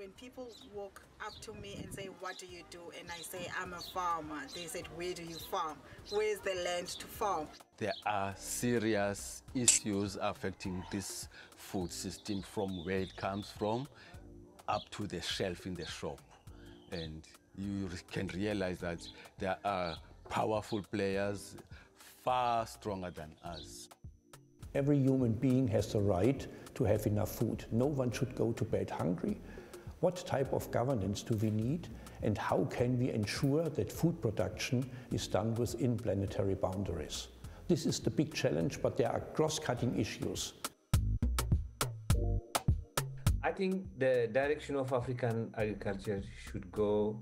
when people walk up to me and say, What do you do? and I say, I'm a farmer, they said, Where do you farm? Where's the land to farm? There are serious issues affecting this food system from where it comes from up to the shelf in the shop. And you can realize that there are powerful players far stronger than us. Every human being has the right to have enough food. No one should go to bed hungry. What type of governance do we need and how can we ensure that food production is done within planetary boundaries? This is the big challenge, but there are cross-cutting issues. I think the direction of African agriculture should go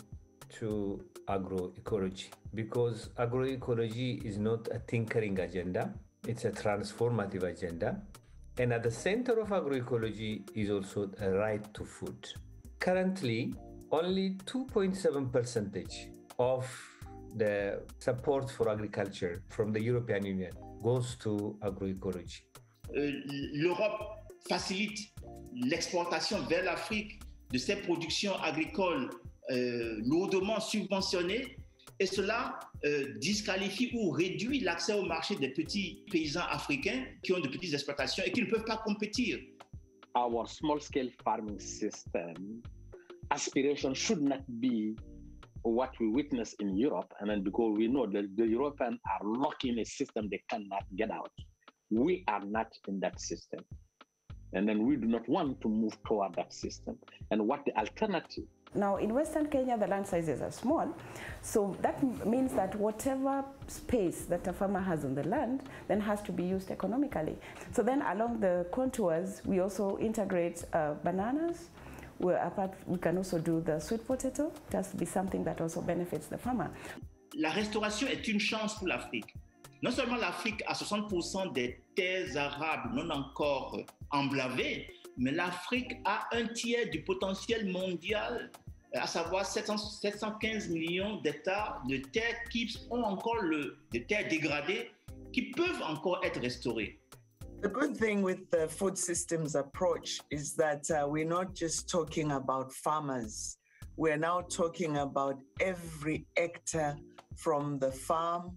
to agroecology because agroecology is not a tinkering agenda, it's a transformative agenda. And at the center of agroecology is also a right to food. Currently, only 2.7 percentage of the support for agriculture from the European Union goes to agroecology. Euh, L'Europe facilite l'exportation vers l'Afrique de ses productions agricoles euh, lourdement subventionnées et cela euh, disqualifie ou réduit l'accès au marché des petits paysans africains qui ont de petites exploitations et qui ne peuvent pas compétir. our small scale farming system aspiration should not be what we witness in Europe. And then because we know that the Europeans are locked in a system they cannot get out. We are not in that system. And then we do not want to move toward that system. And what the alternative Now, in Western Kenya, the land sizes are small, so that means that whatever space that a farmer has on the land then has to be used economically. So then, along the contours, we also integrate uh, bananas. Where apart, we can also do the sweet potato. To be something that also benefits the farmer. La restauration est une chance pour l'Afrique. Non seulement l'Afrique a 60% des terres arables non encore emblavées, mais l'Afrique a un tiers du potentiel mondial, à savoir 700 715 millions d'hectares de terres qui ont encore le, des terres dégradées qui peuvent encore être restaurées. The good thing with the food systems approach is that uh, we're not just talking about farmers. We're now talking about every actor from the farm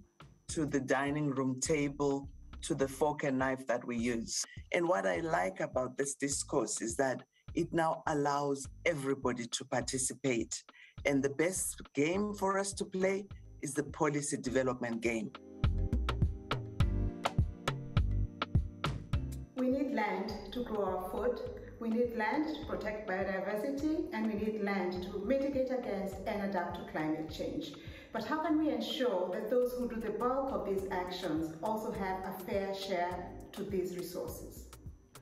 to the dining room table to the fork and knife that we use. And what I like about this discourse is that it now allows everybody to participate. And the best game for us to play is the policy development game. We need land to grow our food, we need land to protect biodiversity, and we need land to mitigate against and adapt to climate change. But how can we ensure that those who do the bulk of these actions also have a fair share to these resources?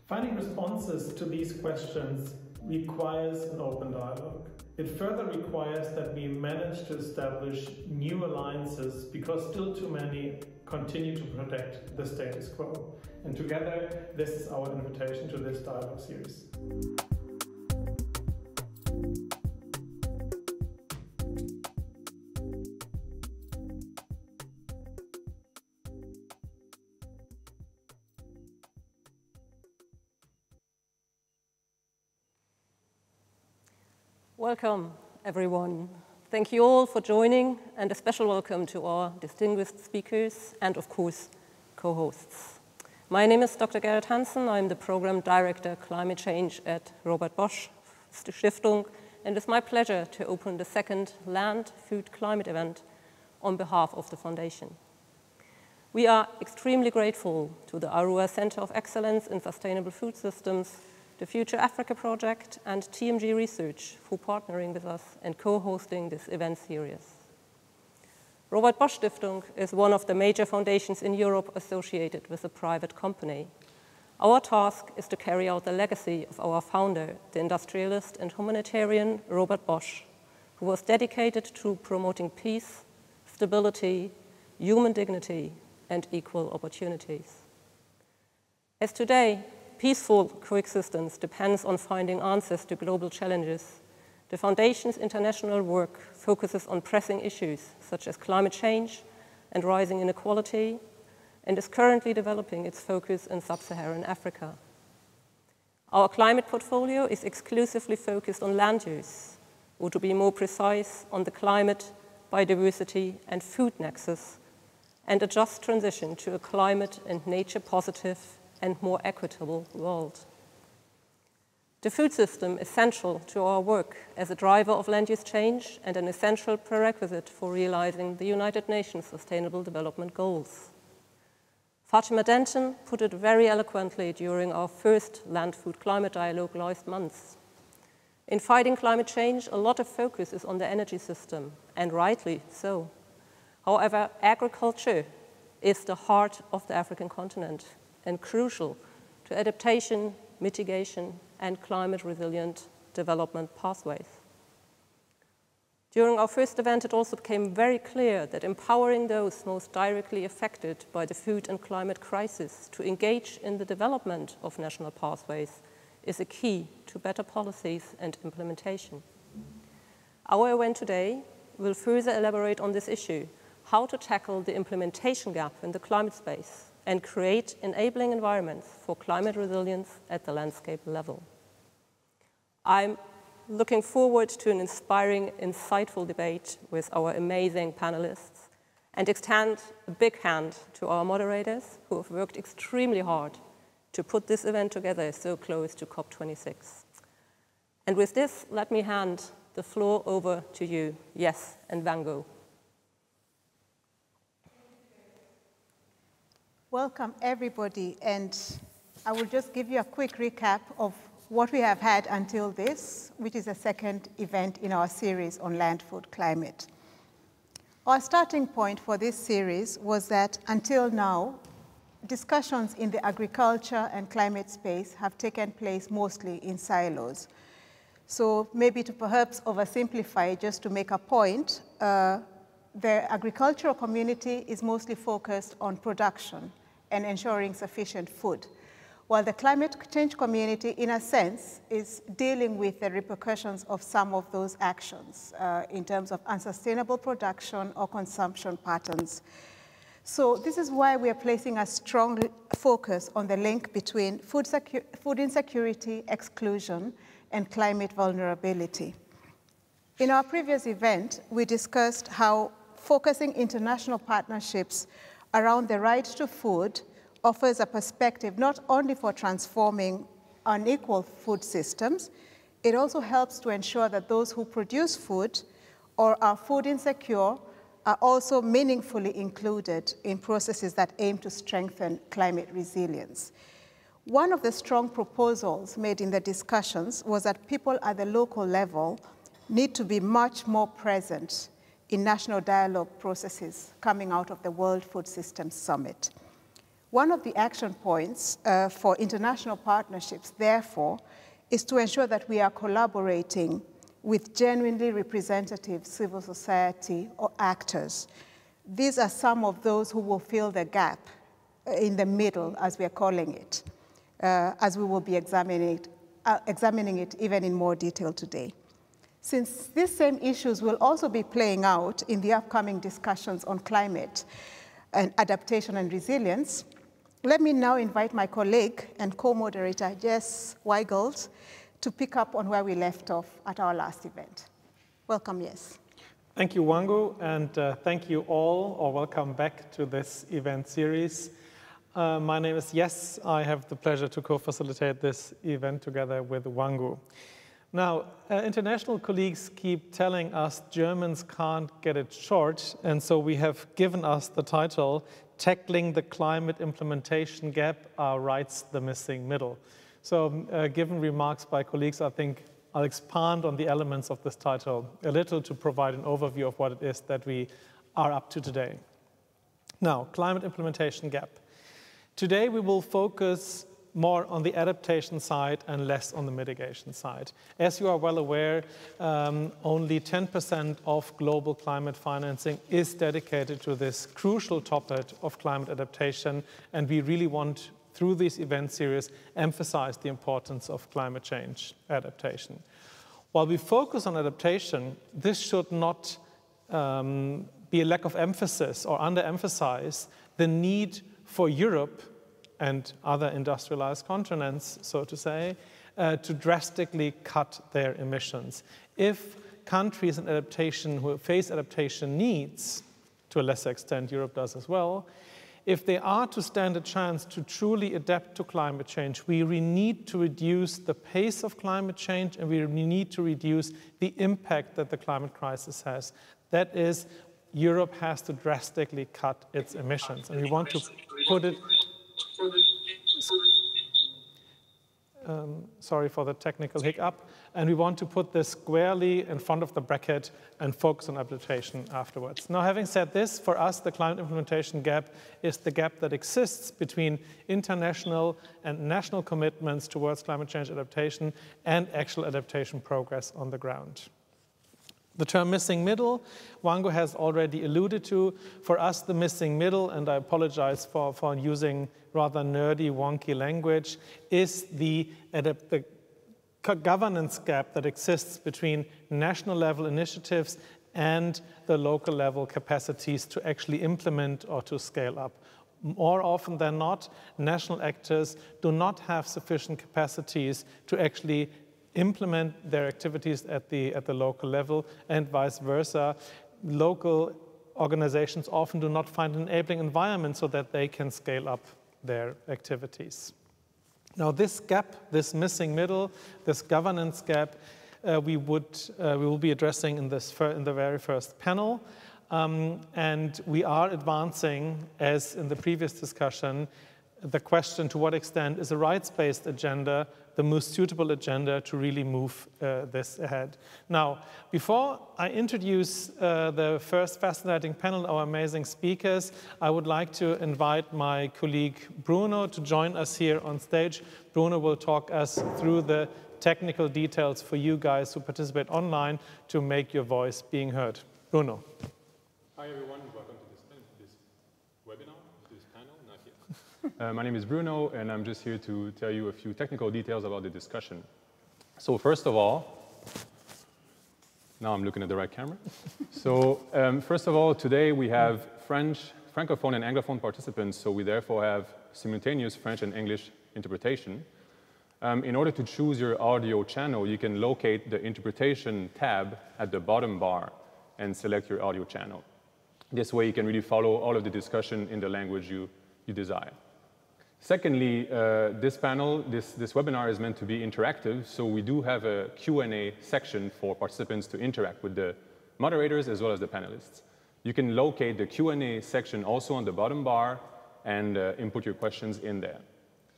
Finding responses to these questions requires an open dialogue. It further requires that we manage to establish new alliances because still too many continue to protect the status quo. And together, this is our invitation to this dialogue series. Welcome, everyone. Thank you all for joining, and a special welcome to our distinguished speakers and, of course, co hosts. My name is Dr. Gerrit Hansen. I'm the Program Director Climate Change at Robert Bosch Stiftung, and it's my pleasure to open the second Land, Food, Climate event on behalf of the Foundation. We are extremely grateful to the ARUA Center of Excellence in Sustainable Food Systems the Future Africa Project, and TMG Research for partnering with us and co-hosting this event series. Robert Bosch Stiftung is one of the major foundations in Europe associated with a private company. Our task is to carry out the legacy of our founder, the industrialist and humanitarian Robert Bosch, who was dedicated to promoting peace, stability, human dignity, and equal opportunities. As today, peaceful coexistence depends on finding answers to global challenges. The Foundation's international work focuses on pressing issues such as climate change, and rising inequality, and is currently developing its focus in sub-Saharan Africa. Our climate portfolio is exclusively focused on land use, or to be more precise, on the climate, biodiversity, and food nexus, and a just transition to a climate and nature positive and more equitable world. The food system is central to our work as a driver of land use change and an essential prerequisite for realizing the United Nations Sustainable Development Goals. Fatima Denton put it very eloquently during our first Land Food Climate Dialogue last month. In fighting climate change, a lot of focus is on the energy system, and rightly so. However, agriculture is the heart of the African continent and crucial to adaptation, mitigation, and climate resilient development pathways. During our first event, it also became very clear that empowering those most directly affected by the food and climate crisis to engage in the development of national pathways is a key to better policies and implementation. Our event today will further elaborate on this issue, how to tackle the implementation gap in the climate space and create enabling environments for climate resilience at the landscape level. I'm looking forward to an inspiring, insightful debate with our amazing panelists and extend a big hand to our moderators who have worked extremely hard to put this event together so close to COP26. And with this, let me hand the floor over to you, Jes and Wangu. Welcome, everybody, and I will just give you a quick recap of what we have had until this, which is a second event in our series on land, food, climate. Our starting point for this series was that until now, discussions in the agriculture and climate space have taken place mostly in silos. So maybe to perhaps oversimplify, just to make a point, uh, the agricultural community is mostly focused on production and ensuring sufficient food. While the climate change community, in a sense, is dealing with the repercussions of some of those actions uh, in terms of unsustainable production or consumption patterns. So this is why we are placing a strong focus on the link between food, food insecurity, exclusion, and climate vulnerability. In our previous event, we discussed how focusing international partnerships around the right to food offers a perspective not only for transforming unequal food systems, it also helps to ensure that those who produce food or are food insecure are also meaningfully included in processes that aim to strengthen climate resilience. One of the strong proposals made in the discussions was that people at the local level need to be much more present in national dialogue processes coming out of the World Food Systems Summit. One of the action points uh, for international partnerships, therefore, is to ensure that we are collaborating with genuinely representative civil society or actors. These are some of those who will fill the gap uh, in the middle, as we are calling it, uh, as we will be examining it, uh, examining it even in more detail today. Since these same issues will also be playing out in the upcoming discussions on climate and adaptation and resilience, let me now invite my colleague and co-moderator, Jes Weigelt, to pick up on where we left off at our last event. Welcome, Jes. Thank you, Wangu, and uh, thank you all, or welcome back to this event series. Uh, my name is Jes. I have the pleasure to co-facilitate this event together with Wangu. Now, uh, international colleagues keep telling us Germans can't get it short, and so we have given us the title, Tackling the Climate Implementation Gap, Our Rights the Missing Middle. So uh, given remarks by colleagues, I think I'll expand on the elements of this title a little to provide an overview of what it is that we are up to today. Now, climate implementation gap. Today we will focus more on the adaptation side and less on the mitigation side. As you are well aware, um, only 10% of global climate financing is dedicated to this crucial topic of climate adaptation, and we really want, through this event series, emphasize the importance of climate change adaptation. While we focus on adaptation, this should not um, be a lack of emphasis or underemphasize the need for Europe and other industrialized continents, so to say, uh, to drastically cut their emissions. If countries in adaptation who face adaptation needs, to a lesser extent Europe does as well, if they are to stand a chance to truly adapt to climate change, we need to reduce the pace of climate change and we need to reduce the impact that the climate crisis has. That is, Europe has to drastically cut its emissions. And we want to put it um, sorry for the technical hiccup. And we want to put this squarely in front of the bracket and focus on adaptation afterwards. Now, having said this, for us, the climate implementation gap is the gap that exists between international and national commitments towards climate change adaptation and actual adaptation progress on the ground. The term missing middle, Wangu has already alluded to. For us, the missing middle, and I apologize for, for using rather nerdy, wonky language, is the, the governance gap that exists between national level initiatives and the local level capacities to actually implement or to scale up. More often than not, national actors do not have sufficient capacities to actually implement their activities at the, at the local level and vice versa. Local organizations often do not find an enabling environment so that they can scale up their activities. Now this gap, this missing middle, this governance gap, uh, we, would, uh, we will be addressing in, this in the very first panel. Um, and we are advancing, as in the previous discussion, the question to what extent is a rights-based agenda the most suitable agenda to really move uh, this ahead. Now, before I introduce uh, the first fascinating panel, our amazing speakers, I would like to invite my colleague Bruno to join us here on stage. Bruno will talk us through the technical details for you guys who participate online to make your voice being heard. Bruno. Hi, everyone. Uh, my name is Bruno, and I'm just here to tell you a few technical details about the discussion. So first of all, now I'm looking at the right camera. so um, first of all, today we have French, Francophone and Anglophone participants, so we therefore have simultaneous French and English interpretation. Um, in order to choose your audio channel, you can locate the interpretation tab at the bottom bar and select your audio channel. This way you can really follow all of the discussion in the language you, you desire. Secondly, uh, this panel, this, this webinar is meant to be interactive, so we do have a Q&A section for participants to interact with the moderators as well as the panelists. You can locate the Q&A section also on the bottom bar and uh, input your questions in there.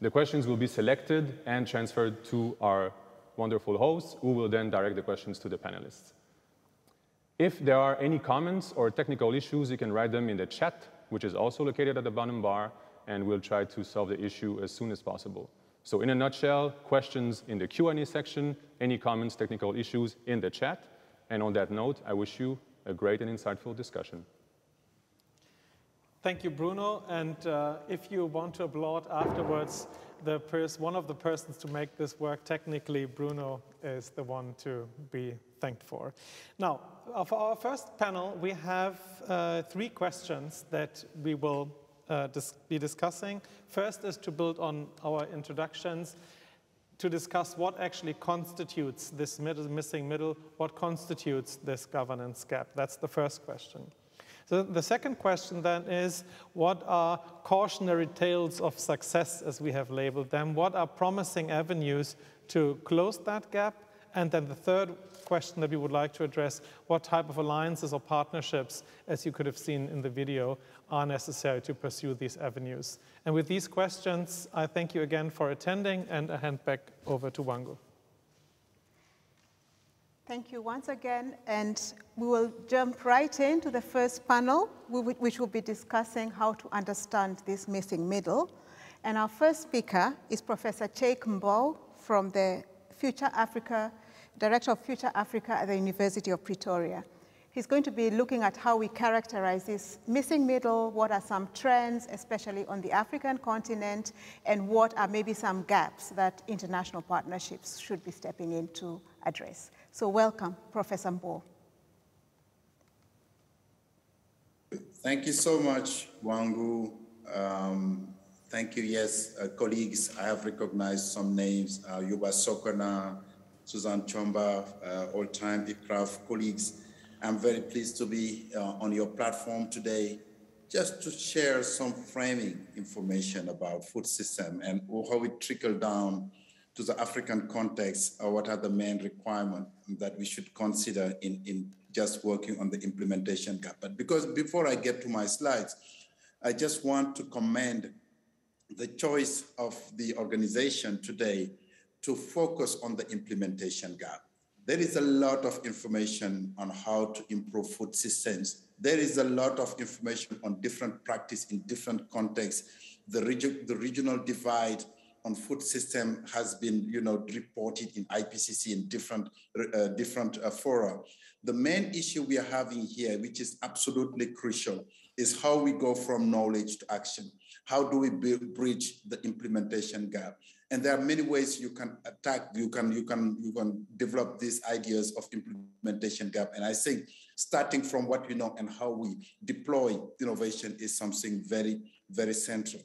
The questions will be selected and transferred to our wonderful hosts, who will then direct the questions to the panelists. If there are any comments or technical issues, you can write them in the chat, which is also located at the bottom bar, and we'll try to solve the issue as soon as possible. So in a nutshell, questions in the Q&A section, any comments, technical issues in the chat. And on that note, I wish you a great and insightful discussion. Thank you, Bruno. And uh, if you want to applaud afterwards, the one of the persons to make this work technically, Bruno, is the one to be thanked for. Now, for our first panel, we have uh, three questions that we will uh, dis be discussing. First is to build on our introductions to discuss what actually constitutes this middle, missing middle, what constitutes this governance gap. That's the first question. So the second question then is, what are cautionary tales of success, as we have labeled them? What are promising avenues to close that gap? And then the third question that we would like to address, what type of alliances or partnerships, as you could have seen in the video, are necessary to pursue these avenues? And with these questions, I thank you again for attending and I hand back over to Wangu. Thank you once again, and we will jump right into the first panel, which will be discussing how to understand this missing middle. And our first speaker is Professor Cheikh Mbow from the Future Africa, Director of Future Africa at the University of Pretoria. He's going to be looking at how we characterize this missing middle, what are some trends, especially on the African continent, and what are maybe some gaps that international partnerships should be stepping in to address. So welcome, Professor Mbow. Thank you so much, Wangu. Um, thank you. Yes, uh, colleagues, I have recognized some names, uh, Youba Sokona, Susan Chomba, uh, all-time ICRAF colleagues. I'm very pleased to be uh, on your platform today just to share some framing information about food system and how it trickle down to the African context or what are the main requirements that we should consider in, in just working on the implementation gap. But because before I get to my slides, I just want to commend the choice of the organization today to focus on the implementation gap. There is a lot of information on how to improve food systems. There is a lot of information on different practice in different contexts. The, regi the regional divide on food system has been, you know, reported in IPCC in different, uh, different uh, fora. The main issue we are having here, which is absolutely crucial, is how we go from knowledge to action. How do we bridge the implementation gap? And there are many ways you can attack, you can, you can, you can develop these ideas of implementation gap. And I think starting from what we know and how we deploy innovation is something very, very central.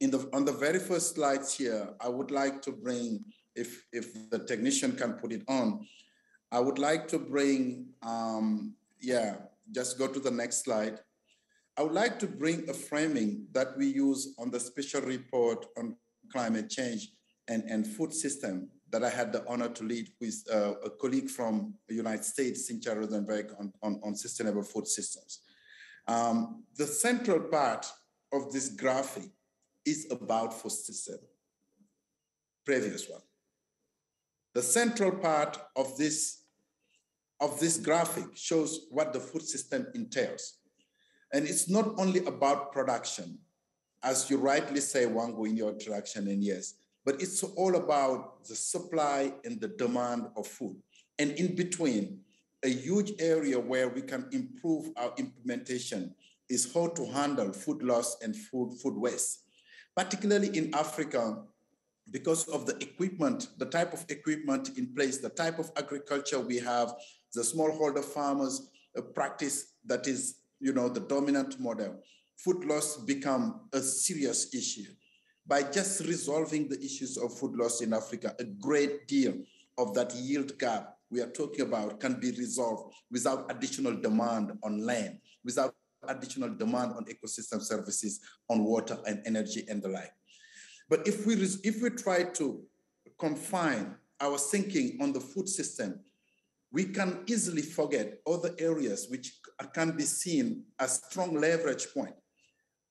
In the, on the very first slides here, I would like to bring, if, if the technician can put it on, I would like to bring, um, yeah, just go to the next slide. I would like to bring a framing that we use on the special report on climate change and, and food system that I had the honor to lead with uh, a colleague from the United States, Cynthia Rosenzweig, on, on, on sustainable food systems. Um, the central part of this graphic is about food system, previous one. The central part of this, of this graphic shows what the food system entails. And it's not only about production, as you rightly say, Wangu, in your introduction, and Jes, but it's all about the supply and the demand of food. And in between, a huge area where we can improve our implementation is how to handle food loss and food, food waste, particularly in Africa, because of the equipment, the type of equipment in place, the type of agriculture we have, the smallholder farmers practice that is, you know, the dominant model food loss become a serious issue. By just resolving the issues of food loss in Africa, a great deal of that yield gap we are talking about can be resolved without additional demand on land, without additional demand on ecosystem services, on water and energy and the like. But if we, if we try to confine our thinking on the food system, we can easily forget other areas which can be seen as strong leverage point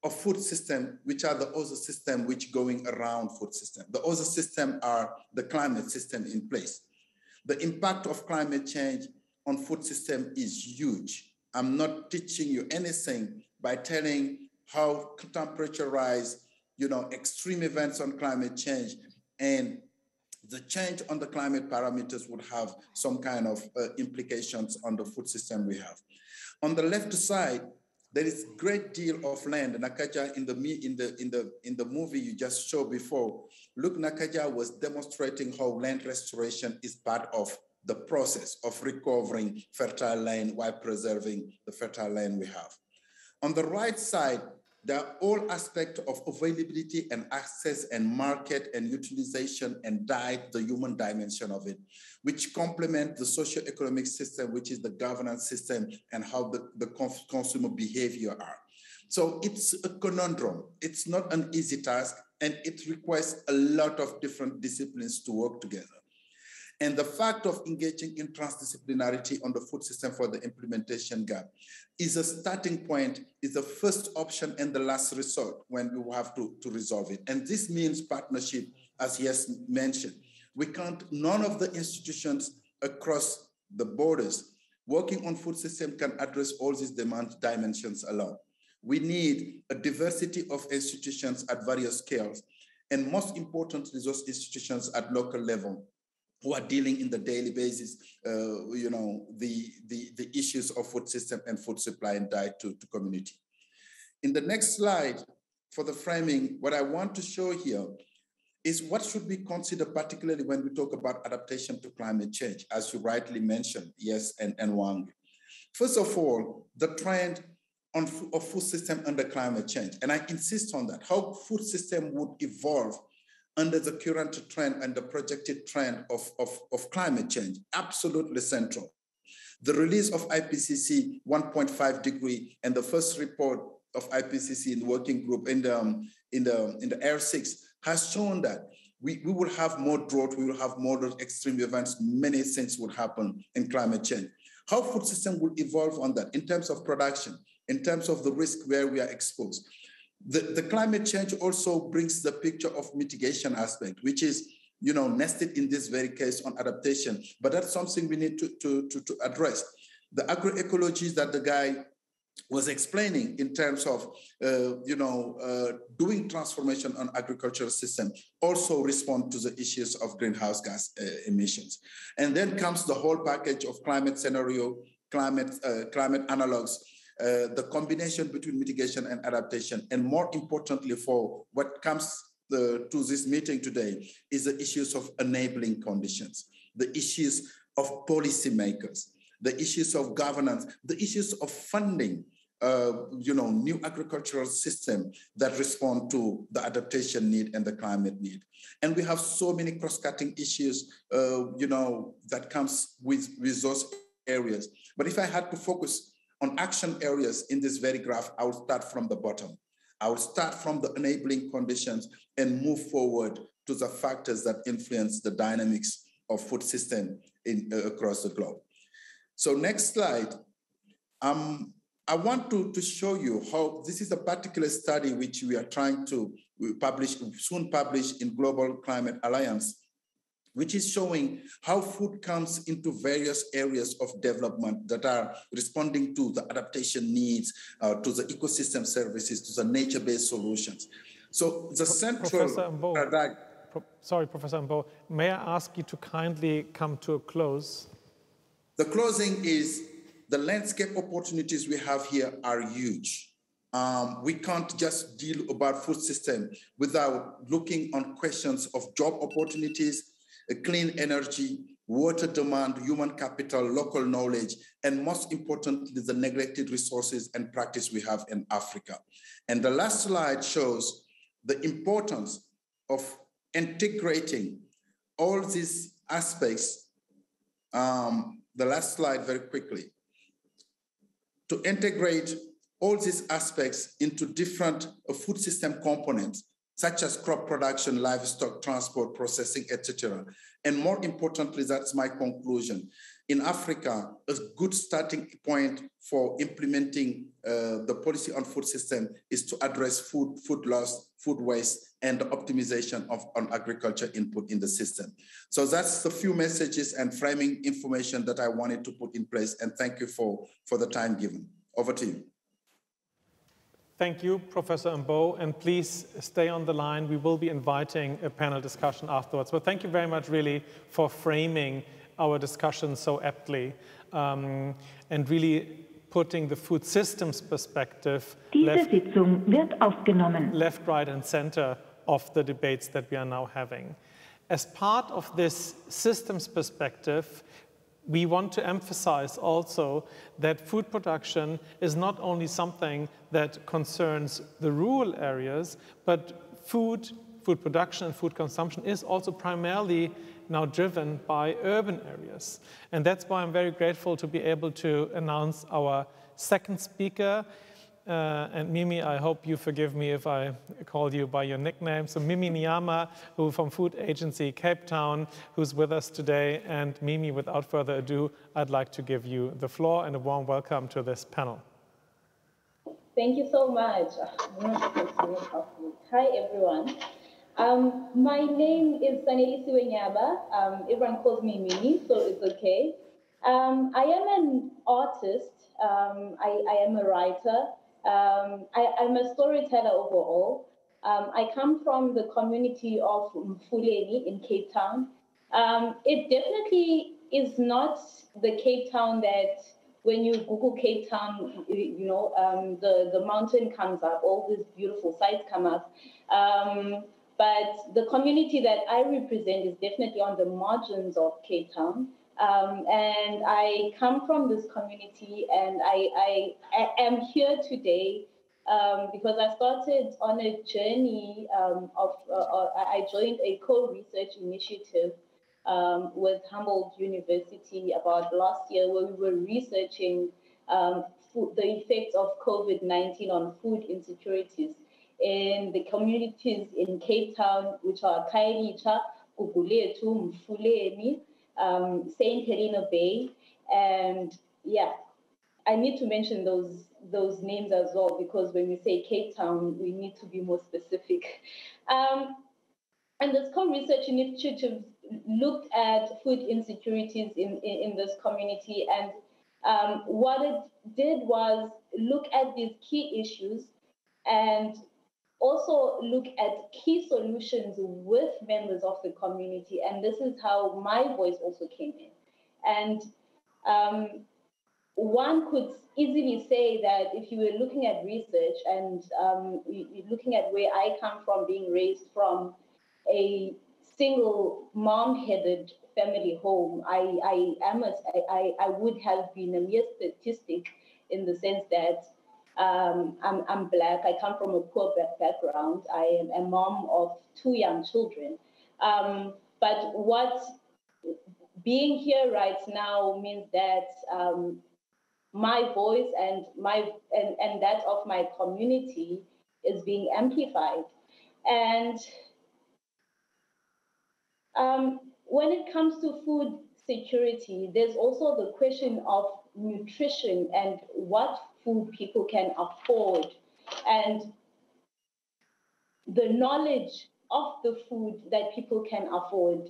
of food system, which are the other system which going around food system. The other system are the climate system in place. The impact of climate change on food system is huge. I'm not teaching you anything by telling how temperature rise, you know, extreme events on climate change and the change on the climate parameters would have some kind of uh, implications on the food system we have. On the left side, there is great deal of land. Gnacadja in the in the in the in the movie you just showed before, Luc Gnacadja was demonstrating how land restoration is part of the process of recovering fertile land while preserving the fertile land we have. On the right side, are all aspects of availability and access and market and utilization and diet, the human dimension of it, which complement the socio-economic system, which is the governance system and how the, the consumer behavior are. So it's a conundrum. It's not an easy task and it requires a lot of different disciplines to work together. And the fact of engaging in transdisciplinarity on the food system for the implementation gap is a starting point, is the first option and the last resort when we have to, to resolve it. And this means partnership, as Jes mentioned. We can't, none of the institutions across the borders working on food system can address all these demand dimensions alone. We need a diversity of institutions at various scales, and most importantly, those institutions at local level who are dealing in the daily basis, uh, you know, the, the, the issues of food system and food supply and diet to, to community. In the next slide, for the framing, what I want to show here is what should be considered, particularly when we talk about adaptation to climate change, as you rightly mentioned, Jes, and, and Wang. First of all, the trend on of food system under climate change. And I insist on that, how food system would evolve under the current trend and the projected trend of, of, of climate change, absolutely central. The release of IPCC 1.5 degree and the first report of IPCC in the working group in the, um, in the, in the AR6 has shown that we, we will have more drought, we will have more extreme events, many things will happen in climate change. How food system will evolve on that in terms of production, in terms of the risk where we are exposed. The, the climate change also brings the picture of mitigation aspect, which is you know, nested in this very case on adaptation. But that's something we need to, to, to, to address. The agroecologies that the guy was explaining in terms of, uh, you know, uh, doing transformation on agricultural system also respond to the issues of greenhouse gas uh, emissions. And then comes the whole package of climate scenario, climate, uh, climate analogs, uh, the combination between mitigation and adaptation, and more importantly for what comes the, to this meeting today is the issues of enabling conditions, the issues of policymakers, the issues of governance, the issues of funding, uh, you know, new agricultural system that respond to the adaptation need and the climate need. And we have so many cross-cutting issues, uh, you know, that comes with, resource areas. But if I had to focus on action areas in this very graph, I will start from the bottom. I will start from the enabling conditions and move forward to the factors that influence the dynamics of food system in, uh, across the globe. So next slide. Um, I want to, to show you how this is a particular study which we are trying to publish, soon publish in Global Climate Alliance which is showing how food comes into various areas of development that are responding to the adaptation needs, uh, to the ecosystem services, to the nature-based solutions. So the central Professor Pro sorry, Professor Mbow, may I ask you to kindly come to a close? The closing is the landscape opportunities we have here are huge. Um, we can't just deal about food system without looking on questions of job opportunities, clean energy, water demand, human capital, local knowledge, and most importantly, the neglected resources and practice we have in Africa. And the last slide shows the importance of integrating all these aspects. Um, the last slide very quickly. To integrate all these aspects into different food system components such as crop production, livestock, transport, processing, etc. And more importantly, that's my conclusion. In Africa, a good starting point for implementing uh, the policy on food system is to address food, food loss, food waste, and the optimization of on agriculture input in the system. So that's the few messages and framing information that I wanted to put in place. And thank you for, for the time given. Over to you. Thank you, Professor Mbow, and please stay on the line. We will be inviting a panel discussion afterwards. But thank you very much, really, for framing our discussion so aptly um, and really putting the food systems perspective left, left, right, and center of the debates that we are now having. As part of this systems perspective, we want to emphasize also that food production is not only something that concerns the rural areas, but food, food production and food consumption is also primarily now driven by urban areas. And that's why I'm very grateful to be able to announce our second speaker. Uh, and Mimi, I hope you forgive me if I call you by your nickname. So Mimi Nyama, who from Food Agency Cape Town, who's with us today. And Mimi, without further ado, I'd like to give you the floor and a warm welcome to this panel. Thank you so much. Hi, everyone. Um, my name is Saneli Siwenyaba. Um, everyone calls me Mimi, so it's okay. Um, I am an artist. Um, I, I am a writer. Um, I, am a storyteller overall. Um, I come from the community of Mfuleni in Cape Town. Um, it definitely is not the Cape Town that when you Google Cape Town, you know, um, the, the mountain comes up, all these beautiful sites come up. Um, but the community that I represent is definitely on the margins of Cape Town. Um, and I come from this community, and I, I, I am here today um, because I started on a journey um, of, uh, uh I joined a co-research initiative um, with Humboldt University about last year where we were researching um, food, the effects of COVID-19 on food insecurities in the communities in Cape Town, which are Khayelitsha, Gugulethu, Mfuleni, um, St. Helena Bay, and yeah, I need to mention those those names as well because when we say Cape Town, we need to be more specific. Um, and this co-research initiative looked at food insecurities in, in, in this community and um, what it did was look at these key issues and also look at key solutions with members of the community. And this is how my voice also came in. And um, one could easily say that if you were looking at research and um, looking at where I come from, being raised from a single mom-headed family home, I, I am a, I, I would have been a mere statistic in the sense that um, I'm, I'm black. I come from a poor background. I am a mom of two young children. Um, but what being here right now means that um, my voice and my and, and that of my community is being amplified. And um, when it comes to food security, there's also the question of nutrition and what food people can afford and the knowledge of the food that people can afford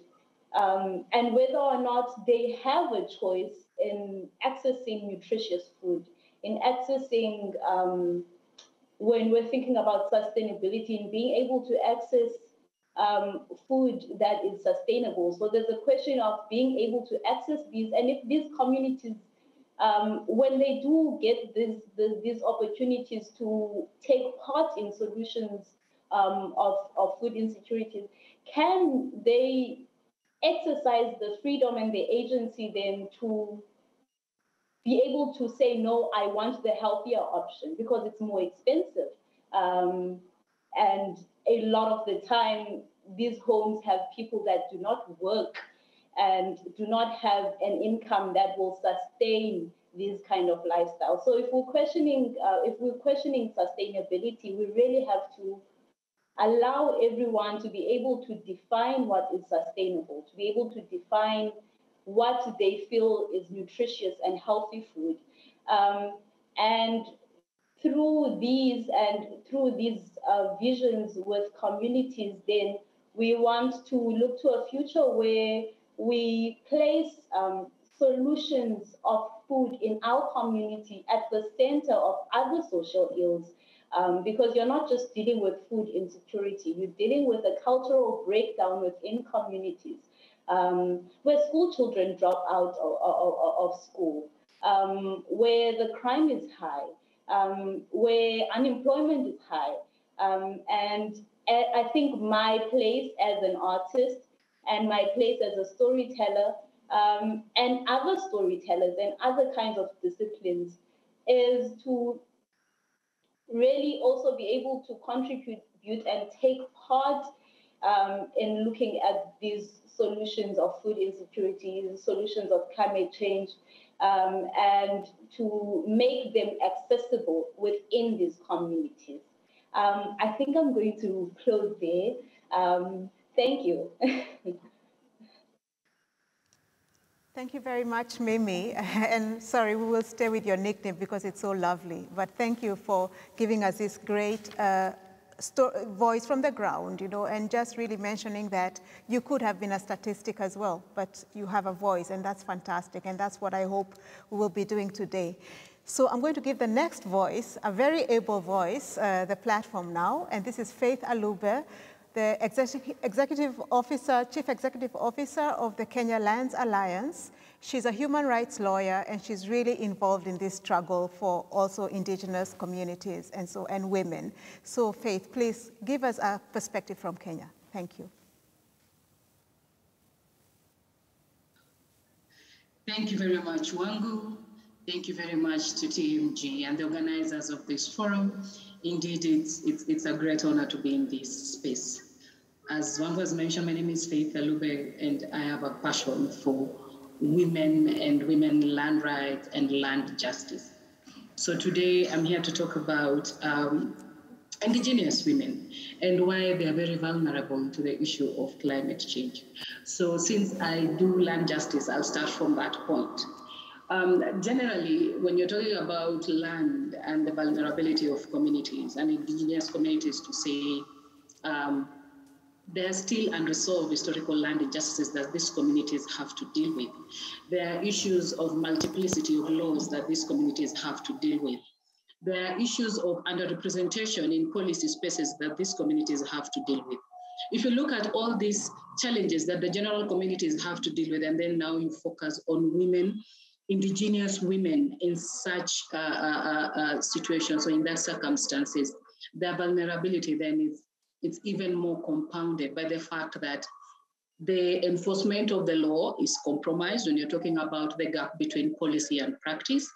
um, and whether or not they have a choice in accessing nutritious food, in accessing, um, when we're thinking about sustainability, in being able to access um, food that is sustainable. So there's a question of being able to access these, and if these communities um, when they do get this, this, these opportunities to take part in solutions um, of, of food insecurities, can they exercise the freedom and the agency then to be able to say, no, I want the healthier option because it's more expensive. Um, and a lot of the time, these homes have people that do not work and do not have an income that will sustain these kind of lifestyles. So if we're questioning, uh, if we're questioning sustainability, we really have to allow everyone to be able to define what is sustainable, to be able to define what they feel is nutritious and healthy food. Um, and through these and through these uh, visions with communities, then we want to look to a future where we place um, solutions of food in our community at the center of other social ills. Um, because you're not just dealing with food insecurity, you're dealing with a cultural breakdown within communities um, where school children drop out of, of, of school, um, where the crime is high, um, where unemployment is high. Um, and I think my place as an artist and my place as a storyteller um, and other storytellers and other kinds of disciplines is to really also be able to contribute and take part um, in looking at these solutions of food insecurity, solutions of climate change, um, and to make them accessible within these communities. Um, I think I'm going to close there. Thank you. Thank you very much, Mimi. And sorry, we will stay with your nickname because it's so lovely. But thank you for giving us this great uh, voice from the ground, you know, and just really mentioning that you could have been a statistic as well, but you have a voice, and that's fantastic. And that's what I hope we will be doing today. So I'm going to give the next voice, a very able voice, uh, the platform now, and this is Faith Alubbe, the executive officer, chief executive officer of the Kenya Lands Alliance. She's a human rights lawyer and she's really involved in this struggle for also indigenous communities and so and women. So Faith, please give us a perspective from Kenya. Thank you. Thank you very much, Wangu. Thank you very much to TMG and the organizers of this forum. Indeed, it's, it's, it's a great honor to be in this space. As one has mentioned, my name is Faith Alubbe, and I have a passion for women and women land rights and land justice. So today I'm here to talk about um, indigenous women and why they are very vulnerable to the issue of climate change. So since I do land justice, I'll start from that point. Um, generally, when you're talking about land and the vulnerability of communities and indigenous communities to say um, there are still unresolved historical land injustices that these communities have to deal with. There are issues of multiplicity of laws that these communities have to deal with. There are issues of underrepresentation in policy spaces that these communities have to deal with. If you look at all these challenges that the general communities have to deal with, and then now you focus on women, indigenous women in such uh, uh, uh, situations or in that circumstances, their vulnerability then is it's even more compounded by the fact that the enforcement of the law is compromised when you're talking about the gap between policy and practice.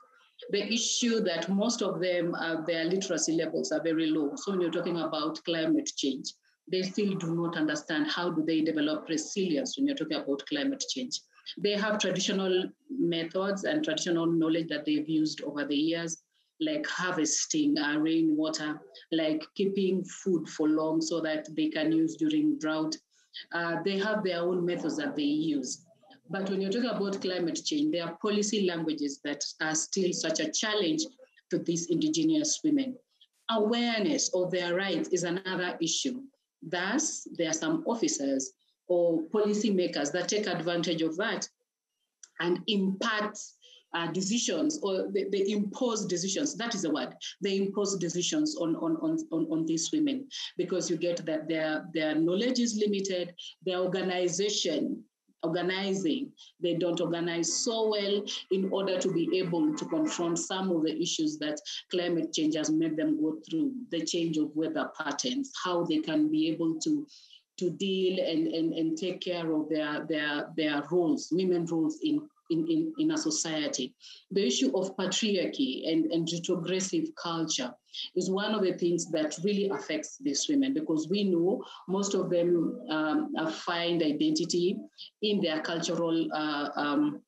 The issue that most of them, uh, their literacy levels are very low. So when you're talking about climate change, they still do not understand how do they develop resilience when you're talking about climate change. They have traditional methods and traditional knowledge that they've used over the years, like harvesting uh, rainwater, like keeping food for long so that they can use during drought. Uh, they have their own methods that they use. But when you're talking about climate change, there are policy languages that are still such a challenge to these indigenous women. Awareness of their rights is another issue. Thus, there are some officers or policymakers that take advantage of that and impart uh, decisions or they, they, impose decisions. That is the word. They impose decisions on, on, on, on, on these women because you get that their, their knowledge is limited their organization organizing they don't organize so well in order to be able to confront some of the issues that climate change has made them go through the change of weather patterns how they can be able to to deal and, and, and take care of their, their, their roles, women roles in in, in, in a society. The issue of patriarchy and, and retrogressive culture is one of the things that really affects these women because we know most of them um, find identity in their cultural uh, um,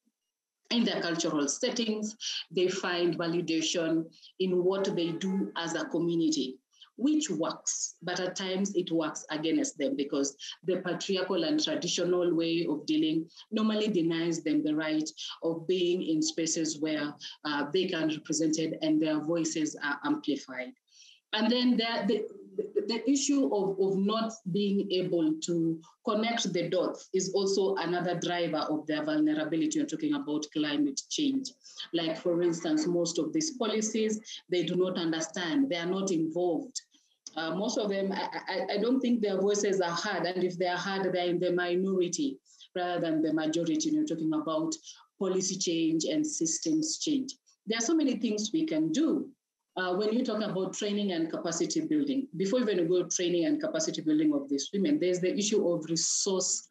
in their cultural settings, they find validation in what they do as a community which works, but at times it works against them because the patriarchal and traditional way of dealing normally denies them the right of being in spaces where uh, they can be represented and their voices are amplified. And then there, the, the issue of, of not being able to connect the dots is also another driver of their vulnerability. You're talking about climate change. Like, for instance, most of these policies, they do not understand, they are not involved. Uh, most of them, I, I, I, don't think their voices are heard. And if they are heard, they're in the minority rather than the majority. You're talking about policy change and systems change. There are so many things we can do. Uh, when you talk about training and capacity building, before even go training and capacity building of these women, there's the issue of resource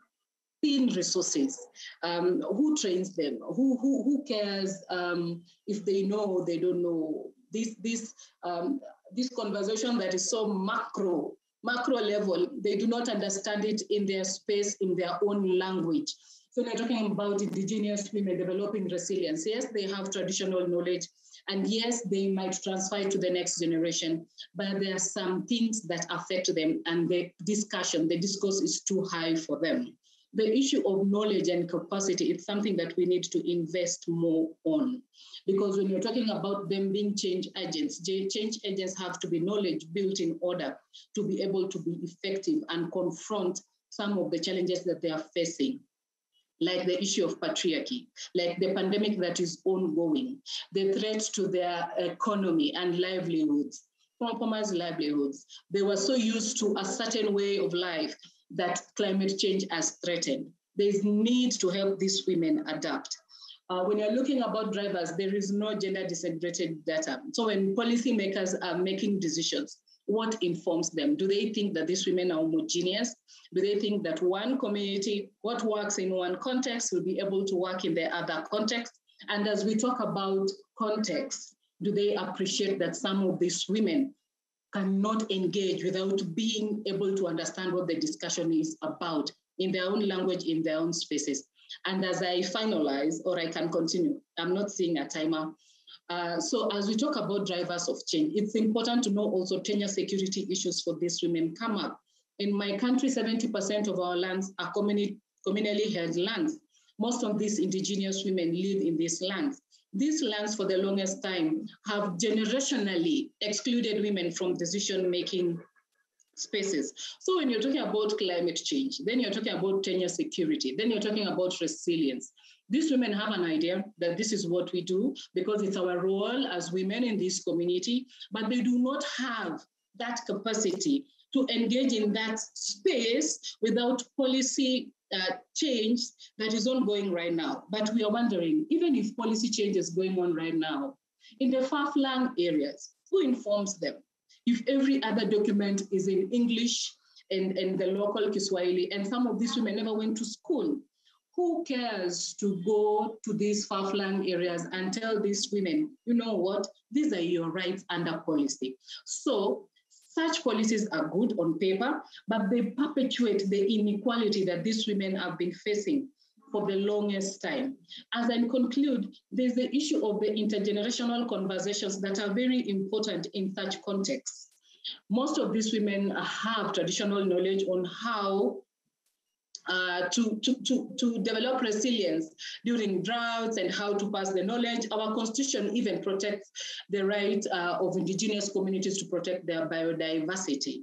thin resources. Um, who trains them? Who who, who cares um, if they know they don't know? This this um, this conversation that is so macro, macro level, they do not understand it in their space, in their own language. So we're talking about indigenous women developing resilience. Yes, they have traditional knowledge, and yes, they might transfer it to the next generation, but there are some things that affect them, and the discussion, the discourse is too high for them. The issue of knowledge and capacity is something that we need to invest more on. Because when you're talking about them being change agents, change agents have to be knowledge built in order to be able to be effective and confront some of the challenges that they are facing like the issue of patriarchy, like the pandemic that is ongoing, the threat to their economy and livelihoods, compromised livelihoods. They were so used to a certain way of life that climate change has threatened. There is need to help these women adapt. Uh, when you're looking about drivers, there is no gender disaggregated data. So when policymakers are making decisions, what informs them? Do they think that these women are homogeneous? Do they think that one community, what works in one context, will be able to work in the other context? And as we talk about context, do they appreciate that some of these women cannot engage without being able to understand what the discussion is about in their own language, in their own spaces? And as I finalize, or I can continue, I'm not seeing a timer. Uh, so as we talk about drivers of change, it's important to know also tenure security issues for these women come up. In my country, 70% of our lands are communally held lands. Most of these indigenous women live in these lands. These lands, for the longest time, have generationally excluded women from decision-making spaces. So when you're talking about climate change, then you're talking about tenure security, then you're talking about resilience. These women have an idea that this is what we do because it's our role as women in this community, but they do not have that capacity to engage in that space without policy uh, change that is ongoing right now. But we are wondering, even if policy change is going on right now, in the far-flung areas, who informs them? If every other document is in English and, and the local Kiswahili, and some of these women never went to school, who cares to go to these far-flung areas and tell these women, you know what, these are your rights under policy. So such policies are good on paper, but they perpetuate the inequality that these women have been facing for the longest time. As I conclude, there's the issue of the intergenerational conversations that are very important in such contexts. Most of these women have traditional knowledge on how uh, to, to, to, to develop resilience during droughts and how to pass the knowledge. Our constitution even protects the right uh, of indigenous communities to protect their biodiversity.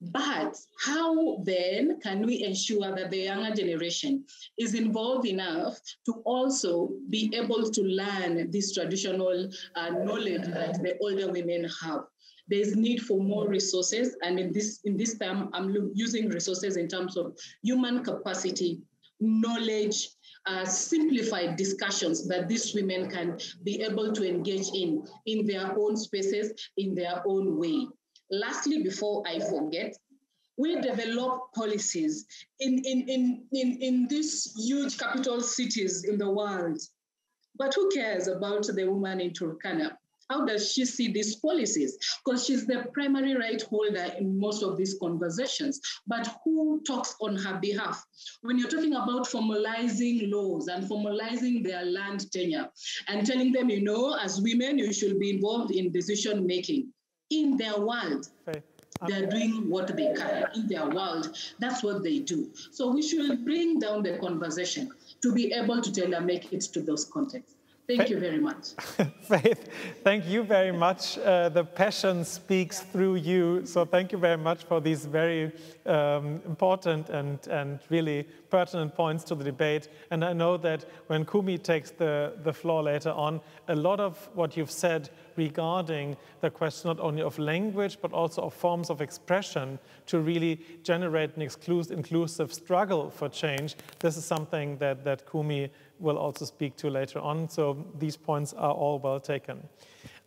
But how then can we ensure that the younger generation is involved enough to also be able to learn this traditional uh, knowledge that the older women have? There's need for more resources. And in this, in this term, I'm using resources in terms of human capacity, knowledge, uh, simplified discussions that these women can be able to engage in, in their own spaces, in their own way. Lastly, before I forget, we develop policies in, in, in, in, in these huge capital cities in the world. But who cares about the woman in Turkana? How does she see these policies? Because she's the primary right holder in most of these conversations. But who talks on her behalf? When you're talking about formalizing laws and formalizing their land tenure and telling them, you know, as women, you should be involved in decision making in their world. They're doing what they can in their world. That's what they do. So we should bring down the conversation to be able to tailor make it to those contexts. Thank you very much. Faith, thank you very much. Uh, the passion speaks through you. So thank you very much for these very um, important and, and really pertinent points to the debate. And I know that when Kumi takes the, the floor later on, a lot of what you've said regarding the question not only of language, but also of forms of expression to really generate an exclusive inclusive struggle for change, this is something that, that Kumi will also speak to later on. So these points are all well taken.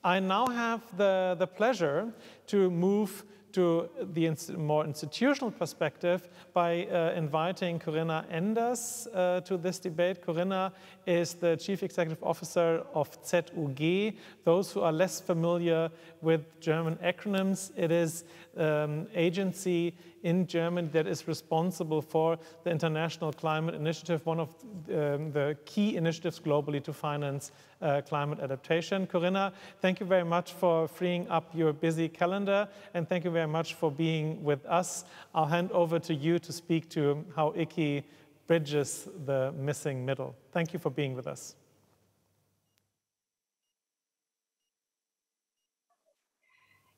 I now have the, the pleasure to move to the more institutional perspective by uh, inviting Corinna Enders uh, to this debate. Corinna is the Chief Executive Officer of ZUG. Those who are less familiar with German acronyms, it is um, agency in Germany that is responsible for the International Climate Initiative, one of um, the key initiatives globally to finance uh, climate adaptation. Corinna, thank you very much for freeing up your busy calendar, and thank you very much for being with us. I'll hand over to you to speak to how IKI bridges the missing middle. Thank you for being with us.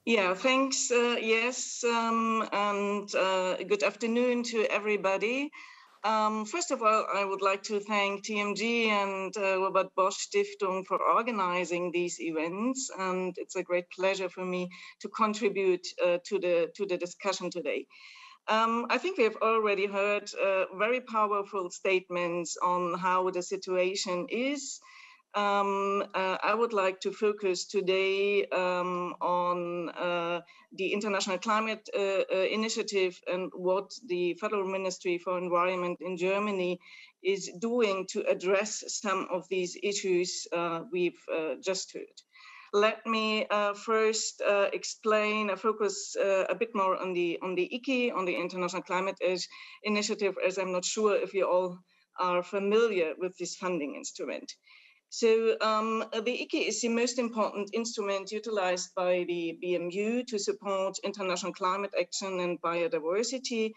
Yeah, thanks. Uh, yes, um, and uh, good afternoon to everybody. Um, first of all, I would like to thank TMG and uh, Robert Bosch Stiftung for organizing these events, and it's a great pleasure for me to contribute uh, to the to the discussion today. Um, I think we have already heard uh, very powerful statements on how the situation is um, uh, I would like to focus today um, on uh, the International Climate uh, uh, Initiative and what the Federal Ministry for Environment in Germany is doing to address some of these issues uh, we've just heard. Let me first explain, a focus a bit more on the on the ICI, on the International Climate Initiative, as I'm not sure if you all are familiar with this funding instrument. So um, the ICI is the most important instrument utilized by the BMU to support international climate action and biodiversity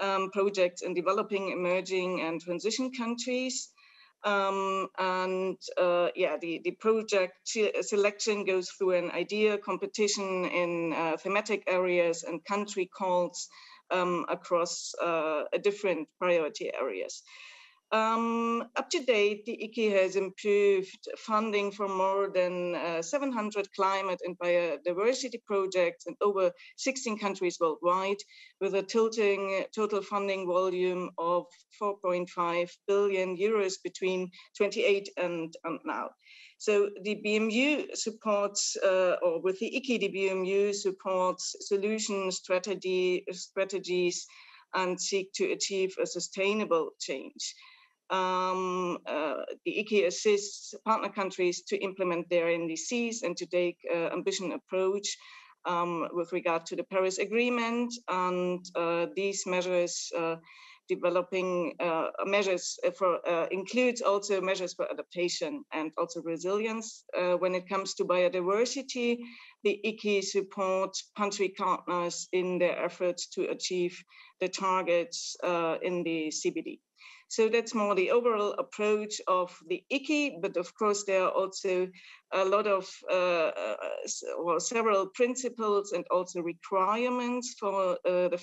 um, projects in developing, emerging, and transition countries. Um, and uh, yeah, the, the project selection goes through an idea competition in uh, thematic areas and country calls um, across uh, different priority areas. Um, up to date, the ICI has improved funding for more than uh, 700 climate and biodiversity projects in over 16 countries worldwide, with a tilting total funding volume of 4.5 billion euros between 28 and, and now. So the BMU supports, uh, or with the ICI, the BMU supports solutions, strategy, strategies, and seek to achieve a sustainable change um, uh, the ICI assists partner countries to implement their NDCs and to take uh, ambition approach um, with regard to the Paris Agreement. And uh, these measures uh, developing uh, measures for uh, includes also measures for adaptation and also resilience. when it comes to biodiversity, the ICI supports country partners in their efforts to achieve the targets in the CBD. So that's more the overall approach of the ICI, but of course there are also a lot of, uh, uh well, several principles and also requirements for uh, the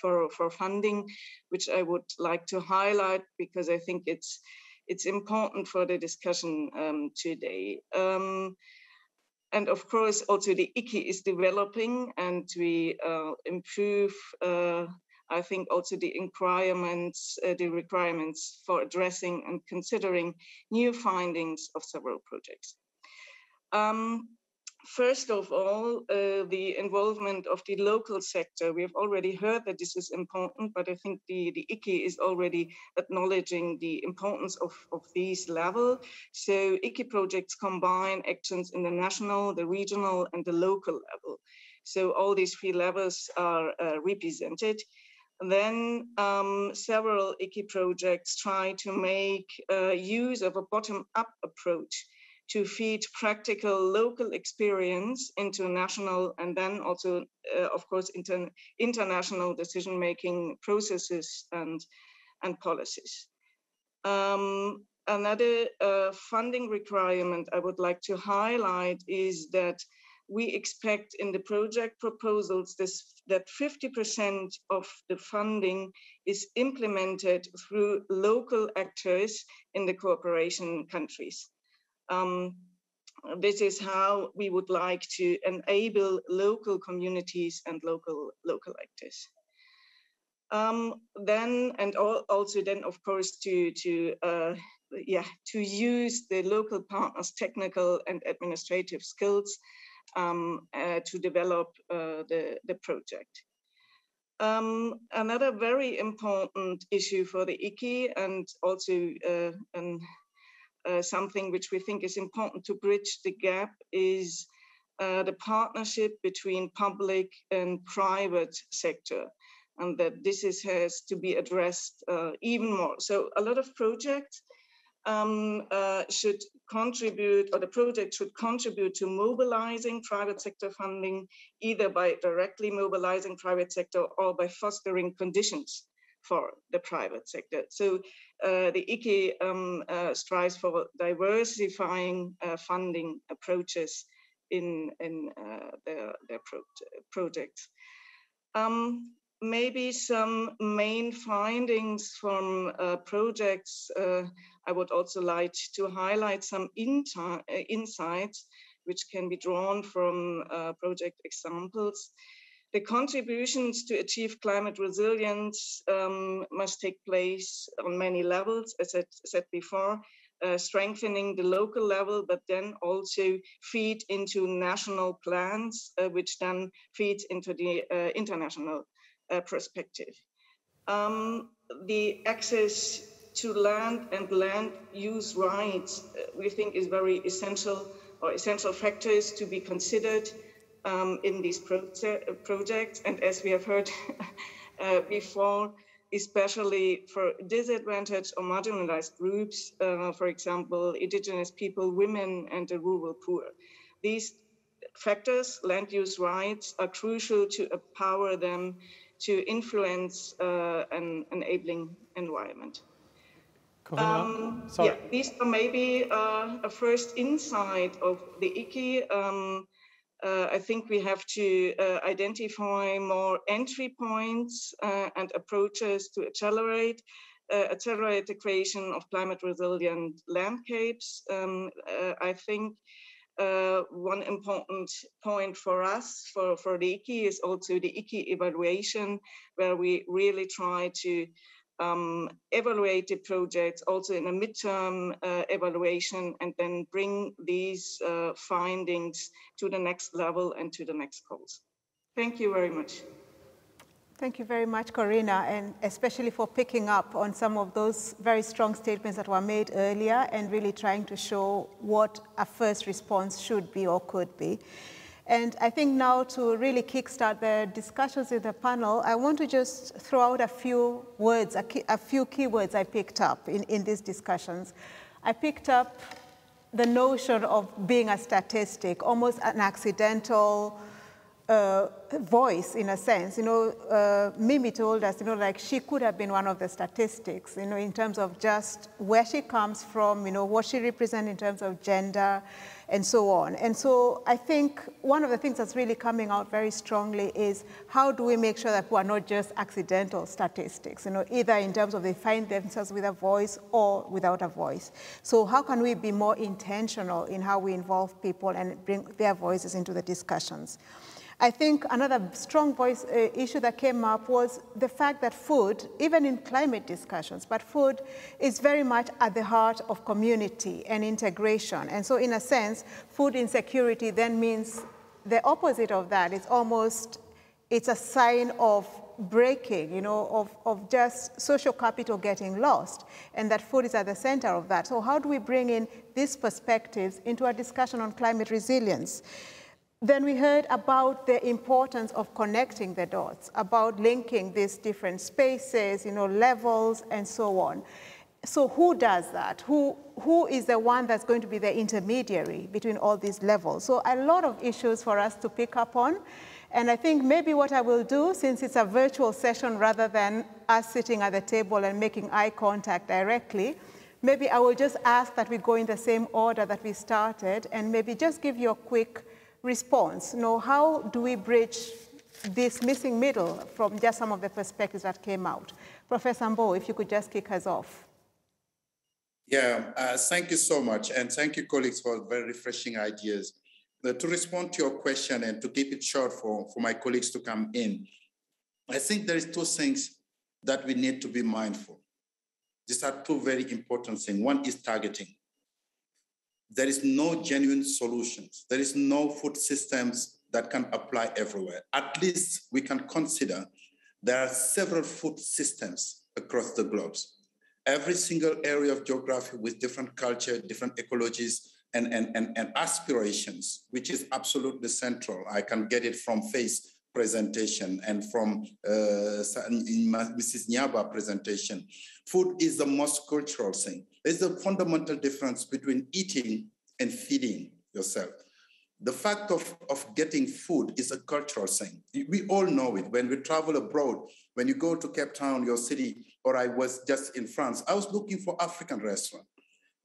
for for funding, which I would like to highlight because I think it's it's important for the discussion um, today. Um, and of course, also the ICI is developing, and we uh, improve uh, I think also the requirements, uh, the requirements for addressing and considering new findings of several projects. Um, first of all, uh, the involvement of the local sector. We have already heard that this is important, but I think the, the ICI is already acknowledging the importance of, of these level. So ICI projects combine actions in the national, the regional, and the local level. So all these three levels are uh, represented. Then um, several ICI projects try to make uh, use of a bottom-up approach to feed practical local experience into national and then also, uh, of course, inter international decision-making processes and, and policies. Um, another uh, funding requirement I would like to highlight is that we expect in the project proposals this, that 50% of the funding is implemented through local actors in the cooperation countries. Um, this is how we would like to enable local communities and local local actors. Um, then and also then of course to to uh, yeah to use the local partners' technical and administrative skills um, uh, to develop uh, the, the project. Um, another very important issue for the ICI and also uh, and, uh, something which we think is important to bridge the gap is uh, the partnership between public and private sector and that this is, has to be addressed uh, even more. So a lot of projects um, uh, should contribute, or the project should contribute to mobilizing private sector funding, either by directly mobilizing private sector or by fostering conditions for the private sector. So uh, the ICI um, uh, strives for diversifying uh, funding approaches in, in uh, their, their pro projects. Um, maybe some main findings from uh, projects uh, I would also like to highlight some uh, insights which can be drawn from uh, project examples. The contributions to achieve climate resilience um, must take place on many levels, as I said before, uh, strengthening the local level, but then also feed into national plans, uh, which then feed into the international uh, perspective. Um, the access to land and land use rights, uh, we think is very essential or essential factors to be considered um, in these projects. And as we have heard before, especially for disadvantaged or marginalized groups, uh, for example, indigenous people, women, and the rural poor. These factors, land use rights, are crucial to empower them to influence uh, an enabling environment. Um, yeah, these are maybe uh, a first insight of the ICI. Um, uh, I think we have to uh, identify more entry points uh, and approaches to accelerate uh, accelerate the creation of climate resilient landscapes. Um, I think uh, one important point for us for, for the ICI is also the ICI evaluation, where we really try to um, evaluate the projects also in a midterm uh, evaluation and then bring these uh, findings to the next level and to the next goals. Thank you very much. Thank you very much, Corinna, and especially for picking up on some of those very strong statements that were made earlier and really trying to show what a first response should be or could be. And I think now to really kickstart the discussions in the panel, I want to just throw out a few words, a, key, a few keywords I picked up in, in these discussions. I picked up the notion of being a statistic, almost an accidental uh, voice in a sense. You know, uh, Mimi told us, you know, like she could have been one of the statistics, you know, in terms of just where she comes from, you know, what she represents in terms of gender, and so on. And so I think one of the things that's really coming out very strongly is how do we make sure that we are not just accidental statistics, you know, either in terms of they find themselves with a voice or without a voice. So how can we be more intentional in how we involve people and bring their voices into the discussions? I think another strong voice uh, issue that came up was the fact that food, even in climate discussions, but food is very much at the heart of community and integration. And so in a sense, food insecurity then means the opposite of that. It's almost, it's a sign of breaking, you know, of, of just social capital getting lost, and that food is at the center of that. So how do we bring in these perspectives into a discussion on climate resilience? Then we heard about the importance of connecting the dots, about linking these different spaces, you know, levels, and so on. So who does that? Who, who is the one that's going to be the intermediary between all these levels? So a lot of issues for us to pick up on. And I think maybe what I will do, since it's a virtual session rather than us sitting at the table and making eye contact directly, maybe I will just ask that we go in the same order that we started and maybe just give you a quick response. Know, how do we bridge this missing middle from just some of the perspectives that came out? Professor Mbow, if you could just kick us off. Yeah, uh, thank you so much. And thank you, colleagues, for very refreshing ideas. Uh, to respond to your question and to keep it short for, for my colleagues to come in, I think there is two things that we need to be mindful. These are two very important things. One is targeting there is no genuine solutions. There is no food systems that can apply everywhere. At least we can consider there are several food systems across the globes. Every single area of geography with different culture, different ecologies, and, and, and, and aspirations, which is absolutely central. I can get it from Faith presentation and from uh, Mrs. Nyaba presentation. Food is the most cultural thing. There's a fundamental difference between eating and feeding yourself. The fact of, of getting food is a cultural thing. We all know it. When we travel abroad, when you go to Cape Town, your city, or I was just in France, I was looking for African restaurant.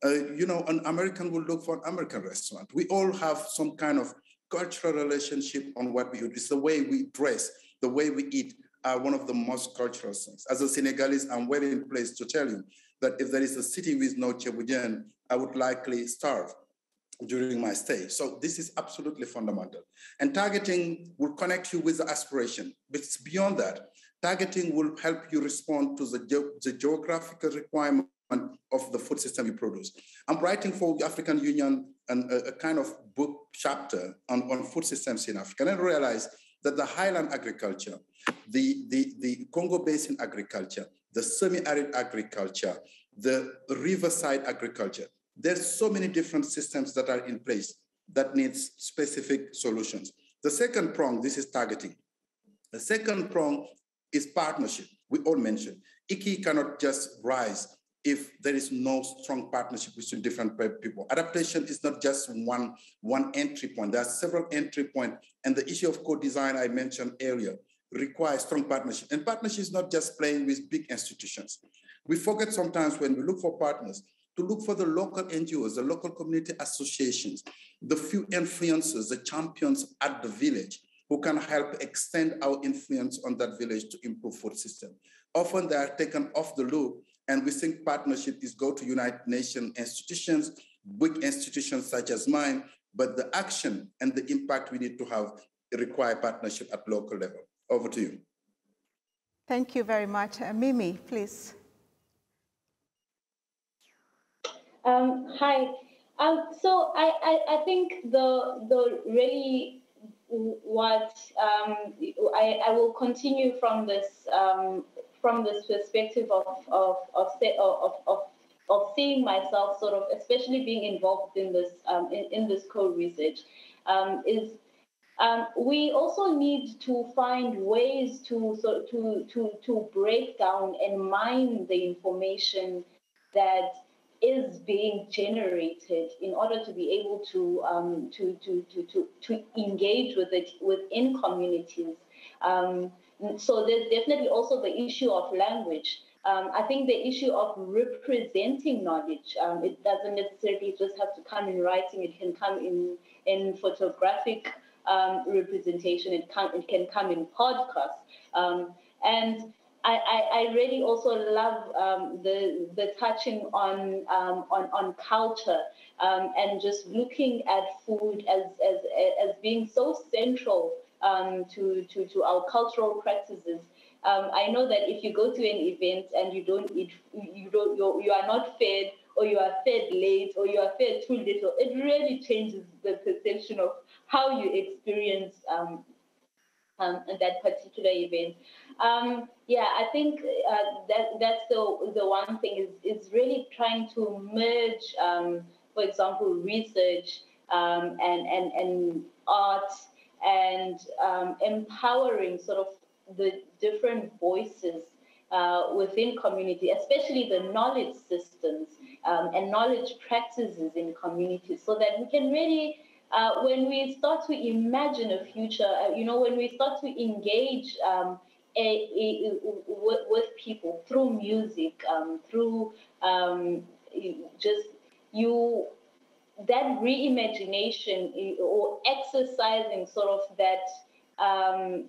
Uh, you know, an American will look for an American restaurant. We all have some kind of cultural relationship on what we eat. It's the way we dress, the way we eat are one of the most cultural things. As a Senegalese, I'm well in place to tell you that if there is a city with no thieboudienne, I would likely starve during my stay. So this is absolutely fundamental. And targeting will connect you with the aspiration, but it's beyond that. Targeting will help you respond to the, ge the geographical requirement of the food system you produce. I'm writing for the African Union and a, a, kind of book chapter on, on food systems in Africa. And I realized that the highland agriculture, the, the, the Congo Basin agriculture, the semi-arid agriculture, the riverside agriculture, there's so many different systems that are in place that needs specific solutions. The second prong, this is targeting. The second prong is partnership. We all mentioned. IKI cannot just rise if there is no strong partnership between different people. Adaptation is not just one, one entry point. There are several entry points. And the issue of co-design I mentioned earlier requires strong partnership. And partnership is not just playing with big institutions. We forget sometimes when we look for partners to look for the local NGOs, the local community associations, the few influencers, the champions at the village who can help extend our influence on that village to improve food system. Often they are taken off the loop and we think partnership is go to United Nations institutions, big institutions such as mine, but the action and the impact we need to have require partnership at local level. Over to you. Thank you very much. Uh, Mimi, please. Um, hi. Um, so I, I, I, think the the really what um, I, I will continue from this um, from this perspective of of of, of, of, of seeing myself sort of, especially being involved in this um, in, in this co-research, um, is um, we also need to find ways to so to to to break down and mine the information that is being generated in order to be able to um, to, to, to, to, to engage with it within communities. Um, so there's definitely also the issue of language. Um, I think the issue of representing knowledge, um, it doesn't necessarily just have to come in writing, it can come in, in photographic um, representation, it can, it can come in podcasts. Um, and I, I, I, really also love um, the, the touching on, um, on, on culture and just looking at food as, as, as being so central um, to, to, to our cultural practices. Um, I know that if you go to an event and you don't eat, you don't, you're, you are not fed, or you are fed late, or you are fed too little, it really changes the perception of how you experience um, um, that particular event. Um, yeah, I think uh, that that's the the one thing is is really trying to merge, um, for example, research um, and and and art and um, empowering sort of the different voices uh, within community, especially the knowledge systems um, and knowledge practices in communities, so that we can really, uh, when we start to imagine a future, uh, you know, when we start to engage um, with, people through music, um, through um, just you that reimagination or exercising sort of that um,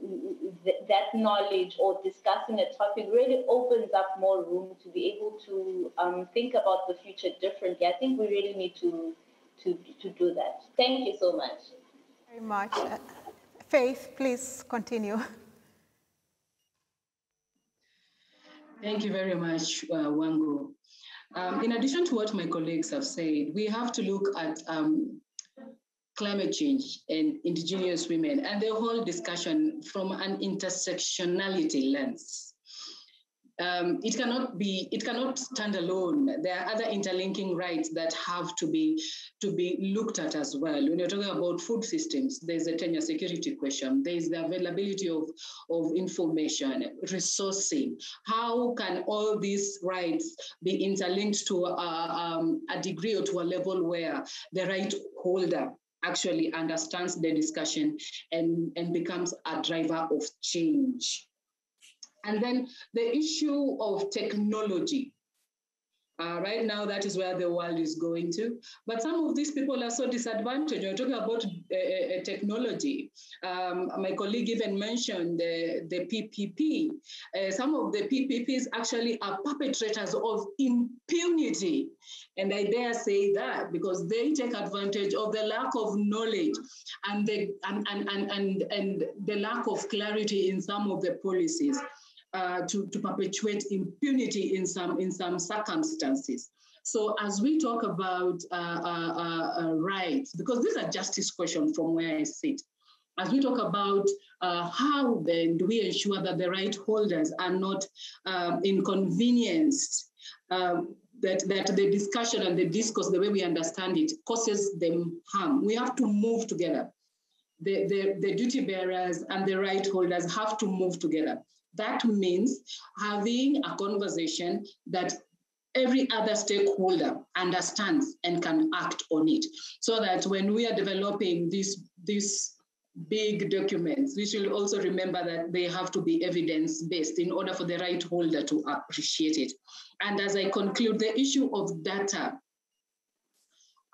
th- that knowledge or discussing a topic really opens up more room to be able to um, think about the future differently. I think we really need to to to do that. Thank you so much. Very much, uh, Faith. Please continue. Thank you very much, uh, Wangu. Um, in addition to what my colleagues have said, we have to look at um, climate change and indigenous women and the whole discussion from an intersectionality lens um, it cannot be it cannot stand alone. There are other interlinking rights that have to be to be looked at as well. When you're talking about food systems there's a tenure security question. There's the availability of of information resourcing. How can all these rights be interlinked to a, um, a degree or to a level where the right holder actually understands the discussion and, and becomes a driver of change and then the issue of technology. Uh, right now, that is where the world is going to. But some of these people are so disadvantaged. You're talking about uh, uh, technology. Um, my colleague even mentioned the, the PPP. Uh, some of the PPPs actually are perpetrators of impunity. And I dare say that because they take advantage of the lack of knowledge and the, and, and, and, and, and the lack of clarity in some of the policies. Uh, to, to perpetuate impunity in some, in some circumstances. So as we talk about uh, uh, uh, rights, because these are justice questions from where I sit, as we talk about uh, how then do we ensure that the right holders are not um, inconvenienced, um, that, that the discussion and the discourse, the way we understand it, causes them harm. We have to move together. The, the, the duty bearers and the right holders have to move together. That means having a conversation that every other stakeholder understands and can act on it. So that when we are developing these these big documents we should also remember that they have to be evidence based in order for the right holder to appreciate it. And as i conclude the issue of data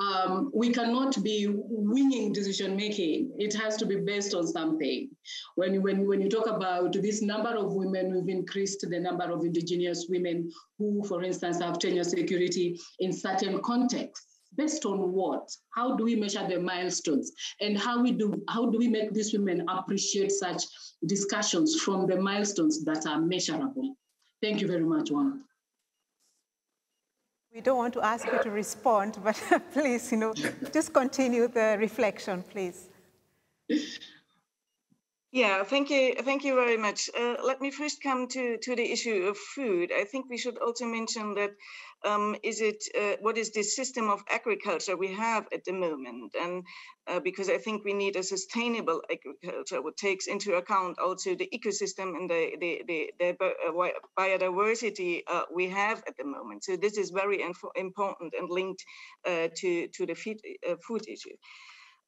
um, we cannot be winging decision making. It has to be based on something. When, when, when you talk about this number of women, we've increased the number of indigenous women who, for instance, have tenure security in certain contexts. Based on what? How do we measure the milestones? And how we do how do we make these women appreciate such discussions from the milestones that are measurable? Thank you very much, Wangu. We don't want to ask you to respond, but please, you know, just continue the reflection, please. Yeah, thank you, thank you very much. Uh, let me first come to to the issue of food. I think we should also mention that um, is it uh, what is the system of agriculture we have at the moment, and uh, because I think we need a sustainable agriculture, which takes into account also the ecosystem and the the the, the uh, biodiversity uh, we have at the moment. So this is very important and linked uh, to to the feed, food issue.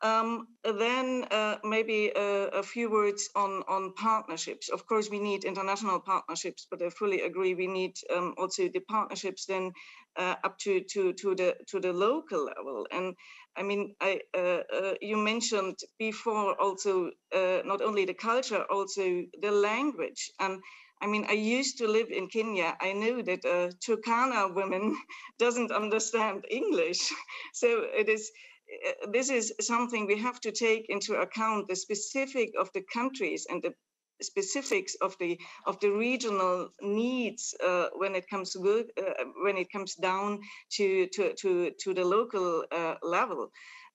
Um, then uh, maybe a, a, few words on, on partnerships. Of course, we need international partnerships, but I fully agree we need um, also the partnerships then uh, up to, to, to, the, to the local level. And I mean, I, uh, uh you mentioned before also uh, not only the culture, also the language. And I mean, I used to live in Kenya. I know that a Turkana woman doesn't understand English. So it is uh, this is something we have to take into account the specific of the countries and the specifics of the of the regional needs uh, when it comes work, uh, when it comes down to to to, to the local uh, level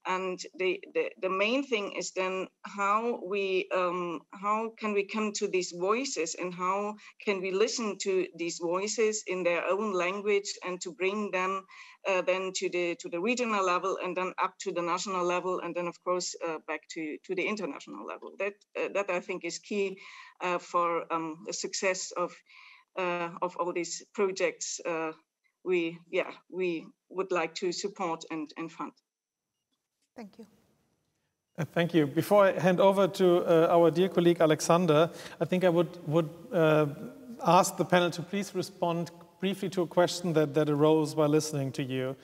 and the, the, the main thing is then how we um, how can we come to these voices and how can we listen to these voices in their own language and to bring them uh, then to the to the regional level and then up to the national level and then of course uh, back to to the international level. That uh, that i think is key uh, for um, the success of uh, of all these projects uh, we yeah we would like to support and and fund Thank you. Uh, thank you. Before I hand over to uh, our dear colleague Alexander, I think I would, would uh, ask the panel to please respond briefly to a question that, that arose while listening to you.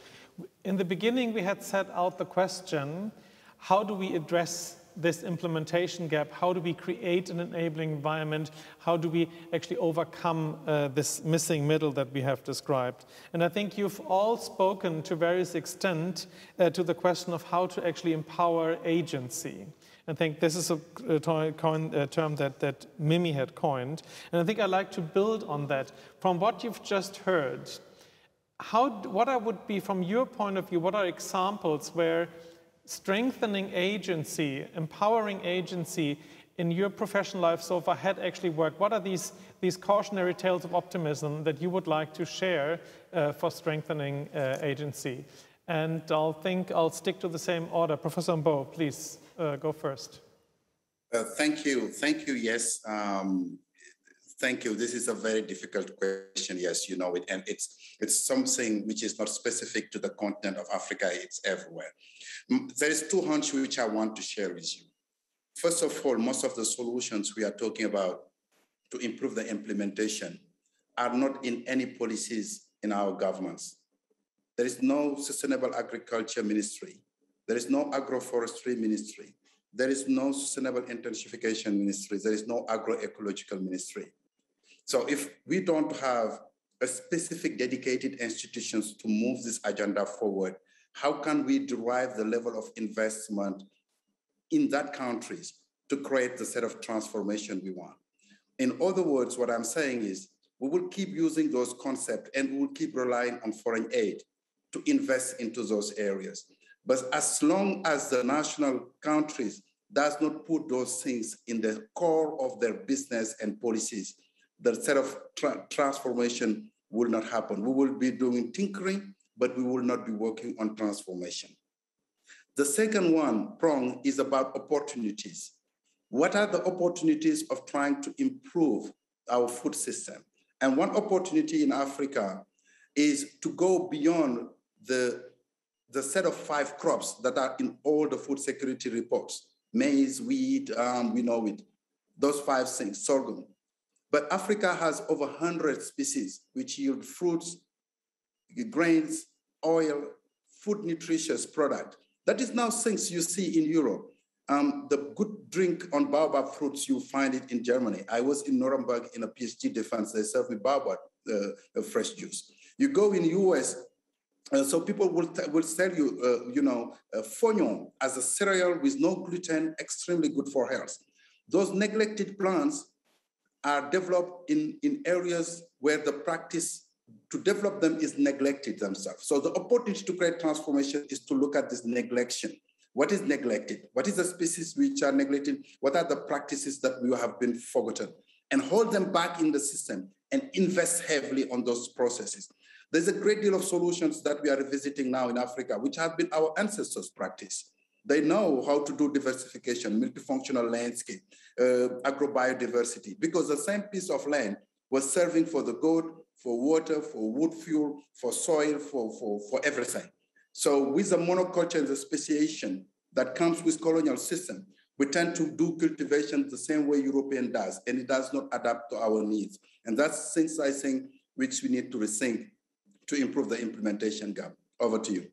In the beginning, we had set out the question, how do we address this implementation gap? How do we create an enabling environment? How do we actually overcome uh, this missing middle that we have described? And I think you've all spoken to various extent uh, to the question of how to actually empower agency. I think this is a, a term that, that Mimi had coined. And I think I'd like to build on that. From what you've just heard, how, what I would be, from your point of view, what are examples where strengthening agency, empowering agency in your professional life so far had actually worked? What are these, these cautionary tales of optimism that you would like to share uh, for strengthening uh, agency? And I'll think I'll stick to the same order. Professor Mbow, please uh, go first. Uh, thank you. Thank you. Yes. Um, thank you. This is a very difficult question. Yes, you know it, and it's it's something which is not specific to the continent of Africa. It's everywhere. There is two hunch which I want to share with you. First of all, most of the solutions we are talking about to improve the implementation are not in any policies in our governments. There is no sustainable agriculture ministry. There is no agroforestry ministry. There is no sustainable intensification ministry. There is no agroecological ministry. So if we don't have a specific dedicated institutions to move this agenda forward, how can we derive the level of investment in that countries to create the set of transformation we want? In other words, what I'm saying is we will keep using those concepts and we will keep relying on foreign aid to invest into those areas. But as long as the national countries does not put those things in the core of their business and policies, the set of tra transformation will not happen. We will be doing tinkering, but we will not be working on transformation. The second one prong is about opportunities. What are the opportunities of trying to improve our food system? And one opportunity in Africa is to go beyond the, the set of five crops that are in all the food security reports maize, wheat, um, we know it, those five things, sorghum. But Africa has over 100 species which yield fruits, grains, oil, food nutritious product. That is now things you see in Europe. Um, the good drink on baobab fruits, you find it in Germany. I was in Nuremberg in a PhD defense, they serve me baobab uh, fresh juice. You go in the US, uh, so people will, will tell you, uh, you know, uh, fonio as a cereal with no gluten, extremely good for health. Those neglected plants are developed in, in areas where the practice to develop them is neglected themselves. So the opportunity to create transformation is to look at this neglection. What is neglected? What is the species which are neglected? What are the practices that we have been forgotten? And hold them back in the system and invest heavily on those processes. There's a great deal of solutions that we are revisiting now in Africa, which have been our ancestors' practice. They know how to do diversification, multifunctional landscape, uh, agrobiodiversity, because the same piece of land was serving for the goat, for water, for wood fuel, for soil, for, for, for everything. So with the monoculture and the speciation that comes with colonial system, we tend to do cultivation the same way European does, and it does not adapt to our needs. And that's things I think which we need to rethink to improve the implementation gap. Over to you.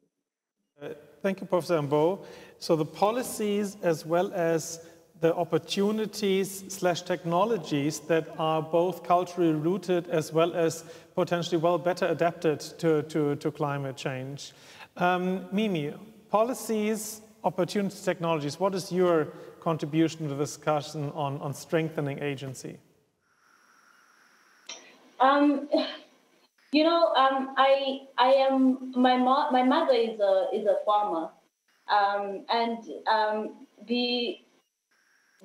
Uh, thank you, Professor Mbow. So the policies as well as the opportunities slash technologies that are both culturally rooted as well as potentially well better adapted to, to, to climate change. Um, Mimi, policies, opportunities, technologies, what is your contribution to the discussion on, on strengthening agency? Um, you know, um, I I am my mo- my mother is a is a farmer, um, and um, the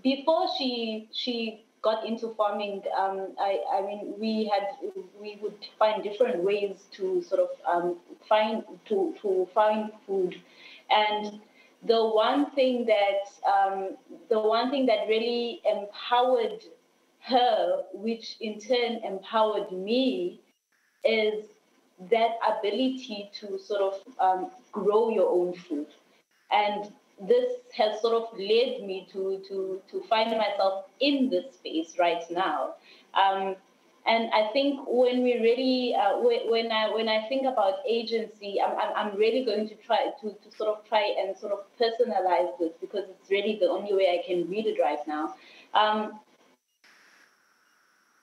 before she she got into farming, um, I I mean we had we would find different ways to sort of um, find to to find food, and the one thing that um, the one thing that really empowered her, which in turn empowered me is that ability to sort of um, grow your own food. And this has sort of led me to, to, to find myself in this space right now. Um, and I think when we really, uh, when I when I think about agency, I'm, I'm, really going to try to, to sort of try and sort of personalize this because it's really the only way I can read it right now. Um,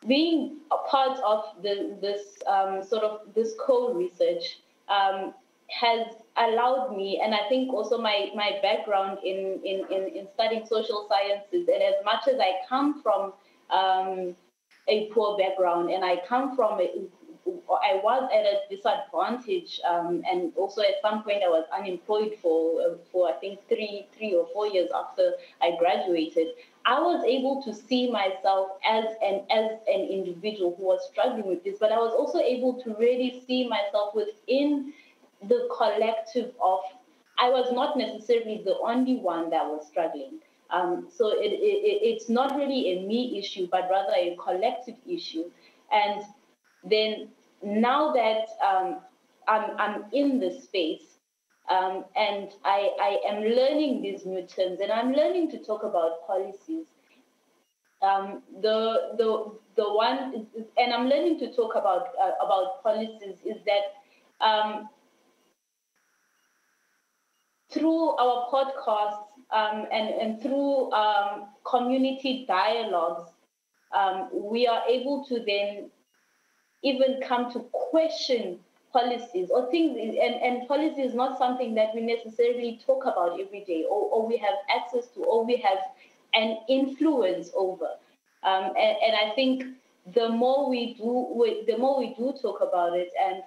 being a part of the, this um, sort of this co-research um, has allowed me, and I think also my, my background in, in, in, in, studying social sciences, and as much as I come from um, a poor background and I come from a, I was at a disadvantage, um, and also at some point I was unemployed for for I think three three or four years after I graduated. I was able to see myself as an as an individual who was struggling with this, but I was also able to really see myself within the collective of. I was not necessarily the only one that was struggling. Um, so it, it, it's not really a me issue, but rather a collective issue. And then now that um, I'm, I'm in this space, um, and I, I am learning these new terms and I'm learning to talk about policies. Um, the, the, the one, and I'm learning to talk about, uh, about policies is that um, through our podcasts um, and, and through um, community dialogues, um, we are able to then even come to question policies or things and, and policy is not something that we necessarily talk about every day or, or we have access to or we have an influence over. Um, and, and I think the more we do, the more we do talk about it, and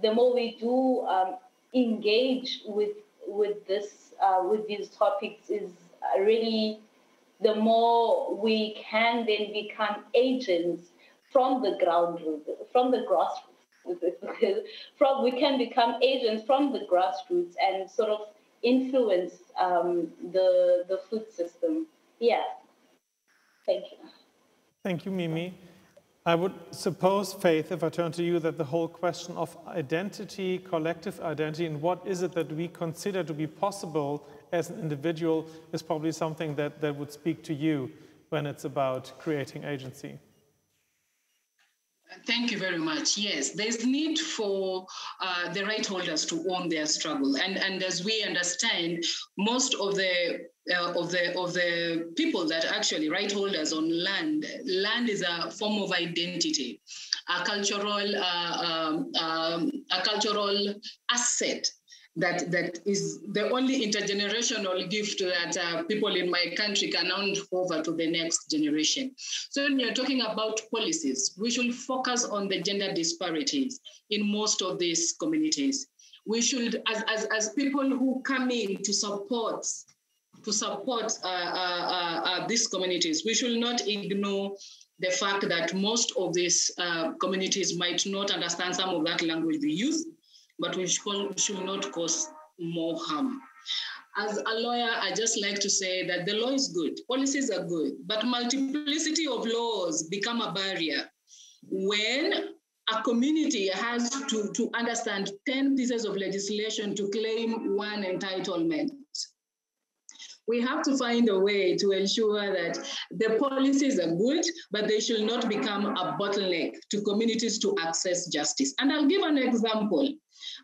the more we do um, engage with with this uh, with these topics, is really the more we can then become agents from the ground, from the grassroots. from we can become agents from the grassroots and sort of influence um, the the food system. Yeah. Thank you. Thank you, Mimi. I would suppose, Faith, if I turn to you, that the whole question of identity, collective identity, and what is it that we consider to be possible as an individual is probably something that, that would speak to you when it's about creating agency. Thank you very much. Yes, there's need for uh, the right holders to own their struggle, and and as we understand, most of the uh, of the of the people that actually right holders on land, land is a form of identity, a cultural uh, um, um, a cultural asset that that is the only intergenerational gift that uh, people in my country can hand over to the next generation. So when you're talking about policies, we should focus on the gender disparities in most of these communities. We should, as, as, as people who come in to support to support uh, uh, uh, uh these communities, we should not ignore the fact that most of these uh, communities might not understand some of that language we use but we should, should not cause more harm. As a lawyer, I just like to say that the law is good, policies are good, but multiplicity of laws become a barrier when a community has to, to understand 10 pieces of legislation to claim one entitlement. We have to find a way to ensure that the policies are good, but they should not become a bottleneck to communities to access justice. And I'll give an example.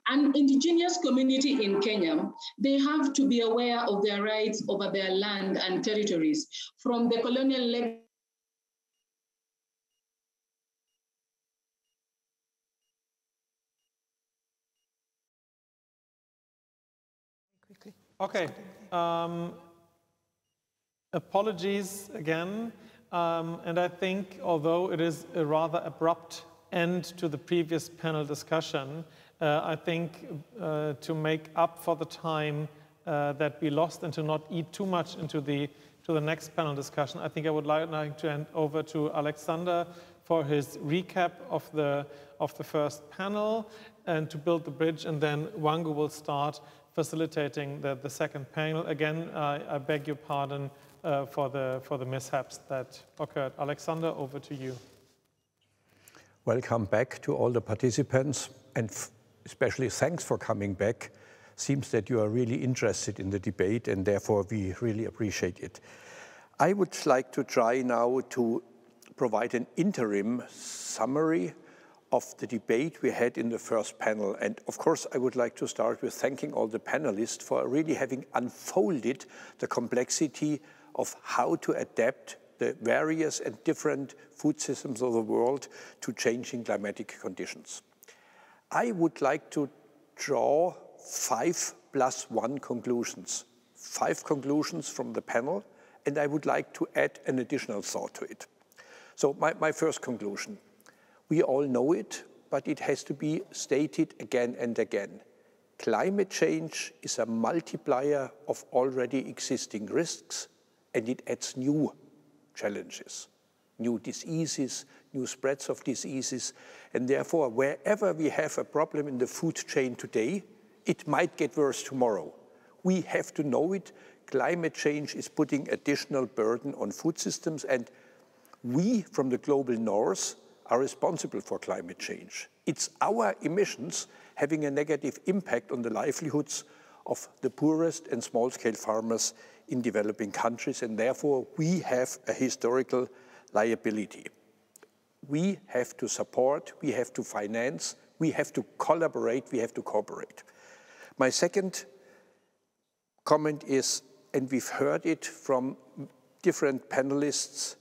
An indigenous community in Kenya, they have to be aware of their rights over their land and territories from the colonial legacy Okay. Um, apologies again. Um, and I think, although it is a rather abrupt end to the previous panel discussion, uh, I think uh, to make up for the time uh, that we lost and to not eat too much into the, to the next panel discussion, I think I would like to hand over to Alexander for his recap of the, of the first panel and to build the bridge, and then Wangu will start facilitating the, the second panel. Again, uh, I beg your pardon uh, for, the, for the mishaps that occurred. Alexander, over to you. Welcome back to all the participants and especially thanks for coming back. Seems that you are really interested in the debate and therefore we really appreciate it. I would like to try now to provide an interim summary of the debate we had in the first panel. And of course, I would like to start with thanking all the panelists for really having unfolded the complexity of how to adapt the various and different food systems of the world to changing climatic conditions. I would like to draw five plus one conclusions, five conclusions from the panel, and I would like to add an additional thought to it. So my, my first conclusion, we all know it, but it has to be stated again and again. Climate change is a multiplier of already existing risks, and it adds new challenges, new diseases, new spreads of diseases. And therefore, wherever we have a problem in the food chain today, it might get worse tomorrow. We have to know it. Climate change is putting additional burden on food systems, and we from the global north are responsible for climate change. It's our emissions having a negative impact on the livelihoods of the poorest and small-scale farmers in developing countries, and therefore we have a historical liability we have to support, we have to finance, we have to collaborate, we have to cooperate. My second comment is, and we've heard it from different panelists,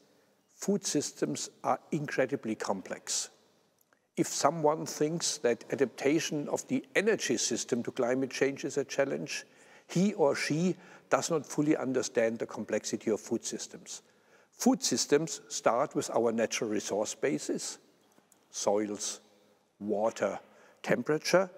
food systems are incredibly complex. If someone thinks that adaptation of the energy system to climate change is a challenge, he or she does not fully understand the complexity of food systems. Food systems start with our natural resource bases, soils, water, temperature,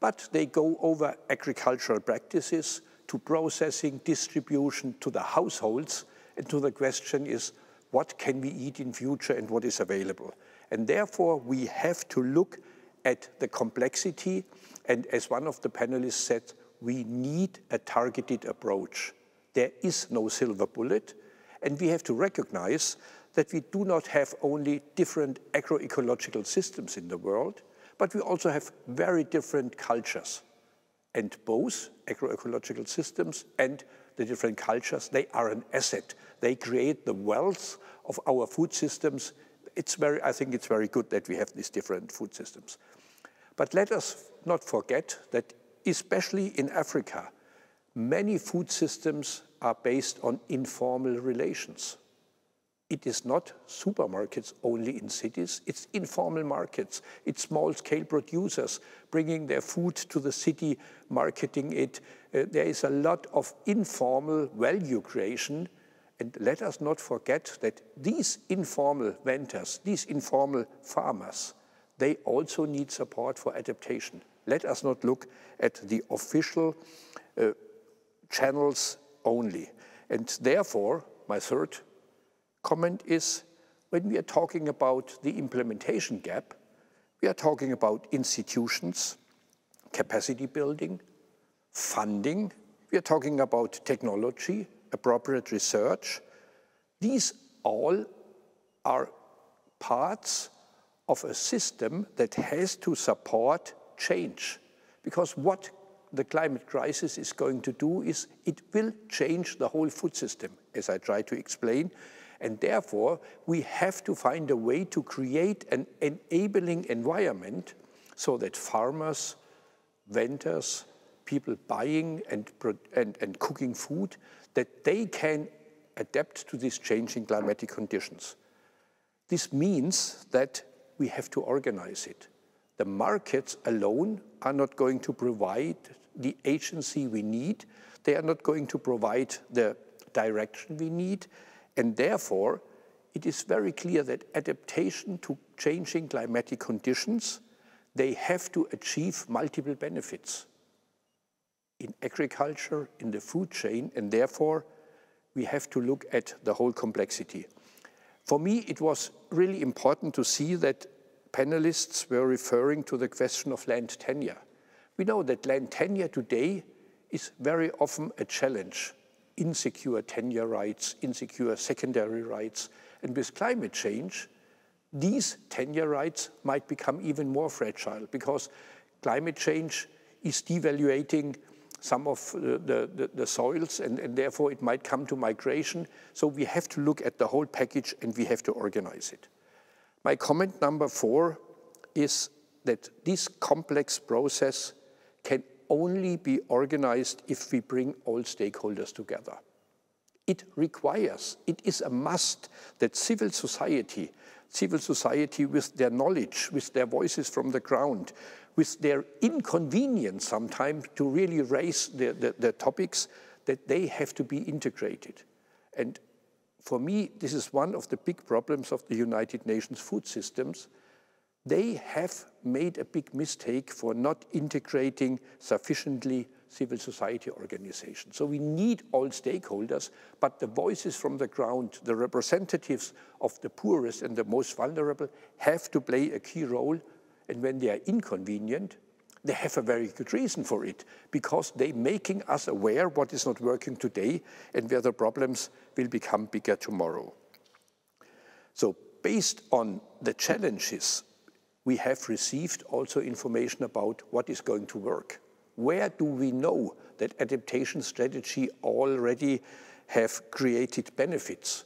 but they go over agricultural practices to processing, distribution to the households, and to the question is, what can we eat in future and what is available? And therefore, we have to look at the complexity, and as one of the panelists said, we need a targeted approach. There is no silver bullet, and we have to recognize that we do not have only different agroecological systems in the world, but we also have very different cultures. And both agroecological systems and the different cultures, they are an asset. They create the wealth of our food systems. It's very, I think it's very good that we have these different food systems. But let us not forget that especially in Africa, many food systems are based on informal relations. It is not supermarkets only in cities, it's informal markets. It's small-scale producers bringing their food to the city, marketing it. Uh, there is a lot of informal value creation. And let us not forget that these informal vendors, these informal farmers, they also need support for adaptation. Let us not look at the official uh, channels only. And therefore, my third comment is when we are talking about the implementation gap, we are talking about institutions, capacity building, funding, we are talking about technology, appropriate research. These all are parts of a system that has to support change. Because what the climate crisis is going to do is it will change the whole food system, as I try to explain. And therefore, we have to find a way to create an enabling environment so that farmers, vendors, people buying and, and, and cooking food, that they can adapt to these changing climatic conditions. This means that we have to organize it. The markets alone are not going to provide the agency we need. They are not going to provide the direction we need. And therefore, it is very clear that adaptation to changing climatic conditions, they have to achieve multiple benefits in agriculture, in the food chain, and therefore we have to look at the whole complexity. For me, it was really important to see that panelists were referring to the question of land tenure. We know that land tenure today is very often a challenge. Insecure tenure rights, insecure secondary rights. And with climate change, these tenure rights might become even more fragile because climate change is devaluating some of the, the, the soils and, and, therefore it might come to migration. So we have to look at the whole package and we have to organize it. My comment number four is that this complex process can only be organized if we bring all stakeholders together. It requires, it is a must that civil society, civil society with their knowledge, with their voices from the ground, with their inconvenience sometimes to really raise the, the, the topics, that they have to be integrated. And for me, this is one of the big problems of the United Nations food systems. They have made a big mistake for not integrating sufficiently civil society organizations. So we need all stakeholders, but the voices from the ground, the representatives of the poorest and the most vulnerable have to play a key role. And when they are inconvenient, they have a very good reason for it because they're making us aware what is not working today and where the problems will become bigger tomorrow. So based on the challenges, we have received also information about what is going to work. Where do we know that adaptation strategy already have created benefits?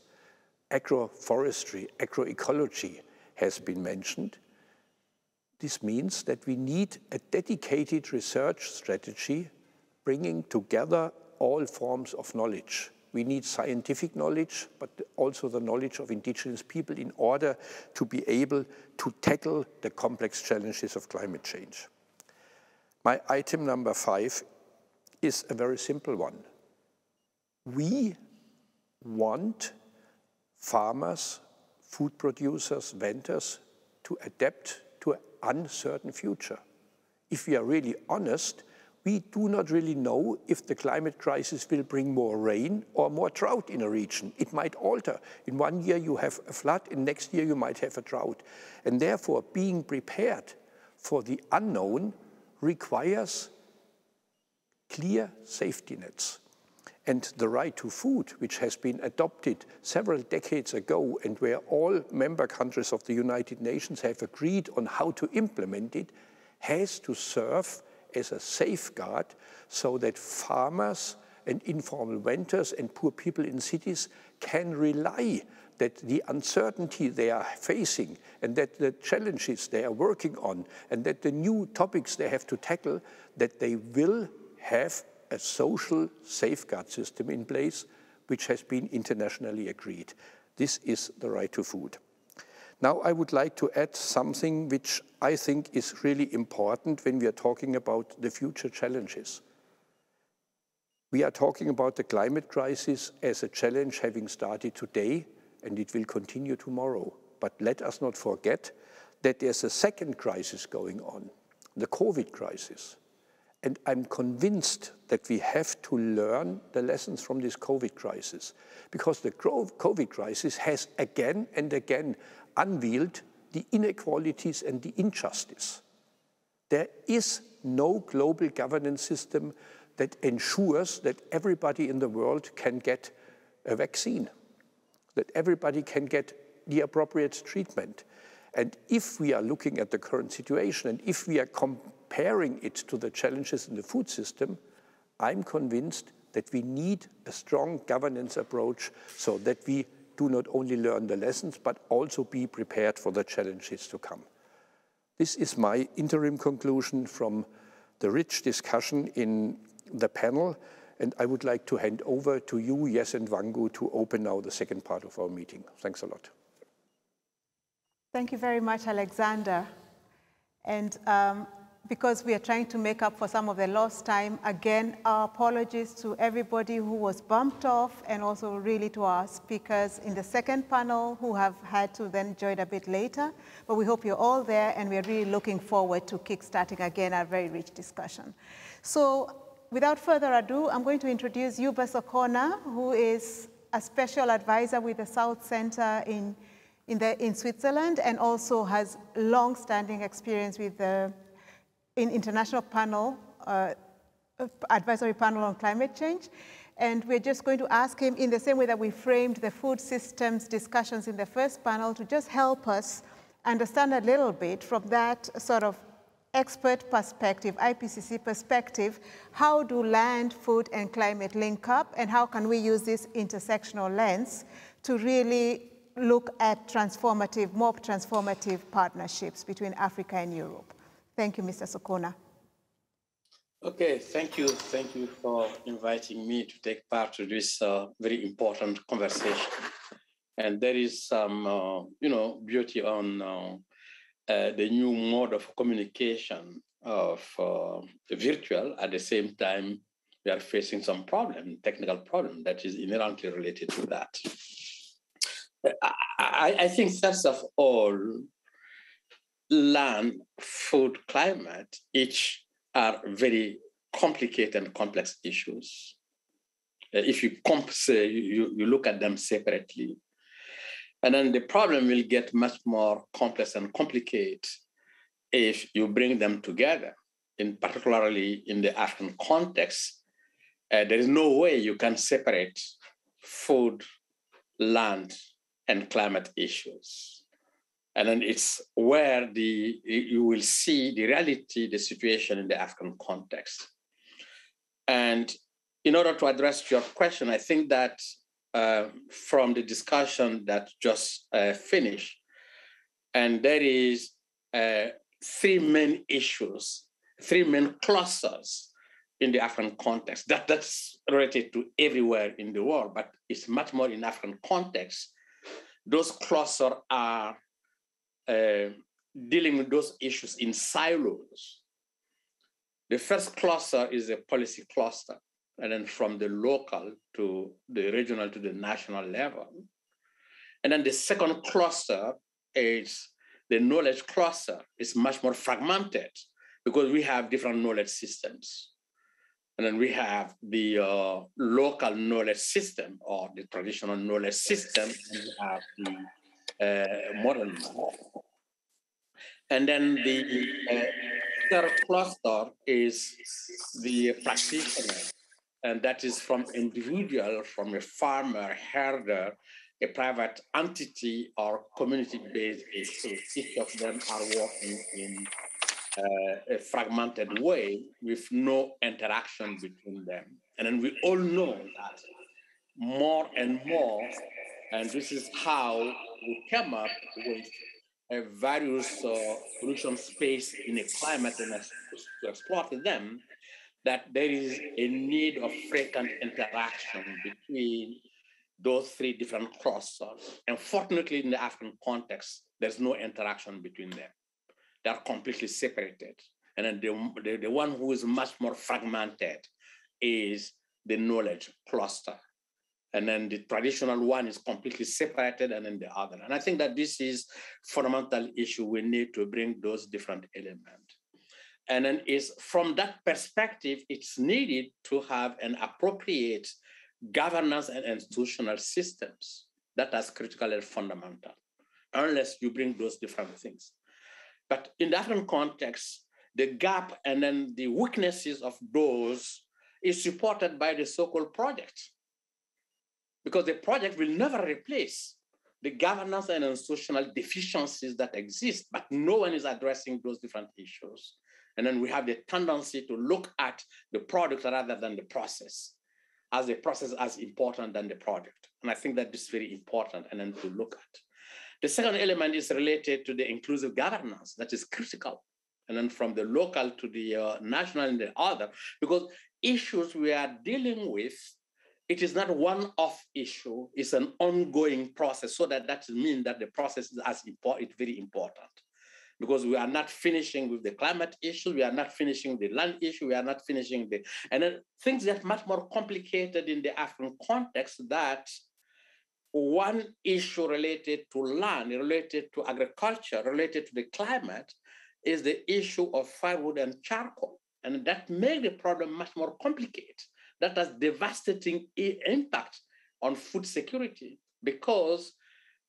Agroforestry, agroecology has been mentioned. This means that we need a dedicated research strategy bringing together all forms of knowledge. We need scientific knowledge, but also the knowledge of indigenous people in order to be able to tackle the complex challenges of climate change. My item number five is a very simple one. We want farmers, food producers, vendors to adapt uncertain future. If we are really honest, we do not really know if the climate crisis will bring more rain or more drought in a region. It might alter. In one year you have a flood, in next year you might have a drought. And therefore, being prepared for the unknown requires clear safety nets. And the right to food, which has been adopted several decades ago and where all member countries of the United Nations have agreed on how to implement it, has to serve as a safeguard so that farmers and informal renters and poor people in cities can rely that the uncertainty they are facing and that the challenges they are working on and that the new topics they have to tackle, that they will have a social safeguard system in place which has been internationally agreed. This is the right to food. Now I would like to add something which I think is really important when we are talking about the future challenges. We are talking about the climate crisis as a challenge having started today and it will continue tomorrow. But let us not forget that there's a second crisis going on, the COVID crisis. And I'm convinced that we have to learn the lessons from this COVID crisis because the COVID crisis has again and again unveiled the inequalities and the injustice. There is no global governance system that ensures that everybody in the world can get a vaccine, that everybody can get the appropriate treatment. And if we are looking at the current situation and if we are comparing it to the challenges in the food system, I'm convinced that we need a strong governance approach so that we do not only learn the lessons, but also be prepared for the challenges to come. This is my interim conclusion from the rich discussion in the panel, and I would like to hand over to you, Jes and Wangu, to open now the second part of our meeting. Thanks a lot. Thank you very much, Alexander. And um, because we are trying to make up for some of the lost time. Again, our apologies to everybody who was bumped off and also really to our speakers in the second panel who have had to then join a bit later. But we hope you're all there and we're really looking forward to kickstarting again our very rich discussion. So without further ado, I'm going to introduce Youba Sokona, who is a special advisor with the South Center in, in, the, in Switzerland and also has long-standing experience with the in international panel, uh, advisory panel on climate change. And we're just going to ask him in the same way that we framed the food systems discussions in the first panel to just help us understand a little bit from that sort of expert perspective, IPCC perspective, how do land, food, and climate link up, and how can we use this intersectional lens to really look at transformative, more transformative partnerships between Africa and Europe. Thank you, Mr. Sokona. Okay, thank you. Thank you for inviting me to take part to this uh, very important conversation. And there is some, uh, you know, beauty on uh, uh the new mode of communication of uh, virtual. At the same time, we are facing some problem, technical problem that is inherently related to that. I, I think first of all, land, food, climate, each are very complicated and complex issues. Uh, if you, comp- say, you, you look at them separately, and then the problem will get much more complex and complicated if you bring them together, in particularly in the African context. Uh, there is no way you can separate food, land, and climate issues. And then it's where the you will see the reality, the situation in the African context. And in order to address your question, I think that uh, from the discussion that just uh, finished, and there is uh, three main issues, three main clusters in the African context. That, that's related to everywhere in the world, but it's much more in African context. Those clusters are uh, dealing with those issues in silos. The first cluster is a policy cluster, and then from the local to the regional to the national level. And then the second cluster is the knowledge cluster is much more fragmented because we have different knowledge systems. And then we have the uh, local knowledge system or the traditional knowledge system, and we have the modern one. And then the uh, third cluster is the practitioner, and that is from individual, from a farmer, herder, a private entity, or community-based issue. Each of them are working in uh, a fragmented way with no interaction between them. And then we all know that more and more, and this is how we came up with a various uh, solution space in a climate and to exploit them, that there is a need of frequent interaction between those three different clusters. Unfortunately, in the African context, there's no interaction between them they are completely separated. And then the, the, the one who is much more fragmented is the knowledge cluster. And then the traditional one is completely separated and then the other. And I think that this is fundamental issue. We need to bring those different elements. And then is from that perspective, it's needed to have an appropriate governance and institutional systems that is critical and fundamental, unless you bring those different things. But in the African context, the gap and then the weaknesses of those is supported by the so-called project. Because the project will never replace the governance and institutional deficiencies that exist, but no one is addressing those different issues. And then we have the tendency to look at the product rather than the process, as the process as important than the project. And I think that this is very important and then to look at. The second element is related to the inclusive governance that is critical. And then from the local to the uh, national and the other, because issues we are dealing with, it is not one-off issue, it's an ongoing process. So that that means that the process is as important, it's very important. Because we are not finishing with the climate issue, we are not finishing the land issue, we are not finishing the, and then things get much more complicated in the African context that one issue related to land, related to agriculture, related to the climate, is the issue of firewood and charcoal. And that makes the problem much more complicated. That has devastating impact on food security because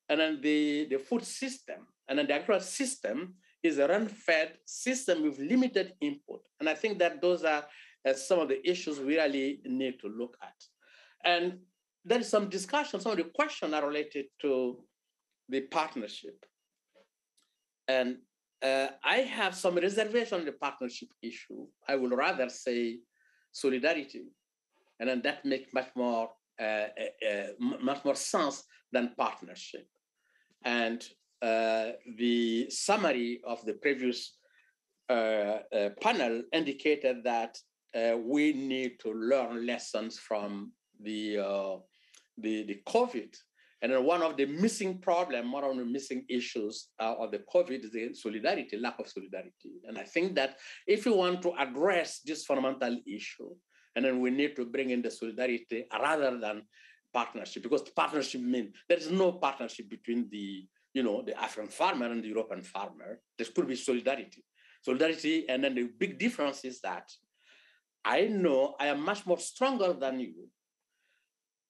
and then the, the food system and then the agricultural system is a run-fed system with limited input. And I think that those are uh, some of the issues we really need to look at. And there is some discussion, some of the questions are related to the partnership. And uh, I have some reservation on the partnership issue. I would rather say solidarity. And then that makes much more, uh, uh, uh much more sense than partnership. And uh, the summary of the previous uh, panel indicated that we need to learn lessons from the the, the COVID. And then one of the missing problem, one of the missing issues uh, of the COVID is the solidarity, lack of solidarity. And I think that if we want to address this fundamental issue, and then we need to bring in the solidarity rather than partnership, because partnership means there is no partnership between the, you know, the African farmer and the European farmer. There could be solidarity. Solidarity, and then the big difference is that I know I am much more stronger than you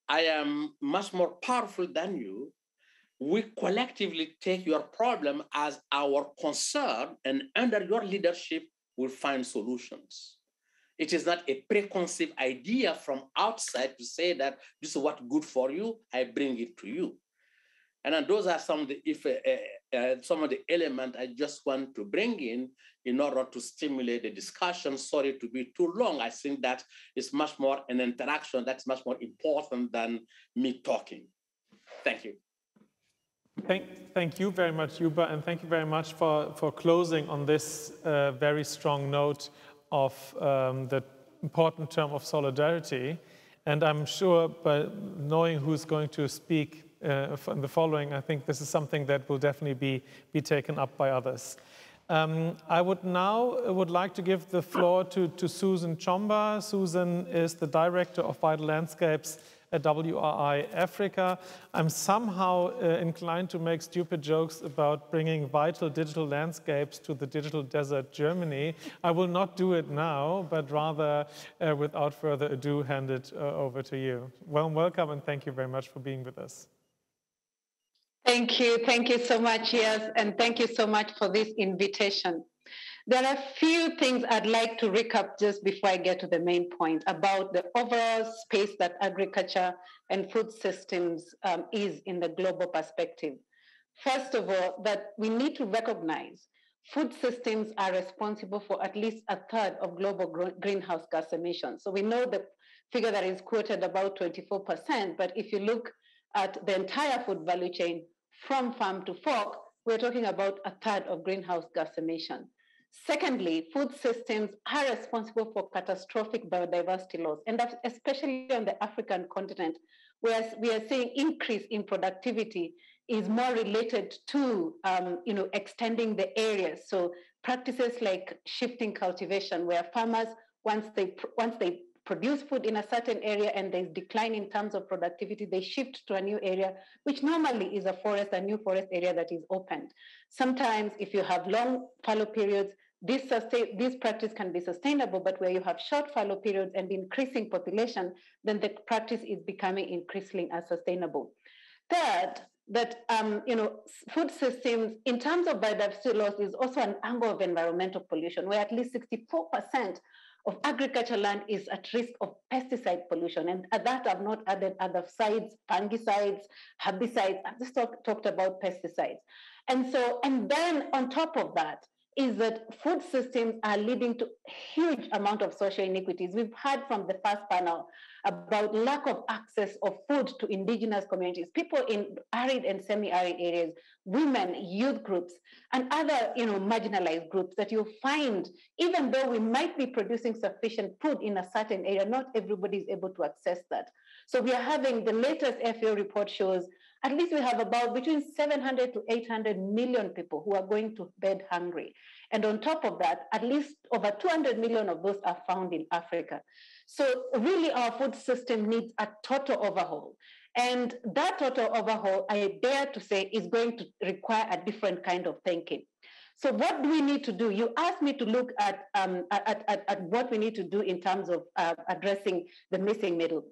I am much more powerful than you, we collectively take your problem as our concern, and under your leadership, we'll find solutions. It is not a preconceived idea from outside to say that this is what good for you, I bring it to you. And those are some of the if, uh, uh, some of the elements I just want to bring in in order to stimulate the discussion. Sorry to be too long. I think that is much more an interaction that's much more important than me talking. Thank you. Thank, thank you very much, Youba, and thank you very much for, for closing on this uh, very strong note of um, the important term of solidarity. And I'm sure by knowing who's going to speak uh, in the following, I think this is something that will definitely be, be taken up by others. Um, I would now uh, would like to give the floor to, to Susan Chomba. Susan is the director of Vital Landscapes at WRI Africa. I'm somehow uh, inclined to make stupid jokes about bringing vital digital landscapes to the digital desert Germany. I will not do it now, but rather, uh, without further ado, hand it uh, over to you. Well, welcome and thank you very much for being with us. Thank you. Thank you so much, Jes, and thank you so much for this invitation. There are a few things I'd like to recap just before I get to the main point about the overall space that agriculture and food systems um, is in the global perspective. First of all, that we need to recognize food systems are responsible for at least a third of global greenhouse gas emissions. So we know the figure that is quoted about 24%, but if you look at the entire food value chain from farm to fork, we're talking about a third of greenhouse gas emission. Secondly, food systems are responsible for catastrophic biodiversity loss, and especially on the African continent, where we are seeing increase in productivity is more related to um, you know extending the areas. So practices like shifting cultivation, where farmers once they once they produce food in a certain area and there's decline in terms of productivity, they shift to a new area, which normally is a forest, a new forest area that is opened. Sometimes, if you have long fallow periods, this, sustain, this practice can be sustainable, but where you have short fallow periods and increasing population, then the practice is becoming increasingly unsustainable. Third, that um, you know food systems in terms of biodiversity loss is also an angle of environmental pollution, where at least 64% of agricultural land is at risk of pesticide pollution. And at that, I've not added other sides, fungicides, herbicides. I've just talk, talked about pesticides. And so, and then on top of that, is that food systems are leading to huge amount of social inequities. We've heard from the first panel about lack of access of food to indigenous communities, people in arid and semi-arid areas, women, youth groups, and other you know, marginalized groups that you find, even though we might be producing sufficient food in a certain area, not everybody is able to access that. So we are having the latest FAO report shows at least we have about between 700 to 800 million people who are going to bed hungry. And on top of that, at least over 200 million of those are found in Africa. So really our food system needs a total overhaul. And that total overhaul, I dare to say, is going to require a different kind of thinking. So what do we need to do? You asked me to look at, um, at, at, at, what we need to do in terms of uh, addressing the missing middle.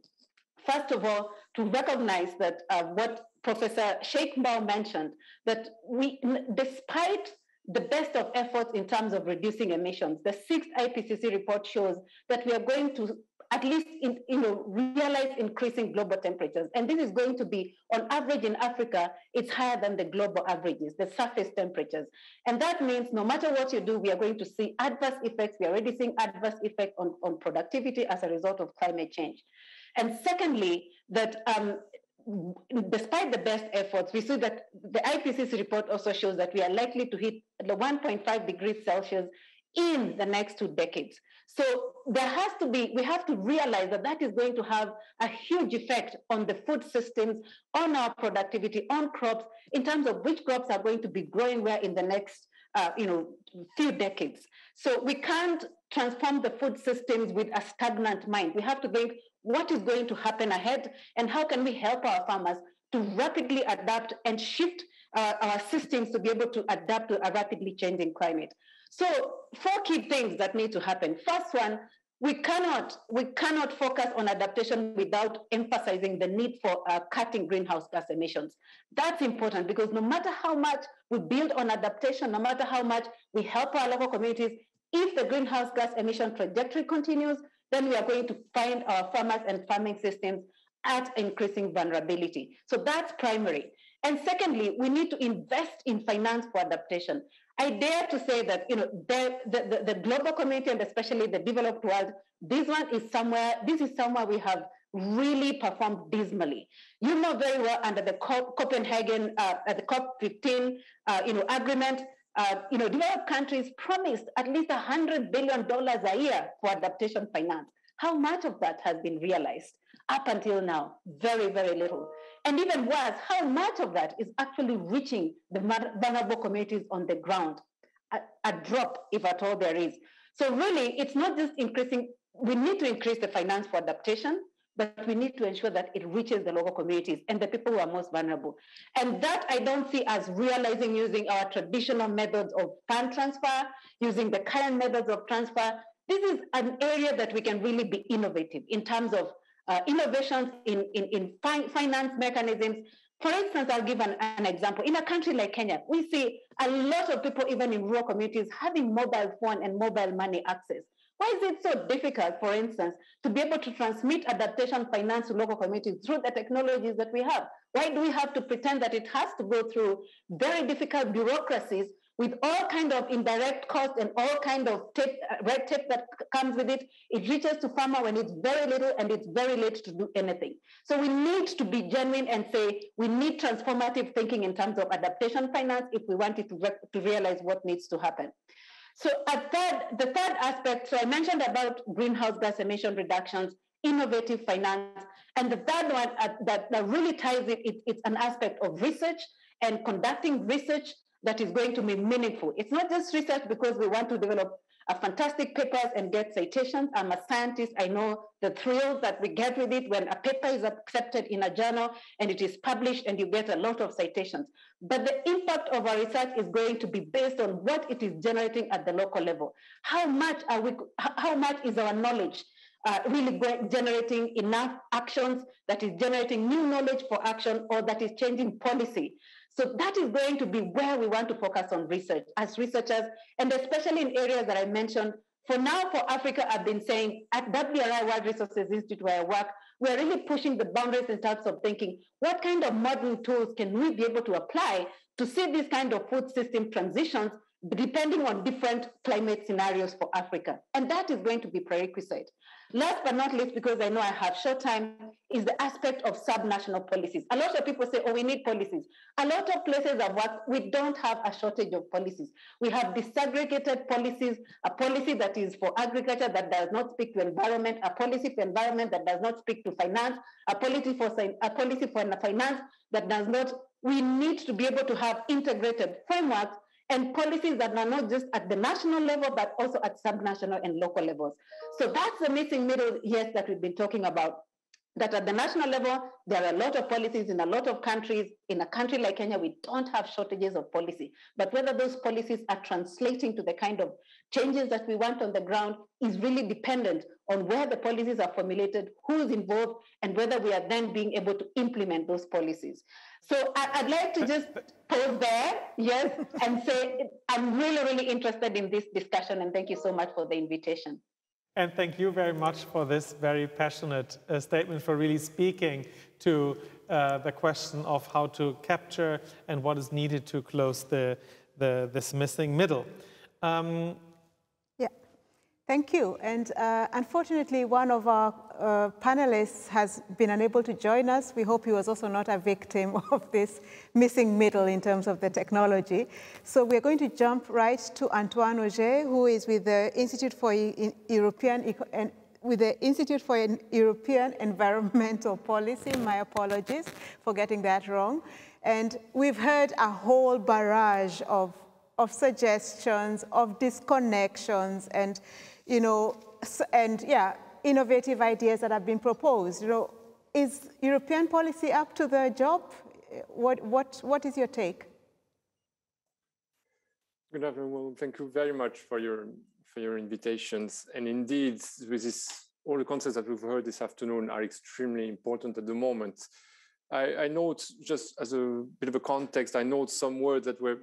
First of all, to recognize that uh, what Professor Cheikh Mbow mentioned, that we, despite the best of efforts in terms of reducing emissions, the sixth IPCC report shows that we are going to at least in, you know, realize increasing global temperatures. And this is going to be, on average in Africa, it's higher than the global averages, the surface temperatures. And that means no matter what you do, we are going to see adverse effects. We are already seeing adverse effects on, on productivity as a result of climate change. And secondly, that um, despite the best efforts, we see that the IPCC report also shows that we are likely to hit the 1.5 degrees Celsius in the next two decades. So there has to be, we have to realize that that is going to have a huge effect on the food systems, on our productivity, on crops, in terms of which crops are going to be growing where in the next, uh, you know, few decades. So we can't transform the food systems with a stagnant mind. We have to think what is going to happen ahead and how can we help our farmers to rapidly adapt and shift uh, our systems to be able to adapt to a rapidly changing climate. So four key things that need to happen. First one, we cannot we cannot focus on adaptation without emphasizing the need for uh, cutting greenhouse gas emissions. That's important because no matter how much we build on adaptation, no matter how much we help our local communities, if the greenhouse gas emission trajectory continues, then we are going to find our farmers and farming systems at increasing vulnerability. So that's primary. And secondly, we need to invest in finance for adaptation. I dare to say that you know the, the, the, global community and especially the developed world, this one is somewhere, this is somewhere we have really performed dismally. You know very well under the Copenhagen, uh, the COP15 uh, you know, agreement, uh, you know, developed countries promised at least $100 billion a year for adaptation finance. How much of that has been realized? Up until now, very, very little. And even worse, how much of that is actually reaching the vulnerable communities on the ground? A, a drop, if at all there is. So really, it's not just increasing, we need to increase the finance for adaptation, but we need to ensure that it reaches the local communities and the people who are most vulnerable. And that I don't see as realizing using our traditional methods of fund transfer, using the current methods of transfer. This is an area that we can really be innovative in terms of uh, innovations in, in, in fi- finance mechanisms. For instance, I'll give an, an example. In a country like Kenya, we see a lot of people, even in rural communities, having mobile phone and mobile money access. Why is it so difficult, for instance, to be able to transmit adaptation finance to local communities through the technologies that we have? Why do we have to pretend that it has to go through very difficult bureaucracies with all kind of indirect costs and all kind of tape, red tape that comes with it, it reaches to farmer when it's very little and it's very late to do anything. So we need to be genuine and say we need transformative thinking in terms of adaptation finance if we wanted to, re- to realize what needs to happen. So a third, the third aspect, so I mentioned about greenhouse gas emission reductions, innovative finance, and the third one uh, that, that really ties it, it, it's an aspect of research and conducting research that is going to be meaningful. It's not just research because we want to develop a fantastic papers and get citations. I'm a scientist. I know the thrill that we get with it when a paper is accepted in a journal and it is published and you get a lot of citations. But the impact of our research is going to be based on what it is generating at the local level. How much are we? How much is our knowledge uh, really generating enough actions that is generating new knowledge for action or that is changing policy so that is going to be where we want to focus on research as researchers, and especially in areas that I mentioned. For now, for Africa, I've been saying at WRI World Resources Institute where I work, we're really pushing the boundaries in terms of thinking what kind of modeling tools can we be able to apply to see these kind of food system transitions depending on different climate scenarios for Africa. And that is going to be prerequisite. Last but not least, because I know I have short time, is the aspect of subnational policies. A lot of people say, oh, we need policies. A lot of places of work, we don't have a shortage of policies. We have disaggregated policies, a policy that is for agriculture that does not speak to environment, a policy for environment that does not speak to finance, a policy for, a policy for finance that does not, we need to be able to have integrated frameworks and policies that are not just at the national level, but also at subnational and local levels. So that's the missing middle, yes, that we've been talking about. That at the national level, there are a lot of policies in a lot of countries. In a country like Kenya, we don't have shortages of policy. But whether those policies are translating to the kind of changes that we want on the ground is really dependent on where the policies are formulated, who's involved, and whether we are then being able to implement those policies. So I, would like to just pause there, yes, and say I'm really, really interested in this discussion, and thank you so much for the invitation. And thank you very much for this very passionate uh, statement, for really speaking to uh, the question of how to capture and what is needed to close the, the this missing middle. Um, Thank you. And uh, unfortunately, one of our uh, panelists has been unable to join us. We hope he was also not a victim of this missing middle in terms of the technology. So we're going to jump right to Antoine Oger, who is with the Institute for European and with the Institute for European Environmental Policy. My apologies for getting that wrong. And we've heard a whole barrage of, of suggestions, of disconnections, and you know, and yeah, innovative ideas that have been proposed. You know, is European policy up to the job? What, what, what is your take? Good afternoon. Well, thank you very much for your for your invitations. And indeed, with this, all the concepts that we've heard this afternoon are extremely important at the moment. I, I note just as a bit of a context, I note some words that were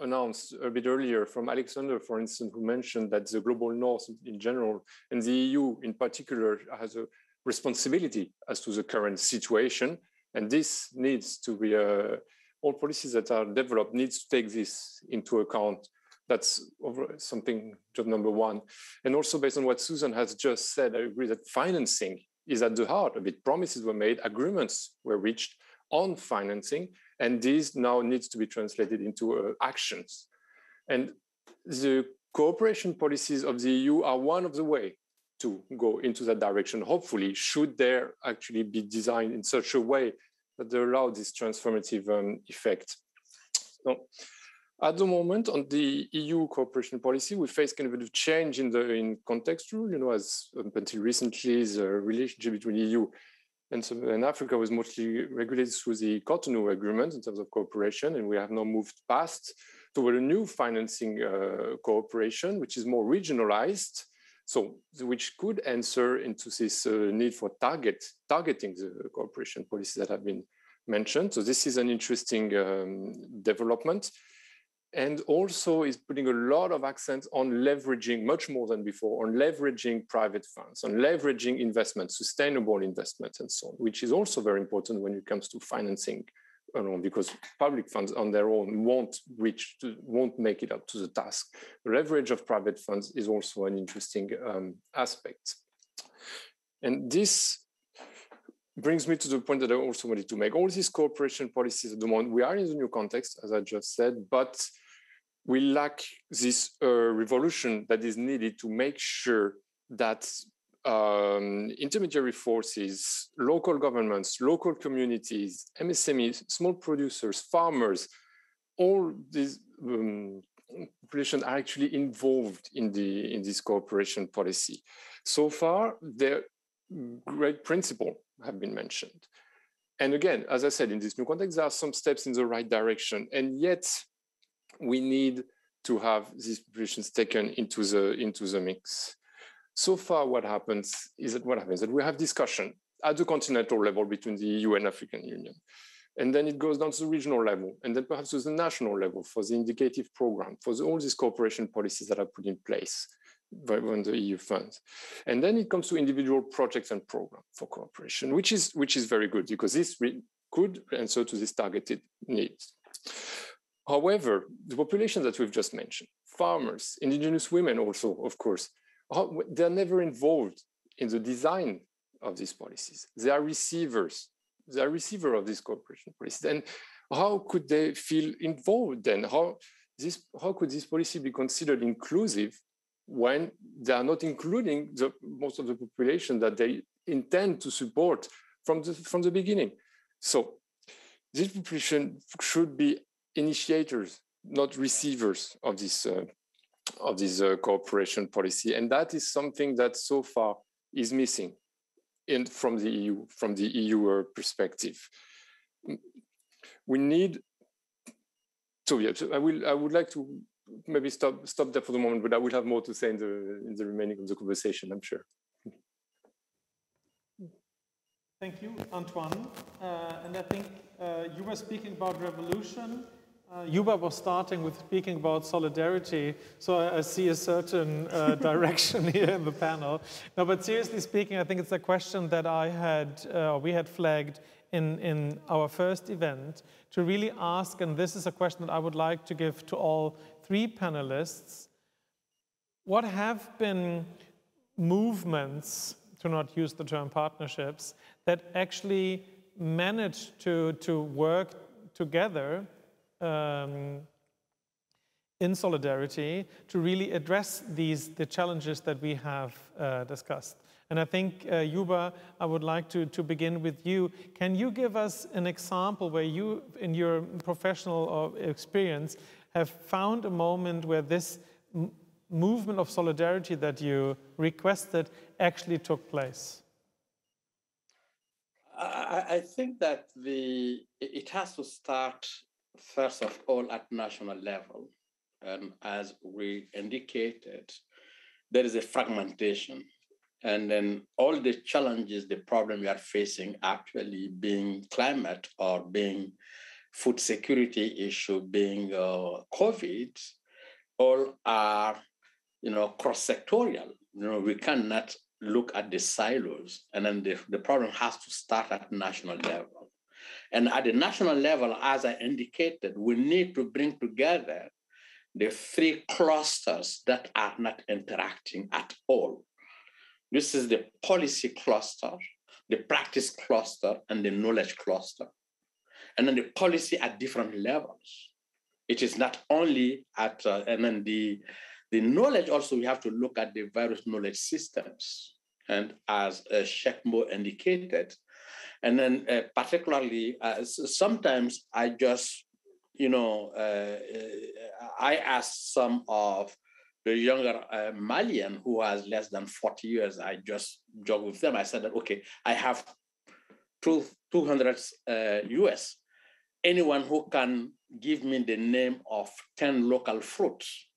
announced a bit earlier from Alexander, for instance, who mentioned that the global north in general and the EU in particular has a responsibility as to the current situation. And this needs to be, uh, all policies that are developed needs to take this into account. That's something job number one. And also based on what Susan has just said, I agree that financing is at the heart of it. Promises were made, agreements were reached on financing, and this now needs to be translated into uh, actions. And the cooperation policies of the EU are one of the way to go into that direction. Hopefully, should there actually be designed in such a way that they allow this transformative um, effect. So, at the moment, on the EU cooperation policy, we face kind of a change in the in context rule. You know, as up until recently, the relationship between EU And, so, and Africa was mostly regulated through the Cotonou Agreement in terms of cooperation, and we have now moved past toward a new financing uh, cooperation, which is more regionalized, so which could answer into this uh, need for target targeting the cooperation policies that have been mentioned. So this is an interesting um, development and also is putting a lot of accent on leveraging much more than before on leveraging private funds on leveraging investment sustainable investment and so on which is also very important when it comes to financing alone because public funds on their own won't reach won't make it up to the task leverage of private funds is also an interesting um, aspect and this brings me to the point that I also wanted to make. All these cooperation policies at the moment, we are in the new context, as I just said, but we lack this uh, revolution that is needed to make sure that um, intermediary forces, local governments, local communities, MSMEs, small producers, farmers, all these um, populations are actually involved in the in this cooperation policy. So far, their great principle have been mentioned. And again, as I said, in this new context, there are some steps in the right direction, and yet we need to have these provisions taken into the into the mix. So far, what happens is that what happens that we have discussion at the continental level between the EU and African Union. And then it goes down to the regional level, and then perhaps to the national level for the indicative program, for the, all these cooperation policies that are put in place on the EU funds. And then it comes to individual projects and programs for cooperation, which is, which is very good because this could answer to these targeted needs. However, the population that we've just mentioned, farmers, indigenous women also, of course, they're never involved in the design of these policies. They are receivers. They are receiver of these cooperation policies. And how could they feel involved then? How, this, how could this policy be considered inclusive when they are not including the, most of the population that they intend to support from the, from the beginning? So this population should be initiators, not receivers of this uh, of this uh, cooperation policy, and that is something that so far is missing in from the EU from the EU uh, perspective. We need. So yeah, so I will. I would like to maybe stop stop there for the moment, but I will have more to say in the in the remaining of the conversation. I'm sure. Thank you, Antoine. Uh, and I think uh, you were speaking about revolution. Uh, Youba was starting with speaking about solidarity, so I, I see a certain uh, direction here in the panel. No, but seriously speaking, I think it's a question that I had, uh, we had flagged in, in our first event to really ask, and this is a question that I would like to give to all three panelists. What have been movements, to not use the term partnerships, that actually managed to, to work together um, in solidarity to really address these the challenges that we have uh, discussed. And I think, uh, Youba, I would like to, to begin with you. Can you give us an example where you, in your professional uh, experience, have found a moment where this movement of solidarity that you requested actually took place? I, I think that the it has to start first of all at national level. And as we indicated, there is a fragmentation. And then all the challenges, the problem we are facing actually being climate or being food security issue, being uh, COVID, all are, you know, cross-sectorial. You know, we cannot look at the silos and then the, the problem has to start at national level. And at the national level, as I indicated, we need to bring together the three clusters that are not interacting at all. This is the policy cluster, the practice cluster, and the knowledge cluster. And then the policy at different levels. It is not only at, uh, and then the, the knowledge also, we have to look at the various knowledge systems. And as uh, Cheikh Mbow indicated, and then uh, particularly, uh, sometimes I just, you know, uh, uh, I ask some of the younger uh, Malian who has less than 40 years, I just joke with them. I said that, okay, I have two, 200 uh, US. Anyone who can give me the name of 10 local fruits,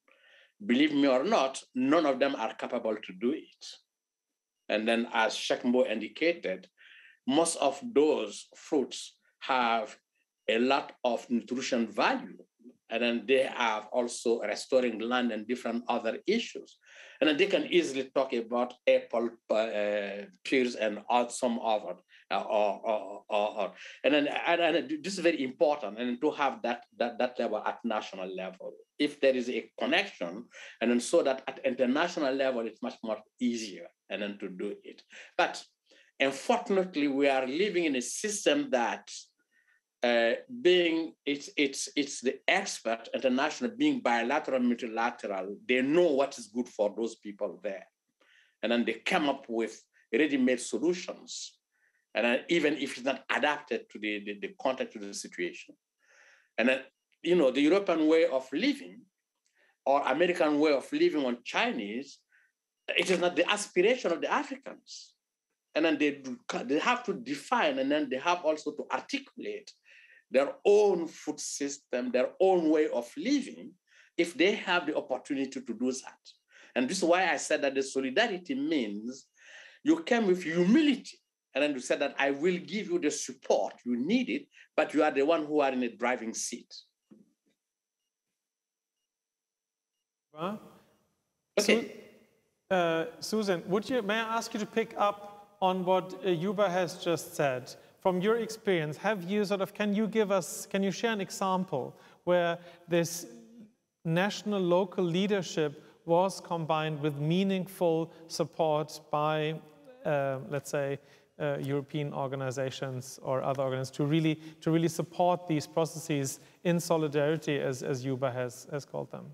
believe me or not, none of them are capable to do it. And then as Cheikh Mbow indicated, most of those fruits have a lot of nutrition value. And then they have also restoring land and different other issues. And then they can easily talk about apple uh, pears and some other. Uh, or, or, or, and then and, and this is very important and to have that, that that level at national level if there is a connection and then so that at international level it's much more easier and then to do it but unfortunately we are living in a system that uh, being it's it's it's the expert international being bilateral multilateral they know what is good for those people there. And then they come up with ready-made solutions. And then even if it's not adapted to the, the, the context of the situation. And then you know the european way of living or american way of living on chinese it is not the aspiration of the africans and then they, they have to define and then they have also to articulate their own food system, their own way of living, if they have the opportunity to do that. And this is why I said that the solidarity means you came with humility. And then you said that I will give you the support you need it, but you are the one who are in a driving seat. Okay. Uh, Susan, would you, may I ask you to pick up on what uh, Youba has just said? from your experience, have you sort of, can you give us, can you share an example where this national local leadership was combined with meaningful support by, uh, let's say, uh, European organizations or other organizations to really, to really support these processes in solidarity, as, as Youba has, has called them?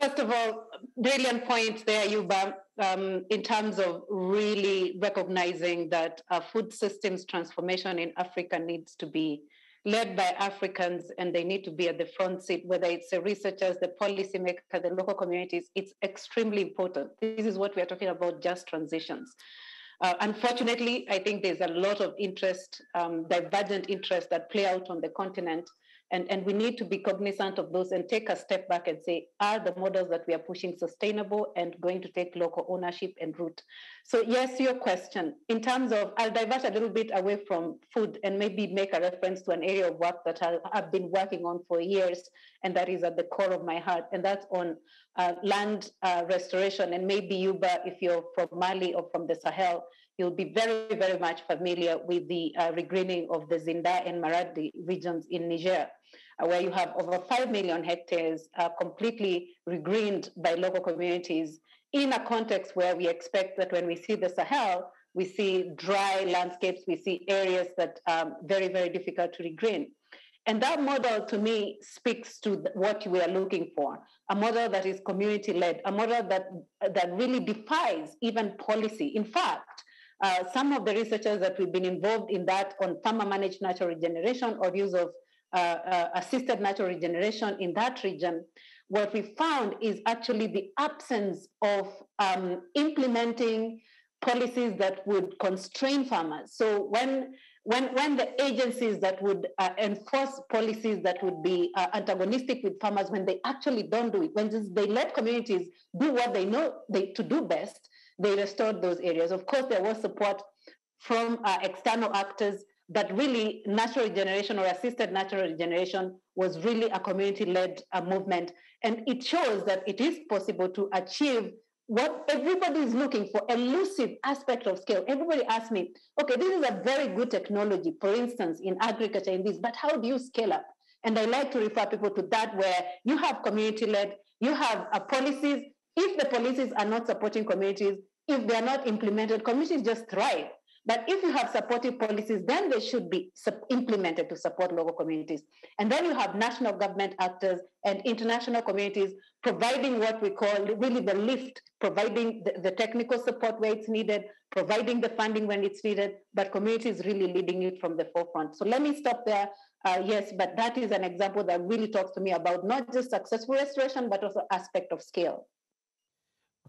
First of all, brilliant point there, Youba, um, in terms of really recognizing that uh, food systems transformation in Africa needs to be led by Africans and they need to be at the front seat, whether it's the researchers, the policymakers, the local communities. It's extremely important. This is what we're talking about just transitions. Uh, unfortunately, I think there's a lot of interest, um, divergent interest that play out on the continent and, and we need to be cognizant of those and take a step back and say, are the models that we are pushing sustainable and going to take local ownership and root? So yes, your question. In terms of, I'll divert a little bit away from food and maybe make a reference to an area of work that I, have been working on for years, and that is at the core of my heart, and that's on uh, land uh, restoration. And maybe you, if you're from Mali or from the Sahel, you'll be very, very much familiar with the uh, regreening of the Zinder and Maradi regions in Niger. Uh, where you have over 5 million hectares uh, completely regreened by local communities in a context where we expect that when we see the Sahel, we see dry landscapes, we see areas that are um, very, very difficult to regreen. And that model to me speaks to what we are looking for a model that is community led, a model that, that really defies even policy. In fact, uh, some of the researchers that we've been involved in that on farmer managed natural regeneration or use of uh, uh, assisted natural regeneration in that region, what we found is actually the absence of um, implementing policies that would constrain farmers. So when when, when the agencies that would uh, enforce policies that would be uh, antagonistic with farmers, when they actually don't do it, when they let communities do what they know they, to do best, they restored those areas. Of course, there was support from uh, external actors, but really natural regeneration or assisted natural regeneration was really a community-led uh, movement. And it shows that it is possible to achieve what everybody is looking for, elusive aspect of scale. Everybody asks me, okay, this is a very good technology, for instance, in agriculture in this, but how do you scale up? And I like to refer people to that where you have community-led, you have uh, policies. If the policies are not supporting communities, if they are not implemented, communities just thrive. But if you have supportive policies, then they should be implemented to support local communities. And then you have national government actors and international communities providing what we call really the lift, providing the, the technical support where it's needed, providing the funding when it's needed, but communities really leading it from the forefront. So let me stop there. Uh, yes, but that is an example that really talks to me about not just successful restoration, but also aspect of scale.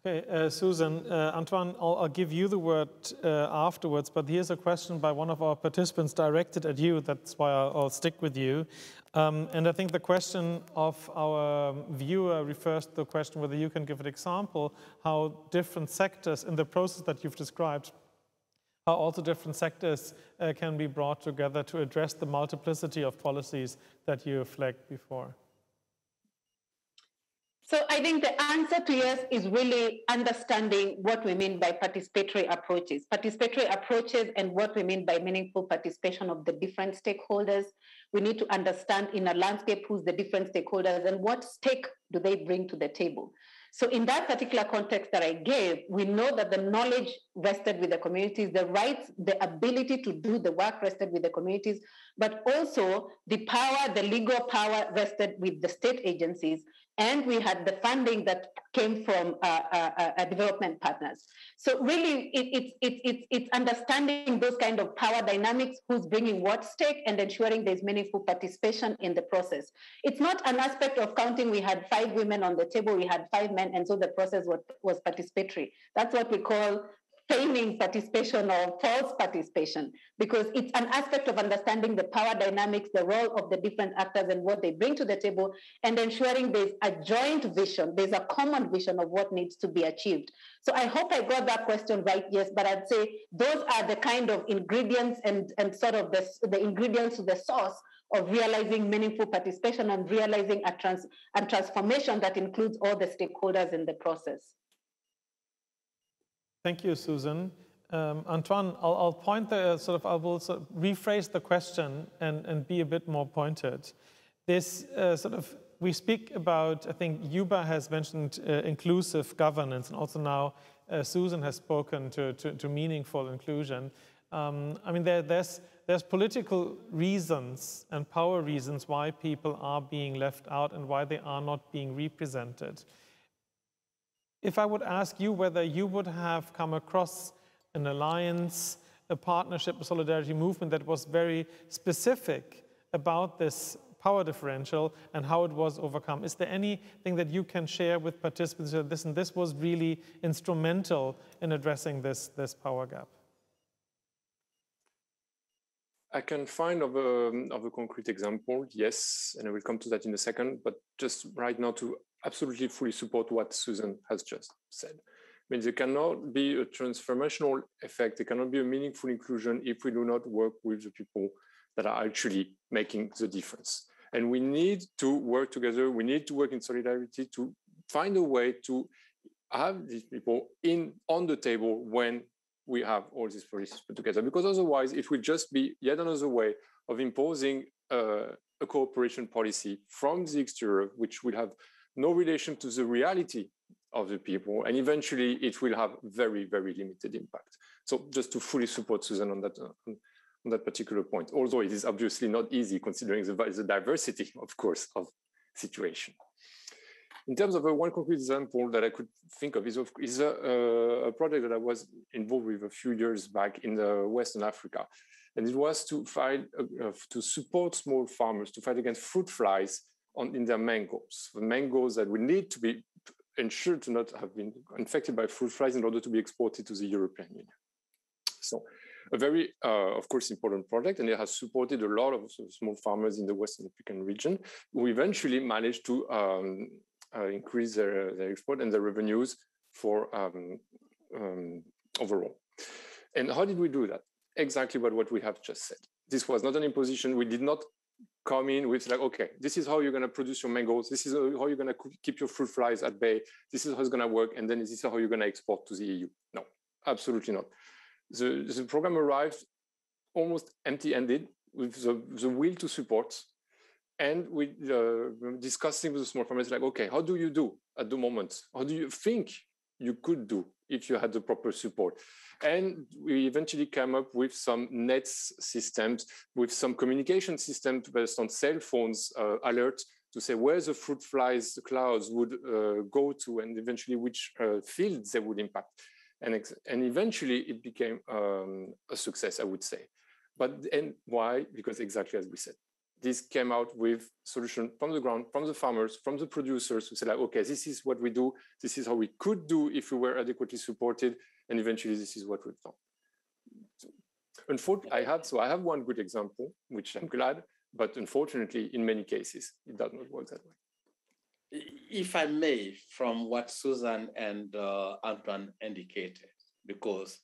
Okay, uh, Susan, uh, Antoine, I'll, I'll, give you the word uh, afterwards, but here's a question by one of our participants directed at you. That's why I'll, I'll stick with you. Um, and I think the question of our viewer refers to the question whether you can give an example how different sectors in the process that you've described, how also different sectors uh, can be brought together to address the multiplicity of policies that you flagged before. So I think the answer to yes is really understanding what we mean by participatory approaches. Participatory approaches and what we mean by meaningful participation of the different stakeholders. We need to understand in a landscape who's the different stakeholders and what stake do they bring to the table. So in that particular context that I gave, we know that the knowledge rested with the communities, the rights, the ability to do the work rested with the communities, but also the power, the legal power rested with the state agencies and we had the funding that came from uh, uh, uh, development partners. So really, it's it, it, it, it's understanding those kind of power dynamics, who's bringing what stake, and ensuring there's meaningful participation in the process. It's not an aspect of counting. We had five women on the table, we had five men, and so the process was, was participatory. That's what we call feigning participation or false participation because it's an aspect of understanding the power dynamics, the role of the different actors and what they bring to the table, and ensuring there's a joint vision, there's a common vision of what needs to be achieved. So I hope I got that question right, yes, but I'd say those are the kind of ingredients and, and sort of the, the ingredients to the sauce of realizing meaningful participation and realizing a, trans, a transformation that includes all the stakeholders in the process. Thank you, Susan. Um, Antoine, I'll, I'll, point the sort of, I will sort of rephrase the question and, and be a bit more pointed. This uh, sort of, we speak about, I think Youba has mentioned uh, inclusive governance, and also now uh, Susan has spoken to, to, to meaningful inclusion. Um, I mean, there, there's, there's political reasons and power reasons why people are being left out and why they are not being represented. If I would ask you whether you would have come across an alliance, a partnership, a solidarity movement that was very specific about this power differential and how it was overcome. Is there anything that you can share with participants that this and this was really instrumental in addressing this, this power gap? I can find of a, of a concrete example, yes, and I will come to that in a second, but just right now to absolutely fully support what Susan has just said. I mean, there cannot be a transformational effect. There cannot be a meaningful inclusion if we do not work with the people that are actually making the difference. And we need to work together. We need to work in solidarity to find a way to have these people in on the table when we have all these policies put together. Because otherwise, it will just be yet another way of imposing uh, a cooperation policy from the exterior, which will have no relation to the reality of the people, and eventually it will have very, very limited impact. So just to fully support Susan on that, uh, on that particular point, although it is obviously not easy considering the, the diversity, of course, of situation. In terms of a one concrete example that I could think of is, of, is a, a, project that I was involved with a few years back in the Western Africa. And it was to fight, uh, uh, to support small farmers to fight against fruit flies on, in their mangoes. The mangoes that will need to be ensured to not have been infected by fruit flies in order to be exported to the European Union. So a very, uh, of course, important project, and it has supported a lot of small farmers in the Western African region who eventually managed to um, uh, increase their, their export and their revenues for um, um, overall. And how did we do that? Exactly what, what we have just said. This was not an imposition. We did not come in with like, okay, this is how you're going to produce your mangoes. This is how you're going to keep your fruit flies at bay. This is how it's going to work. And then this is how you're going to export to the EU. No, absolutely not. The, the program arrived almost empty-handed with the, the will to support. And we uh, discussing with the small farmers, like, okay, how do you do at the moment? How do you think you could do if you had the proper support? And we eventually came up with some nets systems, with some communication systems based on cell phones uh, alerts to say where the fruit flies the clouds would uh, go to and eventually which uh, fields they would impact. And, and eventually it became um, a success, I would say. But and why? Because exactly as we said, this came out with solution from the ground, from the farmers, from the producers who said like, okay, this is what we do. This is how we could do if we were adequately supported. And eventually this is what we've done. Unfortunately, I have, so I have one good example, which I'm glad, but unfortunately, in many cases, it does not work that way. If I may, from what Susan and uh, Antoine indicated, because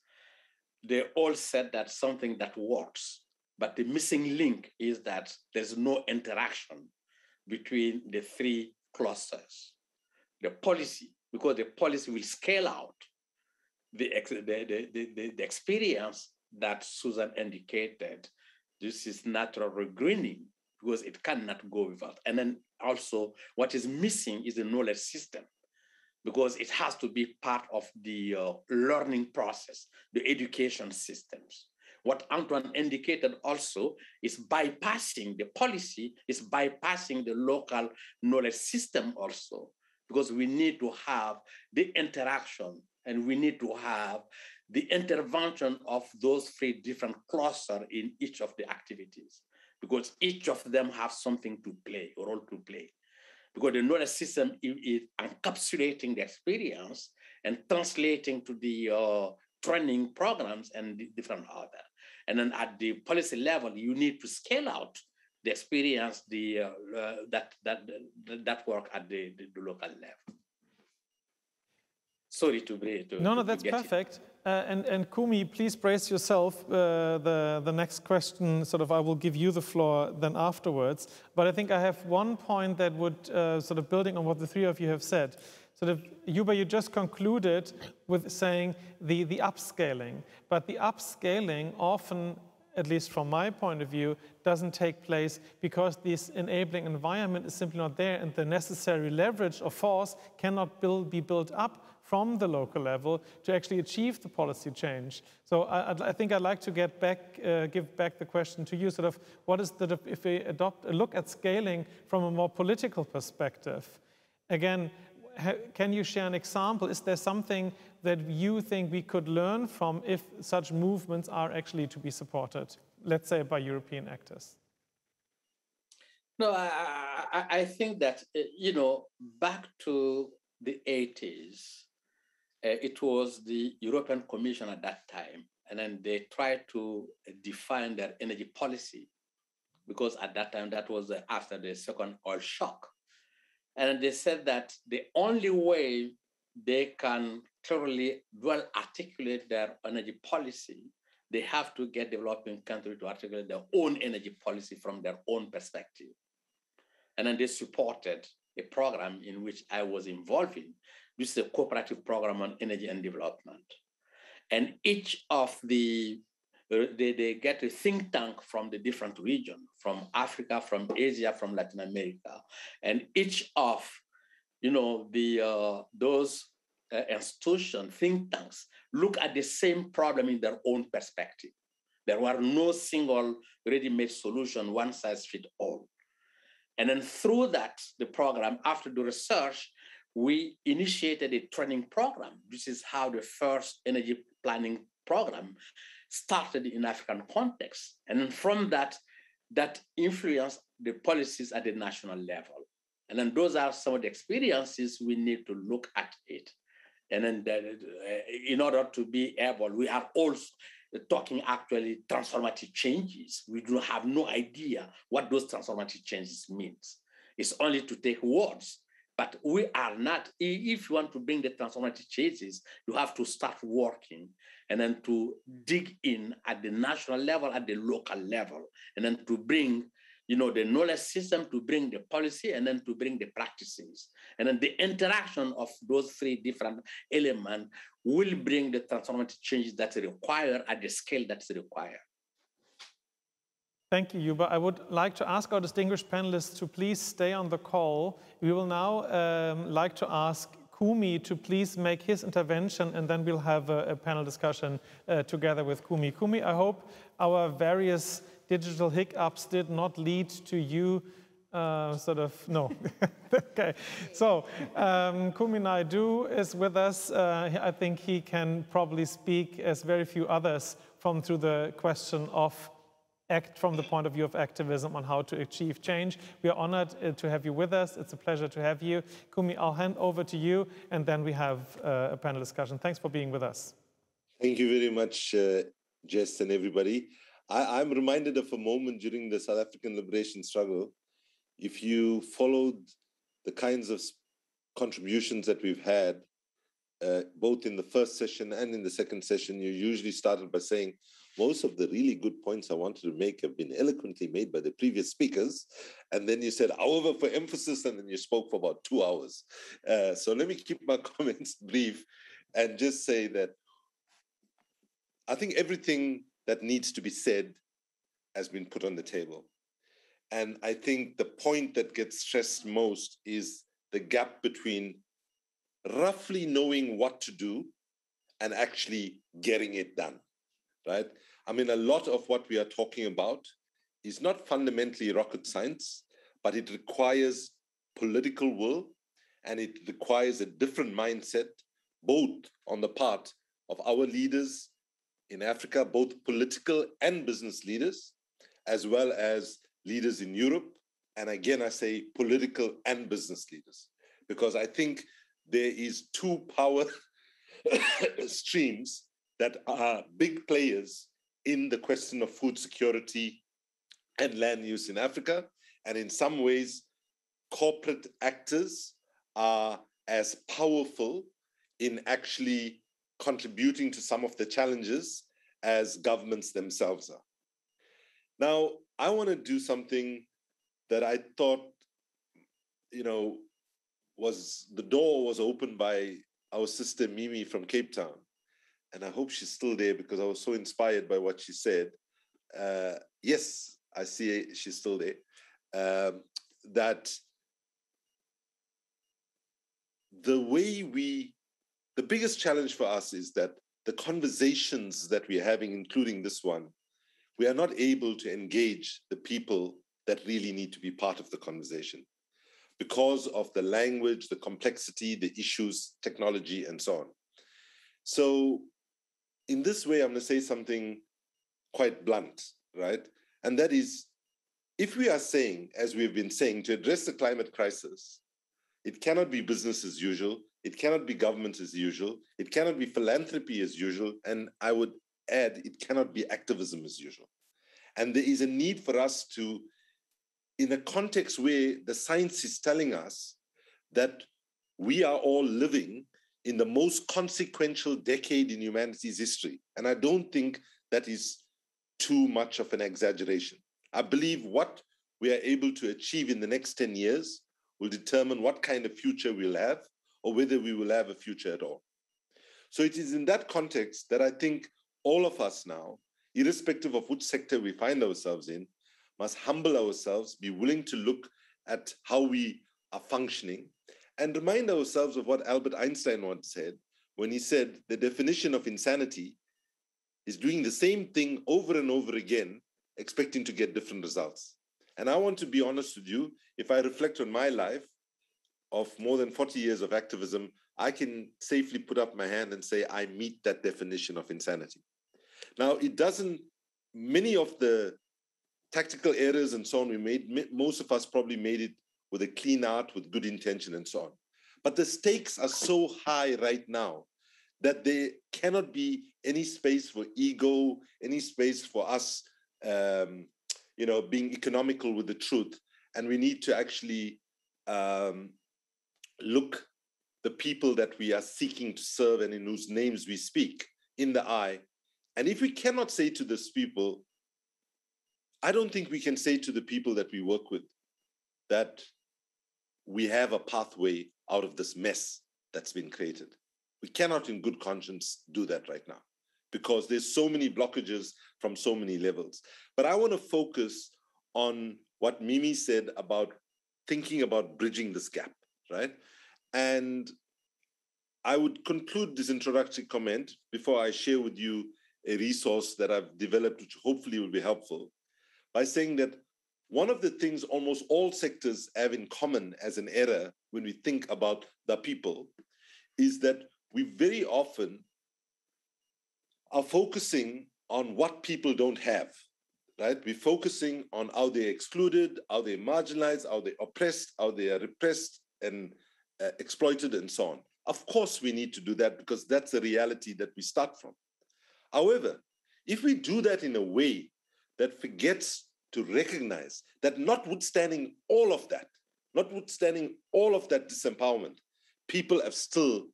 they all said that something that works, but the missing link is that there's no interaction between the three clusters. The policy, because the policy will scale out the, the, the, the, the experience that Susan indicated. This is natural regreening because it cannot go without. And then also, what is missing is the knowledge system because it has to be part of the uh, learning process, the education systems. What Antoine indicated also is bypassing the policy, is bypassing the local knowledge system also, because we need to have the interaction and we need to have the intervention of those three different clusters in each of the activities, because each of them have something to play, a role to play. Because the knowledge system is encapsulating the experience and translating to the uh, training programs and different other. And then at the policy level, you need to scale out the experience the, uh, uh, that, that, that work at the, the, the local level. Sorry to be to, no no that's perfect. Uh, and and kumi please brace yourself uh, the the next question sort of i will give you the floor then afterwards. But i think i have one point that would uh, sort of building on what the three of you have said sort of Youba, you just concluded with saying the the upscaling but the upscaling often at least from my point of view, doesn't take place because this enabling environment is simply not there and the necessary leverage or force cannot build, be built up from the local level to actually achieve the policy change. So I, I think I'd like to get back, uh, give back the question to you, sort of what is the, if we adopt a look at scaling from a more political perspective, again, can you share an example? Is there something that you think we could learn from if such movements are actually to be supported, let's say by European actors? No, I, I, think that, uh, you know, back to the 80s, uh, it was the European Commission at that time, and then they tried to define their energy policy because at that time that was after the second oil shock. And they said that the only way they can clearly well articulate their energy policy, they have to get developing countries to articulate their own energy policy from their own perspective. And then they supported a program in which I was involved in, this is a cooperative program on energy and development. And each of the, they, they get a think tank from the different region, from Africa, from Asia, from Latin America. And each of, you know, the uh, those uh, institutions, think tanks, look at the same problem in their own perspective. There were no single ready-made solution, one size fit all. And then through that, the program, after the research, we initiated a training program. This is how the first energy planning program started in African context. And from that, that influenced the policies at the national level. And then those are some of the experiences we need to look at it. And then uh, in order to be able, we are also talking actually transformative changes. We do have no idea what those transformative changes means. It's only to take words but we are not, if you want to bring the transformative changes, you have to start working and then to dig in at the national level, at the local level, and then to bring you know, the knowledge system to bring the policy and then to bring the practices. And then the interaction of those three different elements will bring the transformative changes that's required at the scale that's required. Thank you, Youba. I would like to ask our distinguished panelists to please stay on the call. We will now um, like to ask Kumi to please make his intervention, and then we'll have a, a panel discussion uh, together with Kumi. Kumi, I hope our various digital hiccups did not lead to you uh, sort of, no. okay, so um, Kumi Naidoo is with us. Uh, I think he can probably speak as very few others from through the question of act from the point of view of activism on how to achieve change. We are honored uh, to have you with us. It's a pleasure to have you. Kumi, I'll hand over to you, and then we have uh, a panel discussion. Thanks for being with us. Thank you very much, uh, Jes and everybody. I, I'm reminded of a moment during the South African liberation struggle. If you followed the kinds of contributions that we've had, uh, both in the first session and in the second session, you usually started by saying, most of the really good points I wanted to make have been eloquently made by the previous speakers. And then you said, however, for emphasis, and then you spoke for about two hours. Uh, so let me keep my comments brief and just say that I think everything that needs to be said has been put on the table. And I think the point that gets stressed most is the gap between roughly knowing what to do and actually getting it done, right? I mean, a lot of what we are talking about is not fundamentally rocket science, but it requires political will and it requires a different mindset, both on the part of our leaders in Africa, both political and business leaders, as well as leaders in Europe. And again, I say political and business leaders, because I think there is two power streams that are big players in the question of food security and land use in Africa. And in some ways, corporate actors are as powerful in actually contributing to some of the challenges as governments themselves are. Now, I want to do something that I thought, you know, was the door was opened by our sister Mimi from Cape Town and I hope she's still there because I was so inspired by what she said. Uh, yes, I see she's still there. Um, that the way we, the biggest challenge for us is that the conversations that we're having, including this one, we are not able to engage the people that really need to be part of the conversation because of the language, the complexity, the issues, technology, and so on. So in this way, I'm going to say something quite blunt, right? And that is if we are saying, as we've been saying, to address the climate crisis, it cannot be business as usual, it cannot be government as usual, it cannot be philanthropy as usual, and I would add, it cannot be activism as usual. And there is a need for us to, in a context where the science is telling us that we are all living in the most consequential decade in humanity's history. And I don't think that is too much of an exaggeration. I believe what we are able to achieve in the next 10 years will determine what kind of future we'll have or whether we will have a future at all. So it is in that context that I think all of us now, irrespective of which sector we find ourselves in, must humble ourselves, be willing to look at how we are functioning, and remind ourselves of what Albert Einstein once said when he said the definition of insanity is doing the same thing over and over again, expecting to get different results. And I want to be honest with you, if I reflect on my life of more than 40 years of activism, I can safely put up my hand and say I meet that definition of insanity. Now, it doesn't, many of the tactical errors and so on we made, most of us probably made it with a clean art, with good intention, and so on. But the stakes are so high right now that there cannot be any space for ego, any space for us, um, you know, being economical with the truth. And we need to actually um, look the people that we are seeking to serve and in whose names we speak in the eye. And if we cannot say to these people, I don't think we can say to the people that we work with that we have a pathway out of this mess that's been created. We cannot, in good conscience, do that right now because there's so many blockages from so many levels. But I want to focus on what Mimi said about thinking about bridging this gap, right? And I would conclude this introductory comment before I share with you a resource that I've developed, which hopefully will be helpful, by saying that one of the things almost all sectors have in common as an error when we think about the people is that we very often are focusing on what people don't have. right? We're focusing on how they're excluded, how they're marginalized, how they're oppressed, how they are repressed and uh, exploited, and so on. Of course, we need to do that because that's the reality that we start from. However, if we do that in a way that forgets to recognize that notwithstanding all of that, notwithstanding all of that disempowerment, people have still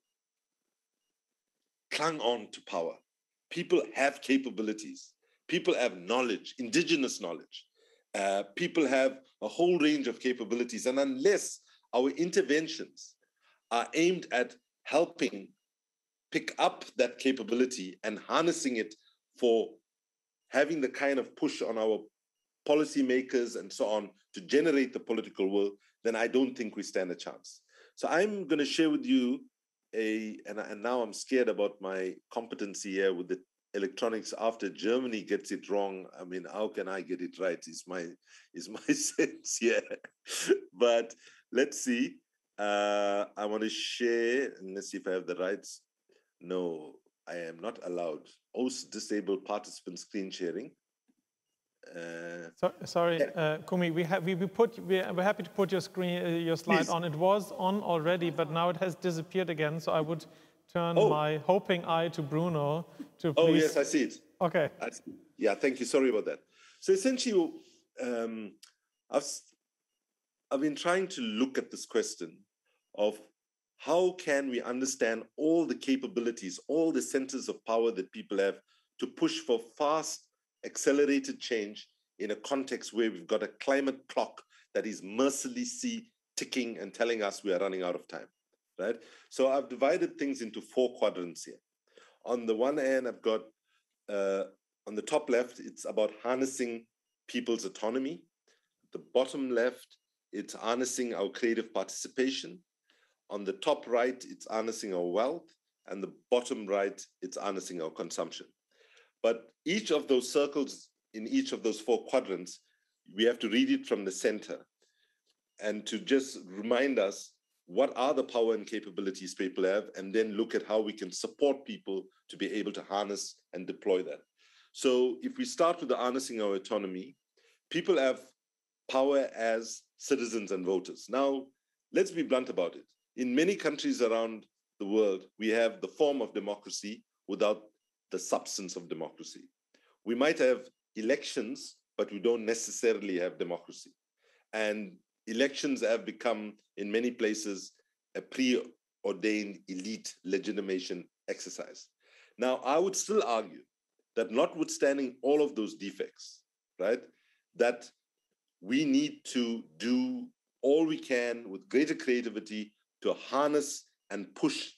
clung on to power. People have capabilities. People have knowledge, indigenous knowledge. Uh, people have a whole range of capabilities. And unless our interventions are aimed at helping pick up that capability and harnessing it for having the kind of push on our policymakers and so on to generate the political will, then I don't think we stand a chance. So I'm going to share with you a, and, and now I'm scared about my competency here with the electronics after Germany gets it wrong. I mean, how can I get it right? Is my is my sense here. but let's see. Uh, I want to share and let's see if I have the rights. No, I am not allowed. Host disabled participant screen sharing. Uh, so, sorry, uh, Kumi. We have we, we put we are, we're happy to put your screen uh, your slide Please. on. It was on already, but now it has disappeared again. So I would turn oh. my hoping eye to Bruno to. Please... Oh yes, I see it. Okay. See. Yeah, thank you. Sorry about that. So essentially, um, I've I've been trying to look at this question of how can we understand all the capabilities, all the centers of power that people have to push for fast accelerated change in a context where we've got a climate clock that is mercilessly ticking and telling us we are running out of time, right? So I've divided things into four quadrants here. On the one hand, I've got uh, on the top left, it's about harnessing people's autonomy. The bottom left, it's harnessing our creative participation. On the top right, it's harnessing our wealth. And the bottom right, it's harnessing our consumption. But each of those circles in each of those four quadrants, we have to read it from the center and to just remind us what are the power and capabilities people have, and then look at how we can support people to be able to harness and deploy that. So if we start with the harnessing our autonomy, people have power as citizens and voters. Now, let's be blunt about it. In many countries around the world, we have the form of democracy without the substance of democracy. We might have elections, but we don't necessarily have democracy. And elections have become, in many places, a preordained elite legitimation exercise. Now, I would still argue that notwithstanding all of those defects, right, that we need to do all we can with greater creativity to harness and push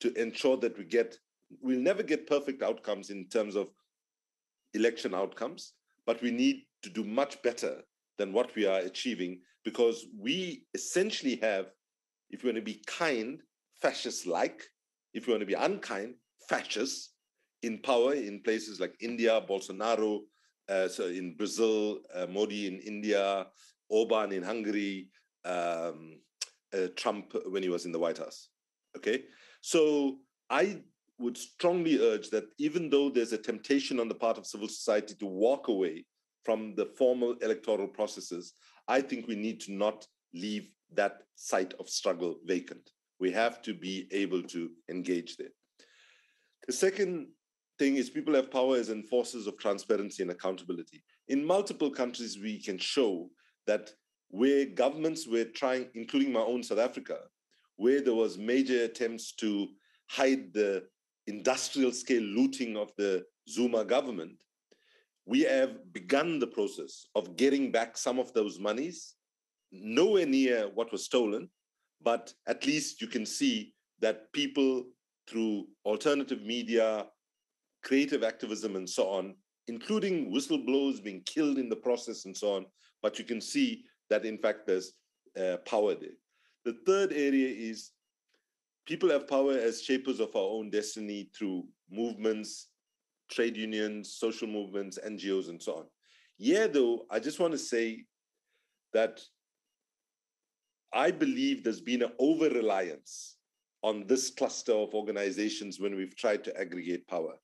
to ensure that we get we'll never get perfect outcomes in terms of election outcomes, but we need to do much better than what we are achieving because we essentially have, if you want to be kind, fascist like, if you want to be unkind, fascists in power in places like India, Bolsonaro, uh, so in Brazil, uh, Modi in India, Orban in Hungary, um, uh, Trump when he was in the White House. Okay, so I would strongly urge that even though there's a temptation on the part of civil society to walk away from the formal electoral processes, I think we need to not leave that site of struggle vacant. We have to be able to engage there. The second thing is people have power as enforcers of transparency and accountability. In multiple countries, we can show that where governments were trying, including my own South Africa, where there was major attempts to hide the industrial scale looting of the Zuma government, we have begun the process of getting back some of those monies, nowhere near what was stolen, but at least you can see that people through alternative media, creative activism, and so on, including whistleblowers being killed in the process and so on, but you can see that in fact there's uh, power there. The third area is people have power as shapers of our own destiny through movements, trade unions, social movements, NGOs, and so on. Yeah, though, I just want to say that I believe there's been an over reliance on this cluster of organizations when we've tried to aggregate power.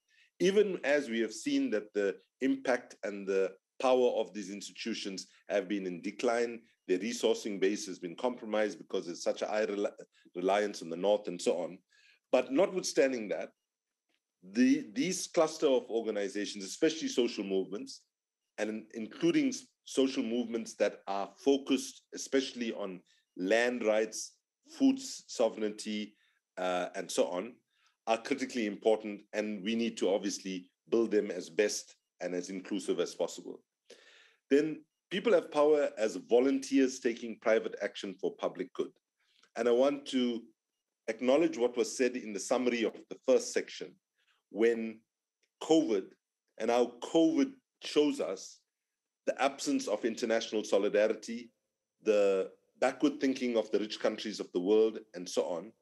Even as we have seen that the impact and the power of these institutions have been in decline. Their resourcing base has been compromised because there's such a high rel- reliance on the north and so on. But notwithstanding that, the, these cluster of organizations, especially social movements, and including social movements that are focused especially on land rights, food sovereignty, uh, and so on, are critically important. And we need to obviously build them as best and as inclusive as possible. Then people have power as volunteers taking private action for public good. And I want to acknowledge what was said in the summary of the first section when COVID and how COVID shows us the absence of international solidarity, the backward thinking of the rich countries of the world, and so on.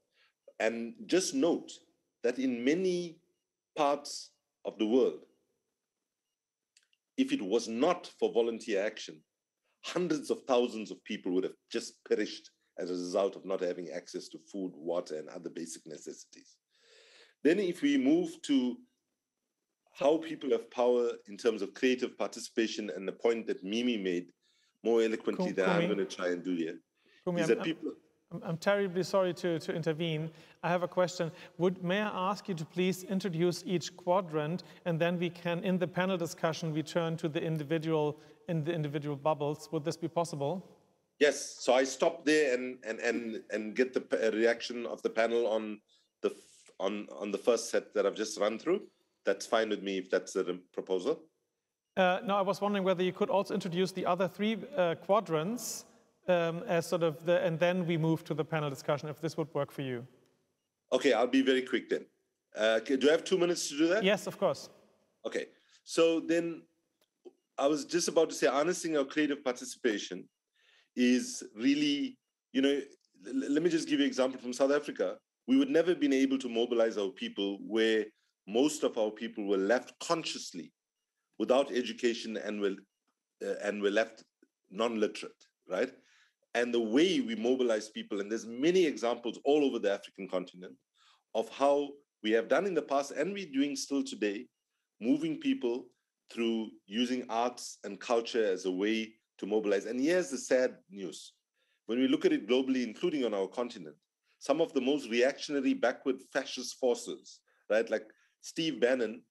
And just note that in many parts of the world, if it was not for volunteer action, hundreds of thousands of people would have just perished as a result of not having access to food, water, and other basic necessities. Then, if we move to how people have power in terms of creative participation, and the point that Mimi made more eloquently than I'm going to try and do here, Kumi, is that I'm- people. I'm, terribly sorry to, to intervene. I have a question. Would, may I ask you to please introduce each quadrant and then we can, in the panel discussion, return to the individual, in the individual bubbles. Would this be possible? Yes, so I stop there and and and and get the uh, reaction of the panel on the on on the first set that I've just run through. That's fine with me if that's the proposal. Uh, no, I was wondering whether you could also introduce the other three uh, quadrants um, as sort of the, and then we move to the panel discussion if this would work for you. Okay, I'll be very quick then. Uh, do I have two minutes to do that? Yes, of course. Okay, so then I was just about to say harnessing our creative participation is really, you know, l- let me just give you an example from South Africa. We would never have been able to mobilize our people where most of our people were left consciously without education and were, uh, and were left non-literate, right? And the way we mobilize people, and there's many examples all over the African continent of how we have done in the past and we're doing still today, moving people through using arts and culture as a way to mobilize. And here's the sad news. When we look at it globally, including on our continent, some of the most reactionary, backward fascist forces, right, like Steve Bannon,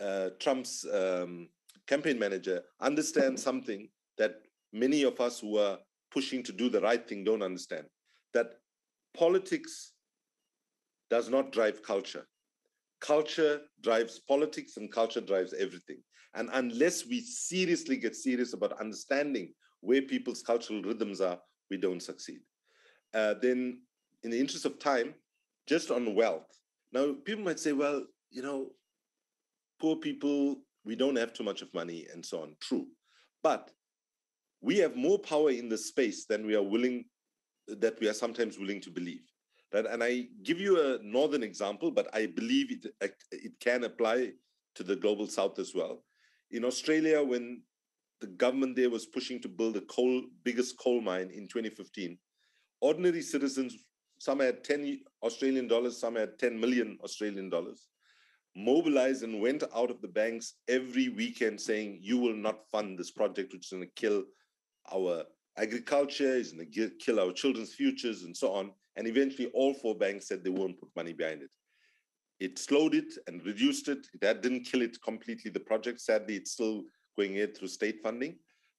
uh, Trump's um, campaign manager, understands something that many of us who are pushing to do the right thing don't understand that politics does not drive culture. Culture drives politics and culture drives everything. And unless we seriously get serious about understanding where people's cultural rhythms are, we don't succeed. Uh, then, in the interest of time, just on wealth. Now, people might say, well, you know, poor people, we don't have too much of money and so on. True. But we have more power in the space than we are willing, that we are sometimes willing to believe. And I give you a northern example, but I believe it, it can apply to the global south as well. In Australia, when the government there was pushing to build the coal, biggest coal mine in 2015, ordinary citizens, some had 10 Australian dollars, some had 10 million Australian dollars, mobilized and went out of the banks every weekend saying, You will not fund this project, which is going to kill our agriculture, is going to kill our children's futures, and so on. And eventually, all four banks said they won't put money behind it. It slowed it and reduced it. That didn't kill it completely, the project. Sadly, it's still going ahead through state funding.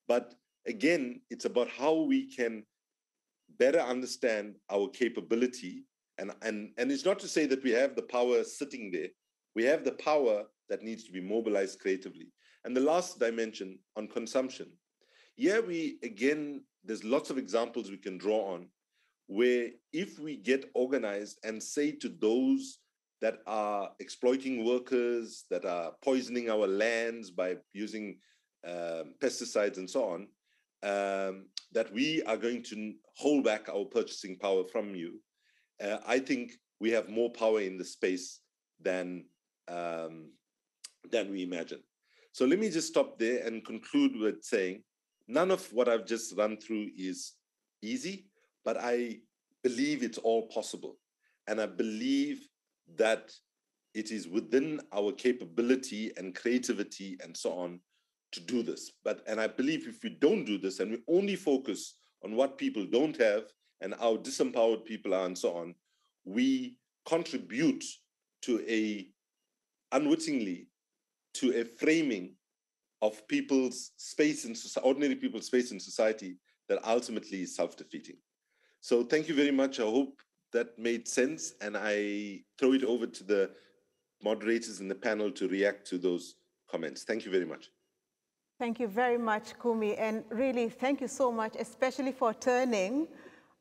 But again, it's about how we can better understand our capability. And, and, and it's not to say that we have the power sitting there. We have the power that needs to be mobilized creatively. And the last dimension on consumption. Yeah, we again, there's lots of examples we can draw on where if we get organized and say to those that are exploiting workers, that are poisoning our lands by using um, pesticides and so on, um, that we are going to hold back our purchasing power from you. Uh, I think we have more power in the space than um, than we imagine. So let me just stop there and conclude with saying none of what I've just run through is easy, but I believe it's all possible. And I believe that it is within our capability and creativity and so on to do this. But and I believe if we don't do this and we only focus on what people don't have and how disempowered people are and so on, we contribute to a unwittingly to a framing of people's space in society, ordinary people's space in society that ultimately is self-defeating. So thank you very much. I hope that made sense. And I throw it over to the moderators in the panel to react to those comments. Thank you very much. Thank you very much, Kumi. And really, thank you so much, especially for turning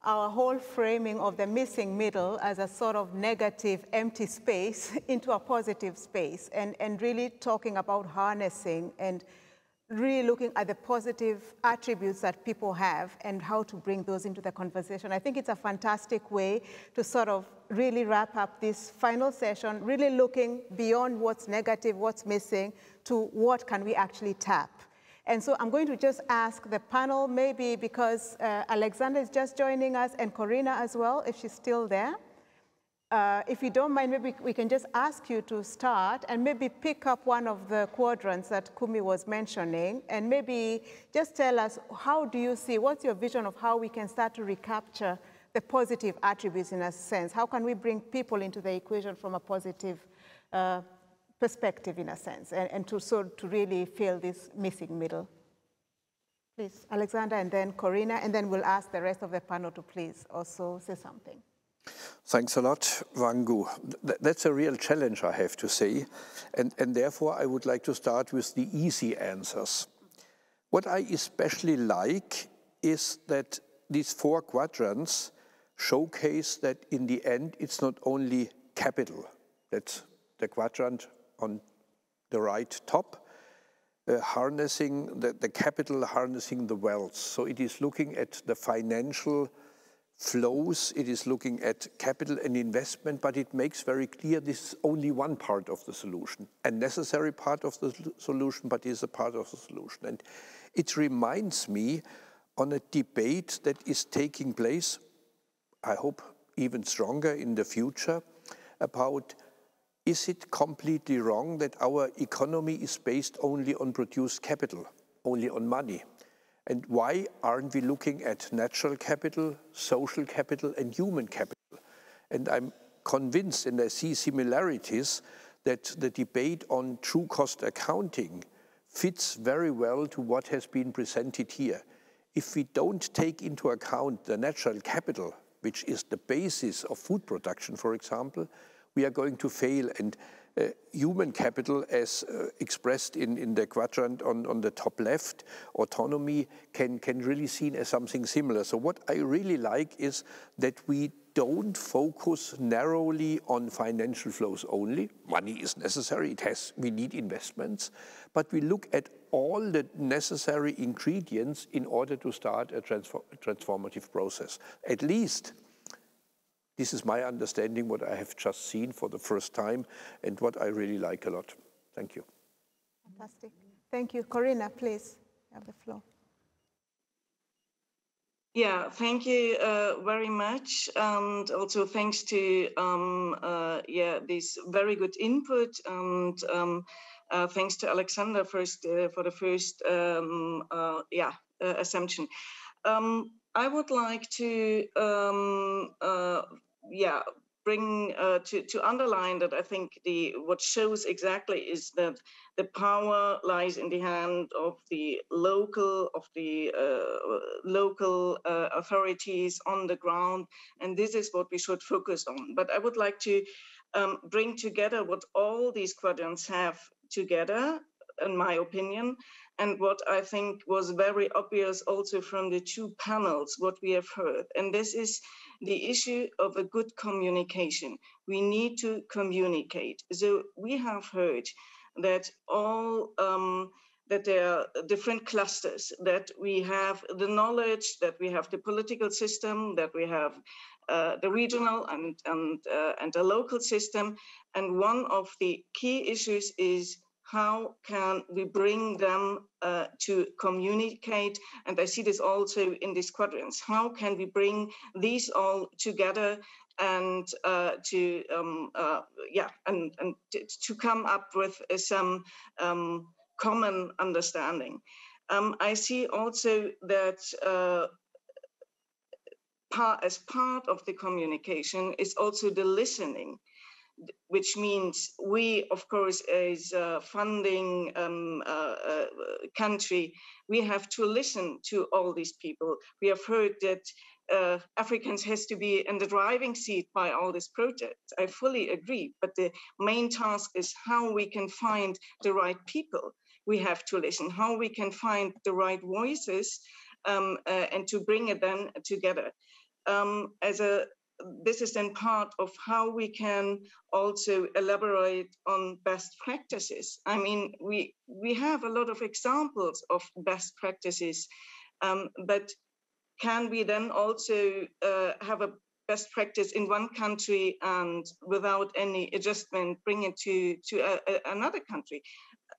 our whole framing of the missing middle as a sort of negative, empty space into a positive space, and, and really talking about harnessing and really looking at the positive attributes that people have and how to bring those into the conversation. I think it's a fantastic way to sort of really wrap up this final session, really looking beyond what's negative, what's missing, to what can we actually tap. And so I'm going to just ask the panel, maybe because uh, Alexander is just joining us and Corinna as well, if she's still there. Uh, if you don't mind, maybe we can just ask you to start and maybe pick up one of the quadrants that Kumi was mentioning and maybe just tell us how do you see, what's your vision of how we can start to recapture the positive attributes in a sense? How can we bring people into the equation from a positive uh, perspective in a sense and, and to, so to really fill this missing middle? Please, Alexander and then Corinna, and then we'll ask the rest of the panel to please also say something. Thanks a lot, Wangu. That's a real challenge, I have to say. And, and therefore, I would like to start with the easy answers. What I especially like is that these four quadrants showcase that in the end, it's not only capital. That's the quadrant on the right top, uh, harnessing the, the capital, harnessing the wealth. So it is looking at the financial flows, it is looking at capital and investment, but it makes very clear this is only one part of the solution, a necessary part of the solution, but is a part of the solution. And it reminds me on a debate that is taking place, I hope even stronger in the future, about is it completely wrong that our economy is based only on produced capital, only on money? And why aren't we looking at natural capital, social capital, and human capital? And I'm convinced, and I see similarities, that the debate on true cost accounting fits very well to what has been presented here. If we don't take into account the natural capital, which is the basis of food production, for example, we are going to fail. And uh, human capital as uh, expressed in, in the quadrant on, on the top left, autonomy can, can really seen as something similar. So what I really like is that we don't focus narrowly on financial flows only. Money is necessary, it has, we need investments, but we look at all the necessary ingredients in order to start a transform transformative process. At least this is my understanding, what I have just seen for the first time, and what I really like a lot. Thank you. Fantastic. Thank you. Corinna, please you have the floor. Yeah, thank you uh, very much, and also thanks to um, uh, yeah this very good input, and um, uh, thanks to Alexander first uh, for the first um, uh, yeah uh, assumption. Um, I would like to um, yeah bring uh, to to underline that I think the what shows exactly is that the power lies in the hand of the local of the uh, local uh, authorities on the ground, and this is what we should focus on. But I would like to um, bring together what all these quadrants have together, in my opinion, and what I think was very obvious also from the two panels, what we have heard. And this is the issue of a good communication. We need to communicate. So we have heard that all um, that there are different clusters, that we have the knowledge, that we have the political system, that we have uh, the regional and and uh, and the local system, and one of the key issues is how can we bring them uh, to communicate? And I see this also in these quadrants. How can we bring these all together and uh, to um, uh, yeah and, and to come up with some um, common understanding. Um, I see also that uh, as part of the communication is also the listening which means we, of course, as a funding um, uh, uh, country, we have to listen to all these people. We have heard that uh, Africans has to be in the driving seat by all these projects. I fully agree, but the main task is how we can find the right people. We have to listen, how we can find the right voices um, uh, and to bring it then together. Um, as a this is then part of how we can also elaborate on best practices. I mean, we we have a lot of examples of best practices, um, but can we then also uh, have a best practice in one country and without any adjustment bring it to to a, a, another country?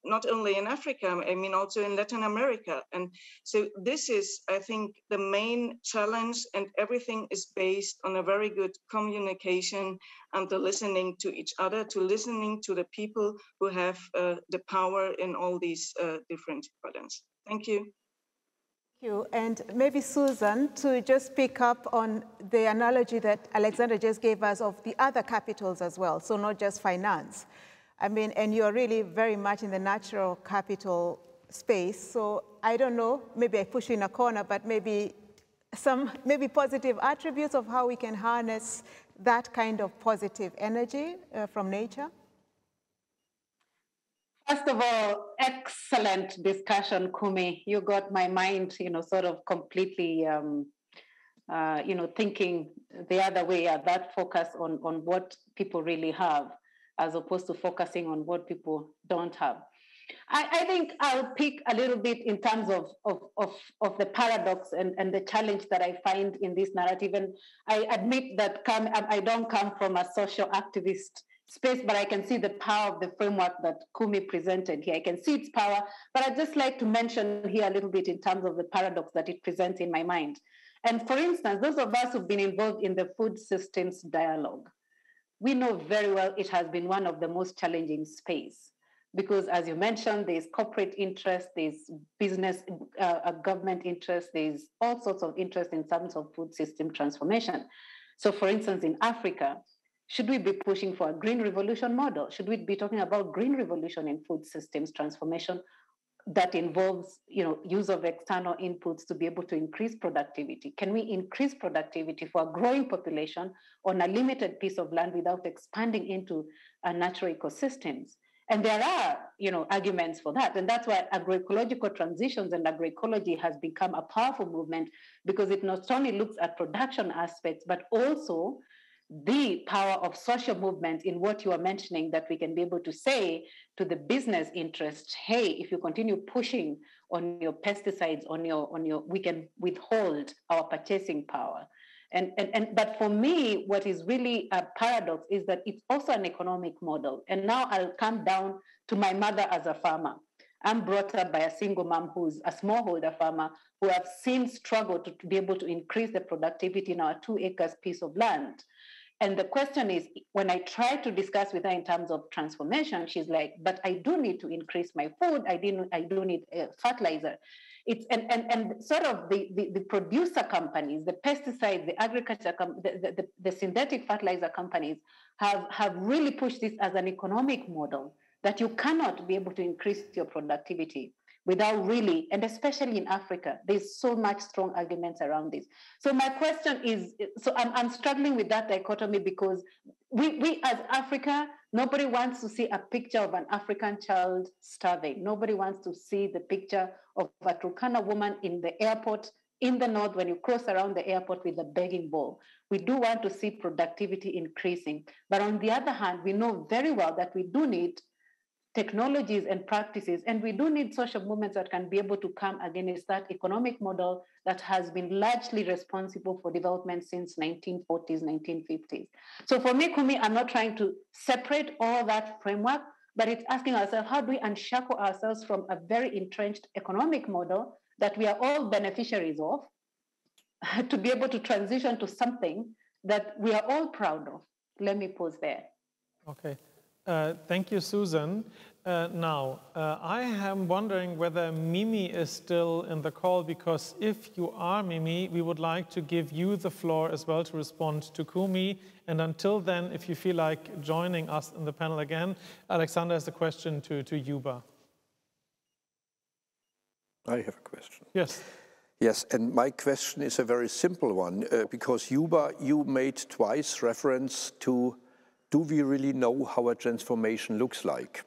Not only in Africa, I mean, also in Latin America. And so this is, I think, the main challenge, and everything is based on a very good communication and the listening to each other, to listening to the people who have uh, the power in all these uh, different quadrants. Thank you. Thank you. And maybe Susan, to just pick up on the analogy that Alexander just gave us of the other capitals as well, so not just finance. I mean, and you're really very much in the natural capital space. So I don't know, maybe I push you in a corner, but maybe some maybe positive attributes of how we can harness that kind of positive energy uh, from nature? First of all, excellent discussion, Kumi. You got my mind, you know, sort of completely, um, uh, you know, thinking the other way, uh, that focus on, on what people really have as opposed to focusing on what people don't have. I, I, think I'll pick a little bit in terms of, of, of, of, the paradox and, and the challenge that I find in this narrative. And I admit that come, I don't come from a social activist space, but I can see the power of the framework that Kumi presented here. I can see its power, but I'd just like to mention here a little bit in terms of the paradox that it presents in my mind. And for instance, those of us who've been involved in the food systems dialogue, we know very well it has been one of the most challenging space because as you mentioned there's corporate interest there's business uh, uh, government interest there's all sorts of interest in terms of food system transformation. So for instance in africa should we be pushing for a green revolution model? Should we be talking about green revolution in food systems transformation that involves you know use of external inputs to be able to increase productivity. Can we increase productivity for a growing population on a limited piece of land without expanding into uh, natural ecosystems? And there are you know arguments for that. And that's why agroecological transitions and agroecology has become a powerful movement because it not only looks at production aspects but also the power of social movement in what you are mentioning that we can be able to say to the business interest hey if you continue pushing on your pesticides on your on your we can withhold our purchasing power. And, and, and but for me what is really a paradox is that it's also an economic model. And now i'll come down to my mother as a farmer. I'm brought up by a single mom who's a smallholder farmer who have seen struggle to, to be able to increase the productivity in our two acres piece of land and the question is, when I try to discuss with her in terms of transformation, she's like, "But I do need to increase my food. I didn't. I do need uh, fertilizer." It's and, and and sort of the, the, the producer companies, the pesticide, the agriculture, com- the, the, the synthetic fertilizer companies have have really pushed this as an economic model that you cannot be able to increase your productivity without really, and especially in Africa, there's so much strong arguments around this. So my question is, so I'm, I'm struggling with that dichotomy because we, we as Africa, nobody wants to see a picture of an African child starving. Nobody wants to see the picture of a Turkana woman in the airport in the north when you cross around the airport with a begging bowl. We do want to see productivity increasing. But on the other hand, we know very well that we do need technologies and practices. And we do need social movements that can be able to come against that economic model that has been largely responsible for development since 1940s, 1950s. So for me, Kumi, I'm not trying to separate all that framework, but it's asking ourselves, how do we unshackle ourselves from a very entrenched economic model that we are all beneficiaries of to be able to transition to something that we are all proud of? Let me pause there. Okay. Uh, thank you, Susan. Uh, now, uh, I am wondering whether Mimi is still in the call because if you are Mimi, we would like to give you the floor as well to respond to Kumi. And until then, if you feel like joining us in the panel again, Alexander has a question to, to Youba. I have a question. Yes. Yes, and my question is a very simple one uh, because Youba, you made twice reference to do we really know how a transformation looks like?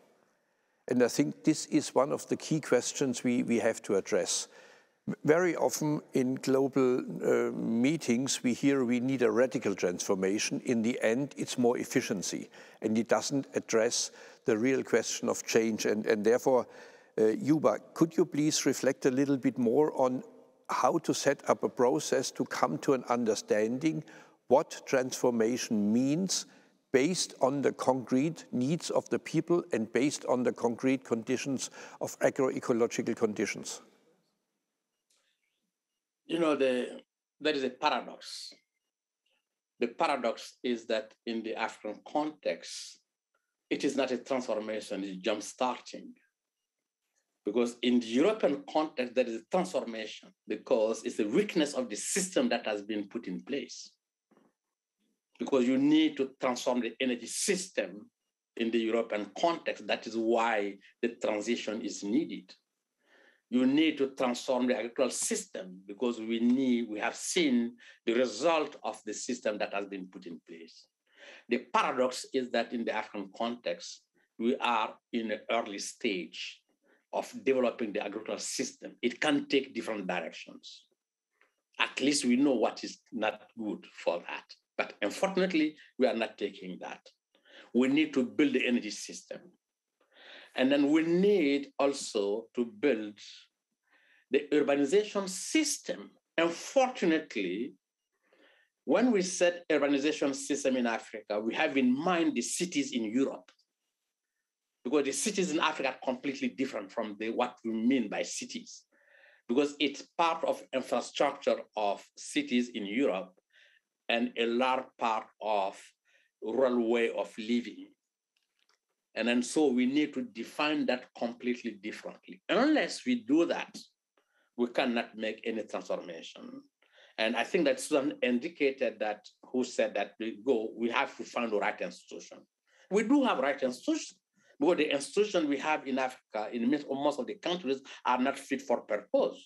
And I think this is one of the key questions we, we have to address. Very often in global uh, meetings, we hear we need a radical transformation. In the end, it's more efficiency, and it doesn't address the real question of change. And, and therefore, uh, Youba, could you please reflect a little bit more on how to set up a process to come to an understanding what transformation means based on the concrete needs of the people and based on the concrete conditions of agroecological conditions? You know, the, there is a paradox. The paradox is that in the African context, it is not a transformation, it's jump starting. Because in the European context, there is a transformation because it's the weakness of the system that has been put in place because you need to transform the energy system in the European context. That is why the transition is needed. You need to transform the agricultural system because we need, we have seen the result of the system that has been put in place. The paradox is that in the African context, we are in an early stage of developing the agricultural system. It can take different directions. At least we know what is not good for that. But unfortunately, we are not taking that. We need to build the energy system. And then we need also to build the urbanization system. Unfortunately, when we set urbanization system in Africa, we have in mind the cities in Europe. Because the cities in Africa are completely different from the, what we mean by cities. Because it's part of infrastructure of cities in Europe and a large part of rural way of living. And then so we need to define that completely differently. Unless we do that, we cannot make any transformation. And I think that Susan indicated that who said that we go, we have to find the right institution. We do have right institution, because the institution we have in Africa, in most of the countries, are not fit for purpose.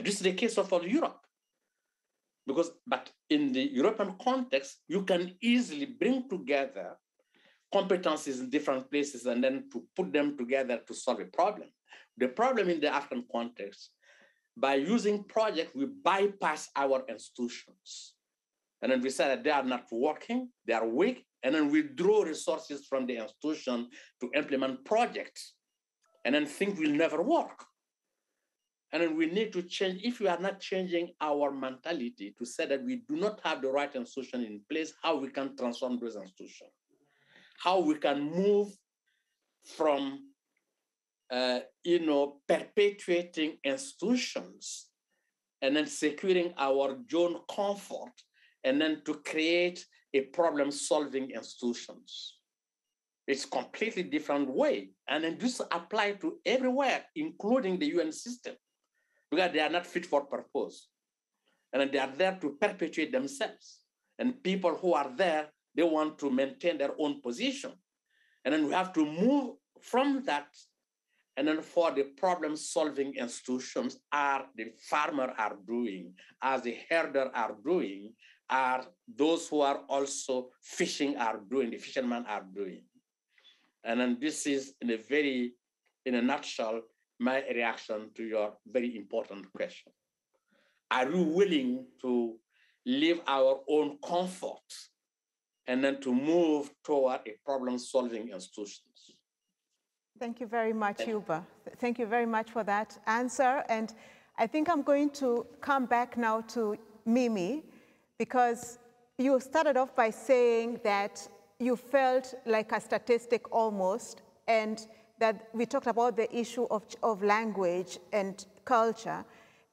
This is the case of Europe. Because, but in the European context, you can easily bring together competencies in different places and then to put them together to solve a problem. The problem in the African context, by using projects, we bypass our institutions. And then we say that they are not working, they are weak, and then we draw resources from the institution to implement projects and then think will never work. And we need to change, if we are not changing our mentality to say that we do not have the right institution in place, how we can transform those institutions, how we can move from, uh, you know, perpetuating institutions and then securing our own comfort and then to create a problem solving institutions. It's completely different way. And then this apply to everywhere, including the UN system because they are not fit for purpose. And they are there to perpetuate themselves. And people who are there, they want to maintain their own position. And then we have to move from that. And then for the problem solving institutions are the farmer are doing, as the herder are doing, are those who are also fishing are doing, the fishermen are doing. And then this is in a very, in a nutshell, my reaction to your very important question. Are we willing to leave our own comfort and then to move toward a problem solving institutions? Thank you very much, Youba. Thank you very much for that answer. And I think I'm going to come back now to Mimi because you started off by saying that you felt like a statistic almost, and that we talked about the issue of, of language and culture.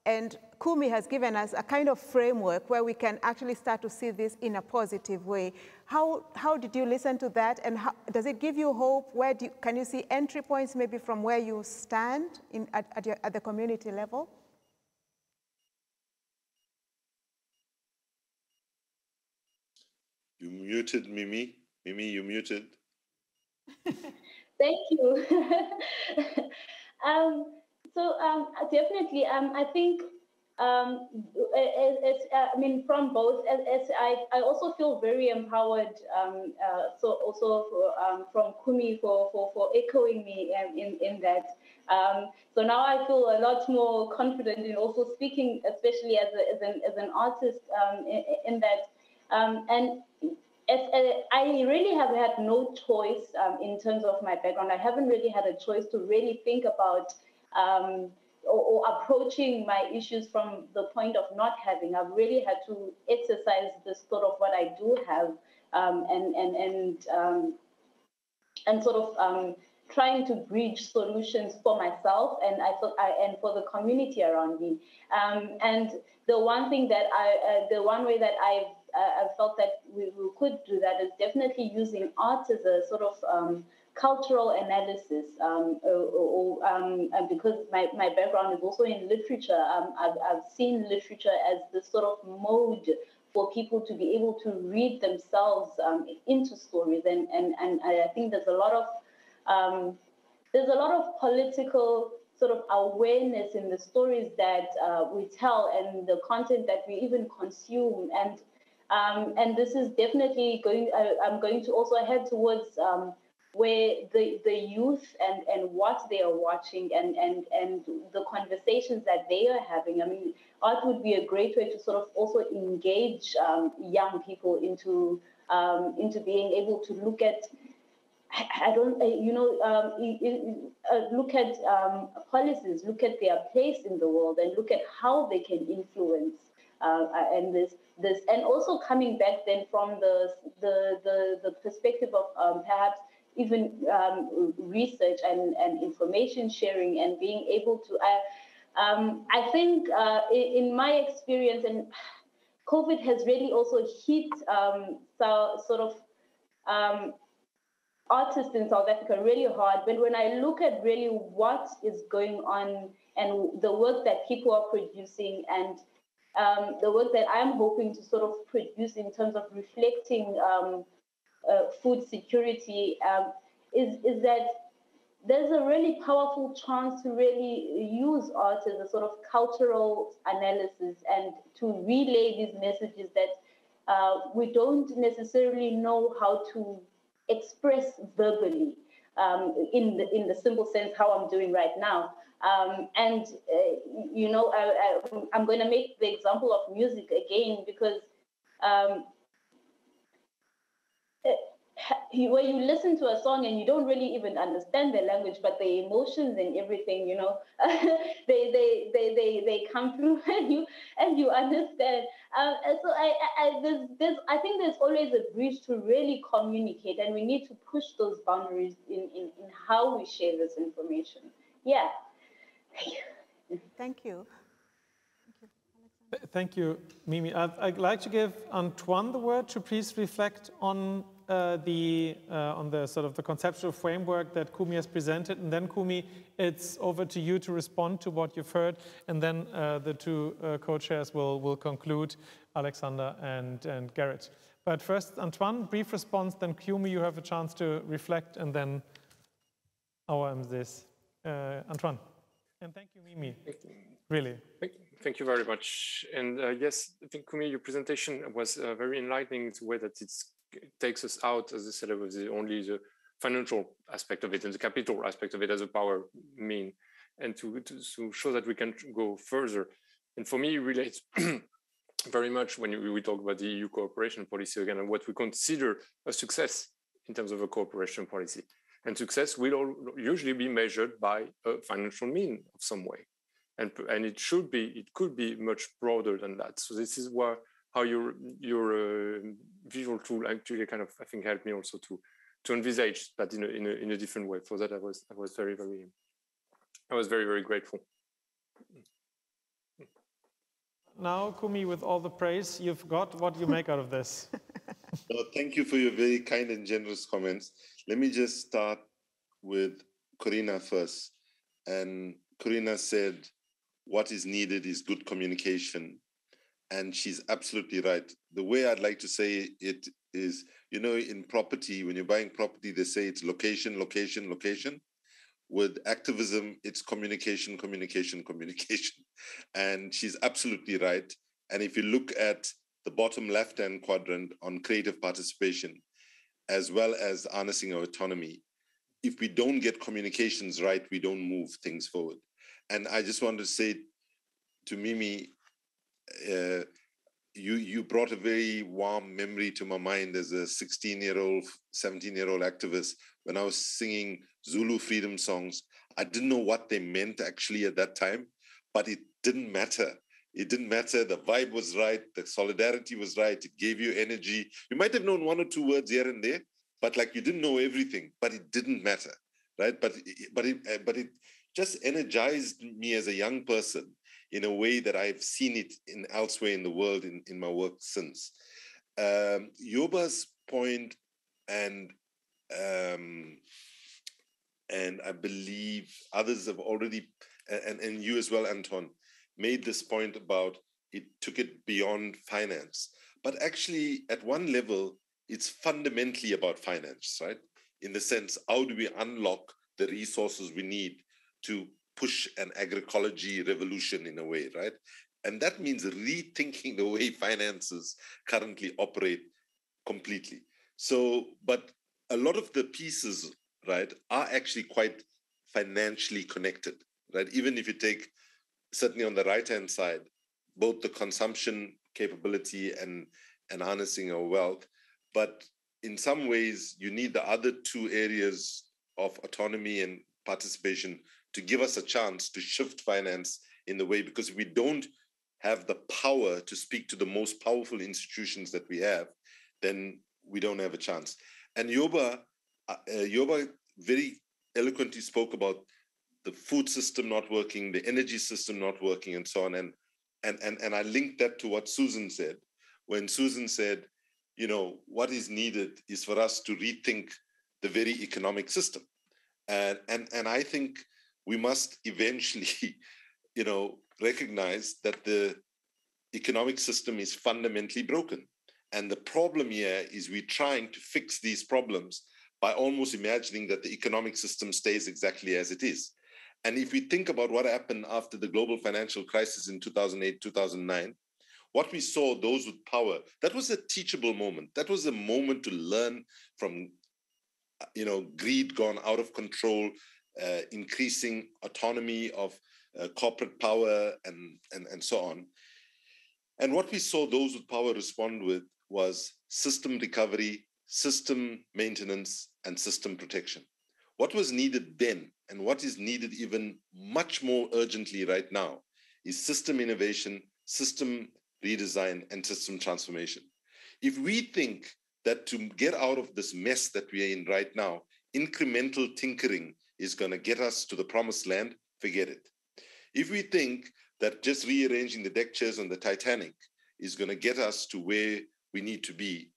And Kumi has given us a kind of framework where we can actually start to see this in a positive way. How, how did you listen to that and how, does it give you hope? Where do you, can you see entry points maybe from where you stand in, at, at, your, at the community level? You muted Mimi. Mimi, you muted. Thank you. um, so um, definitely, um, I think um, it, uh, I mean, from both, I, I also feel very empowered. Um, uh, so also for, um, from Kumi for, for, for echoing me in, in that. Um, so now I feel a lot more confident in also speaking, especially as, a, as, an, as an artist um, in, in, that. Um, and I really have had no choice in terms of my background. I haven't really had a choice to really think about or, or, approaching my issues from the point of not having. I've really had to exercise this sort of what I do have um, and and and um, and sort of um, trying to bridge solutions for myself and I thought I and for the community around me. Um, and the one thing that I uh, the one way that I've uh, I felt that we, we, could do that is definitely using art as a sort of um, cultural analysis, um, or, or, um, because my, my background is also in literature, um, I've, I've seen literature as the sort of mode for people to be able to read themselves um, into stories. And, and, and I think there's a lot of um, there's a lot of political sort of awareness in the stories that uh, we tell and the content that we even consume. And um, and this is definitely going. I, am going to also head towards um, where the, the youth and, and what they are watching and, and, and the conversations that they are having. I mean, art would be a great way to sort of also engage um, young people into um, into being able to look at I don't, you know, um, uh, look at um, policies, look at their place in the world, and look at how they can influence. Uh, and this, this, and also coming back then from the the the, the perspective of um, perhaps even um, research and, and information sharing and being able to. I, um, I think uh, in, in, my experience, and COVID has really also hit um, so, sort of um, artists in South Africa really hard. But when I look at really what is going on and the work that people are producing and um, the work that I'm hoping to sort of produce in terms of reflecting um, uh, food security um, is, is that there's a really powerful chance to really use art as a sort of cultural analysis and to relay these messages that uh, we don't necessarily know how to express verbally um, in the in the simple sense how I'm doing right now. Um, and uh, you know, I, am going to make the example of music again because um, where you listen to a song and you don't really even understand the language, but the emotions and everything, you know, they, they, they, they, they come through and you, and you understand. Um, and so I, I, there's, there's, I think there's always a bridge to really communicate and we need to push those boundaries in, in, in how we share this information. Yeah. Thank you. Thank you. Mimi. I'd, I'd, like to give Antoine the word to please reflect on uh, the uh, on the sort of the conceptual framework that Kumi has presented, and then Kumi, it's over to you to respond to what you've heard, and then uh, the two uh, co-chairs will will conclude, Alexander and and Garrett. But first, Antoine, brief response. Then Kumi, you have a chance to reflect, and then our this. Uh, Antoine, and thank you, Mimi. Really. Thank you very much. And uh, yes, I think Kumi, your presentation was uh, very enlightening in the way that it takes us out, as I said, of was only the financial aspect of it and the capital aspect of it as a power mean, and to, to, to show that we can go further. And for me, it relates very much when we talk about the EU cooperation policy again and what we consider a success in terms of a cooperation policy. And success will usually be measured by a financial mean of some way. And and it should be it could be much broader than that. So this is where how your your uh, visual tool actually kind of i think helped me also to to envisage that in a, in a, in a different way. For that i was i was very very i was very very grateful. Now kumi with all the praise you've got what do you make out of this Well, thank you for your very kind and generous comments. Let me just start with Corinna first. And Corinna said, what is needed is good communication. And she's absolutely right. The way I'd like to say it is, you know, in property, when you're buying property, they say it's location, location, location. With activism, it's communication, communication, communication. And she's absolutely right. And if you look at the bottom left hand quadrant on creative participation, as well as harnessing our autonomy, if we don't get communications right, we don't move things forward. And I just want to say to Mimi, uh, you you brought a very warm memory to my mind as a 16 year old 17 year old activist when i was singing zulu freedom songs. I didn't know what they meant actually at that time but it didn't matter it didn't matter. The vibe was right. The solidarity was right. It gave you energy. You might have known one or two words here and there but like you didn't know everything but it didn't matter right? But but it but it just energized me as a young person in a way that I've seen it in elsewhere in the world in, in my work since. Um, Youba's point and um, and I believe others have already and, and you as well, Anton, made this point about it took it beyond finance. But actually, at one level, it's fundamentally about finance, right? In the sense, how do we unlock the resources we need to push an agroecology revolution in a way, right? And that means rethinking the way finances currently operate completely. So, but a lot of the pieces, right, are actually quite financially connected, right? Even if you take certainly on the right hand side, both the consumption capability and and harnessing of wealth, but in some ways you need the other two areas of autonomy and participation to give us a chance to shift finance in the way because if we don't have the power to speak to the most powerful institutions that we have, then we don't have a chance. And Youba, uh, uh, Youba very eloquently spoke about the food system not working, the energy system not working, and so on. And and and and I linked that to what Susan said when Susan said, you know, what is needed is for us to rethink the very economic system. And and and I think we must eventually, you know, recognize that the economic system is fundamentally broken. And the problem here is we're trying to fix these problems by almost imagining that the economic system stays exactly as it is. And if we think about what happened after the global financial crisis in 2008, 2009, what we saw, those with power, that was a teachable moment. That was a moment to learn from, you know, greed gone out of control, uh, increasing autonomy of uh, corporate power and, and, and so on. And what we saw those with power respond with was system recovery, system maintenance, and system protection. What was needed then, and what is needed even much more urgently right now, is system innovation, system redesign, and system transformation. If we think that to get out of this mess that we are in right now, incremental tinkering is going to get us to the promised land, forget it. If we think that just rearranging the deck chairs on the Titanic is going to get us to where we need to be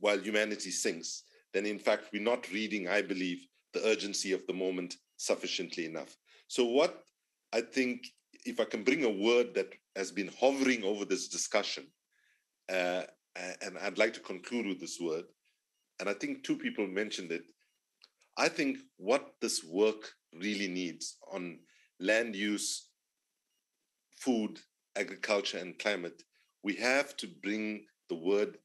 while humanity sinks, then in fact, we're not reading, I believe, the urgency of the moment sufficiently enough. So, what I think, if I can bring a word that has been hovering over this discussion, uh, and I'd like to conclude with this word, and I think two people mentioned it I think what this work really needs on land use, food, agriculture, and climate, we have to bring the word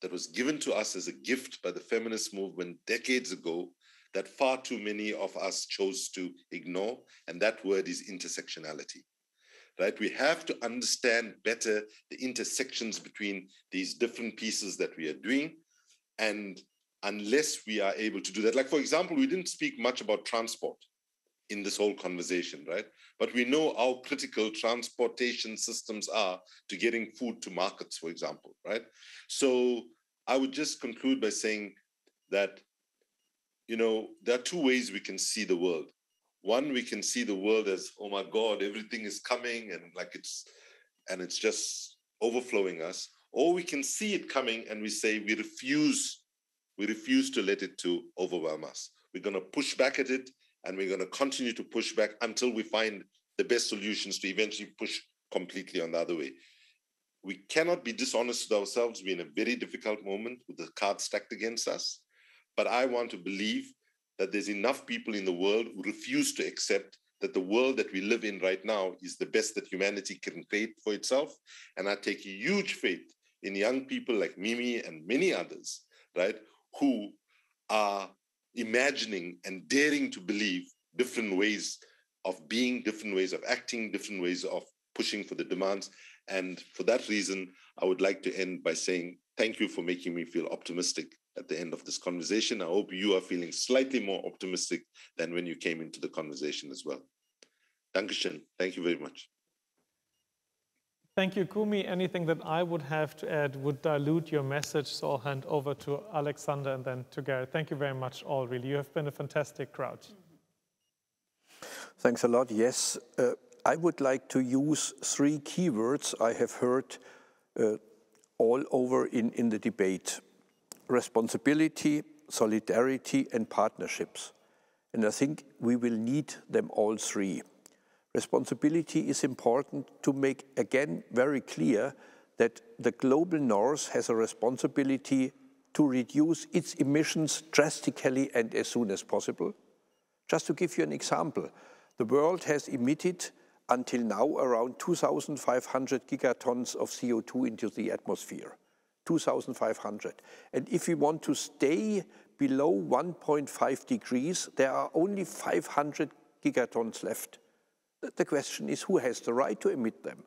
that was given to us as a gift by the feminist movement decades ago that far too many of us chose to ignore, and that word is intersectionality. Right? We have to understand better the intersections between these different pieces that we are doing and unless we are able to do that. Like, for example, we didn't speak much about transport in this whole conversation, right? But we know how critical transportation systems are to getting food to markets, for example, right? So I would just conclude by saying that, you know, there are two ways we can see the world. One, we can see the world as, oh my God, everything is coming and like it's, and it's just overflowing us. or we can see it coming and we say we refuse, we refuse to let it to overwhelm us. We're going to push back at it and we're going to continue to push back until we find the best solutions to eventually push completely on the other way. We cannot be dishonest with ourselves. We're in a very difficult moment with the cards stacked against us. But I want to believe that there's enough people in the world who refuse to accept that the world that we live in right now is the best that humanity can create for itself. And I take huge faith in young people like Mimi and many others, right, who are imagining and daring to believe different ways of being, different ways of acting, different ways of pushing for the demands. And for that reason, I would like to end by saying thank you for making me feel optimistic at the end of this conversation. I hope you are feeling slightly more optimistic than when you came into the conversation as well. Dankeschön. Thank you very much. Thank you, Kumi. Anything that I would have to add would dilute your message, so I'll hand over to Alexander and then to Gareth. Thank you very much, all, really. You have been a fantastic crowd. Thanks a lot. Yes, uh, I would like to use three keywords I have heard uh, all over in, in the debate. Responsibility, solidarity, and partnerships. And I think we will need them all three responsibility is important to make again very clear that the global north has a responsibility to reduce its emissions drastically and as soon as possible. Just to give you an example, the world has emitted until now around 2,500 gigatons of CO2 into the atmosphere. 2,500. And if we want to stay below 1.5 degrees, there are only 500 gigatons left. The question is who has the right to emit them?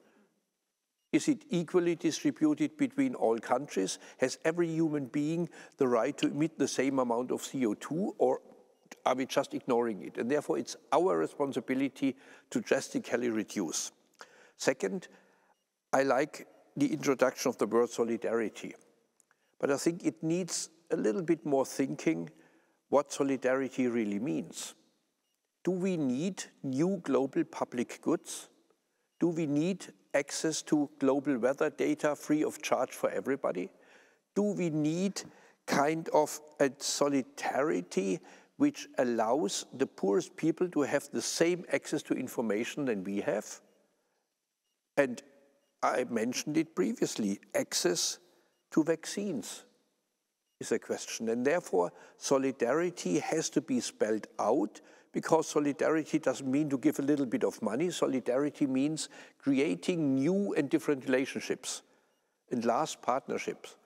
Is it equally distributed between all countries? Has every human being the right to emit the same amount of CO2 or are we just ignoring it? And therefore it's our responsibility to drastically reduce. Second, I like the introduction of the word solidarity. But I think it needs a little bit more thinking what solidarity really means. Do we need new global public goods? Do we need access to global weather data free of charge for everybody? Do we need kind of a solidarity which allows the poorest people to have the same access to information than we have? And I mentioned it previously, access to vaccines is a question. And therefore, solidarity has to be spelled out because solidarity doesn't mean to give a little bit of money. Solidarity means creating new and different relationships and last partnerships.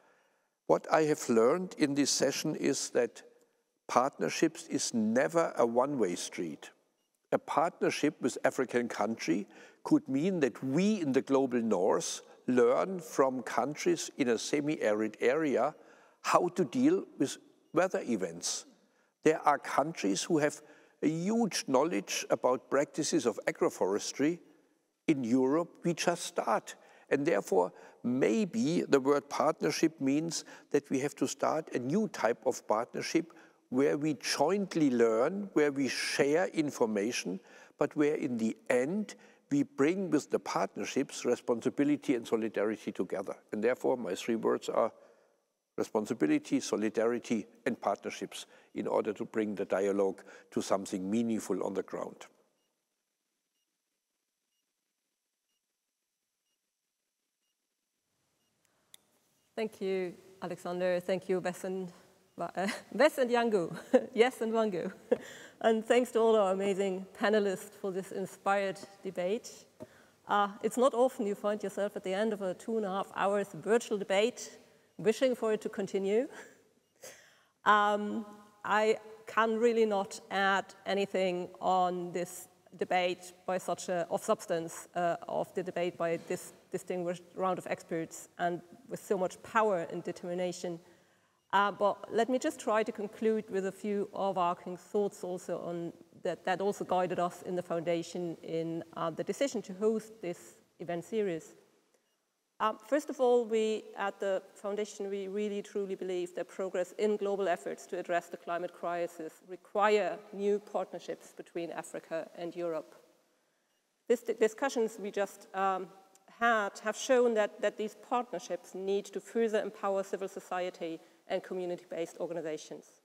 What I have learned in this session is that partnerships is never a one-way street. A partnership with African country could mean that we in the global north learn from countries in a semi-arid area how to deal with weather events. There are countries who have a huge knowledge about practices of agroforestry. In Europe, we just start. And therefore, maybe the word partnership means that we have to start a new type of partnership where we jointly learn, where we share information, but where in the end we bring with the partnerships responsibility and solidarity together. And therefore, my three words are responsibility, solidarity, and partnerships in order to bring the dialogue to something meaningful on the ground. Thank you, Alexander. Thank you, uh, Wes and Yangu. yes, and Wangu. and thanks to all our amazing panelists for this inspired debate. Uh, it's not often you find yourself at the end of a two and a half hours virtual debate wishing for it to continue. Um, I can really not add anything on this debate by such a, of substance uh, of the debate by this distinguished round of experts and with so much power and determination. Uh, but let me just try to conclude with a few overarching thoughts also on that, that also guided us in the foundation in uh, the decision to host this event series. Um, first of all, we at the Foundation, we really truly believe that progress in global efforts to address the climate crisis require new partnerships between Africa and Europe. These discussions we just um, had have shown that, that these partnerships need to further empower civil society and community-based organizations.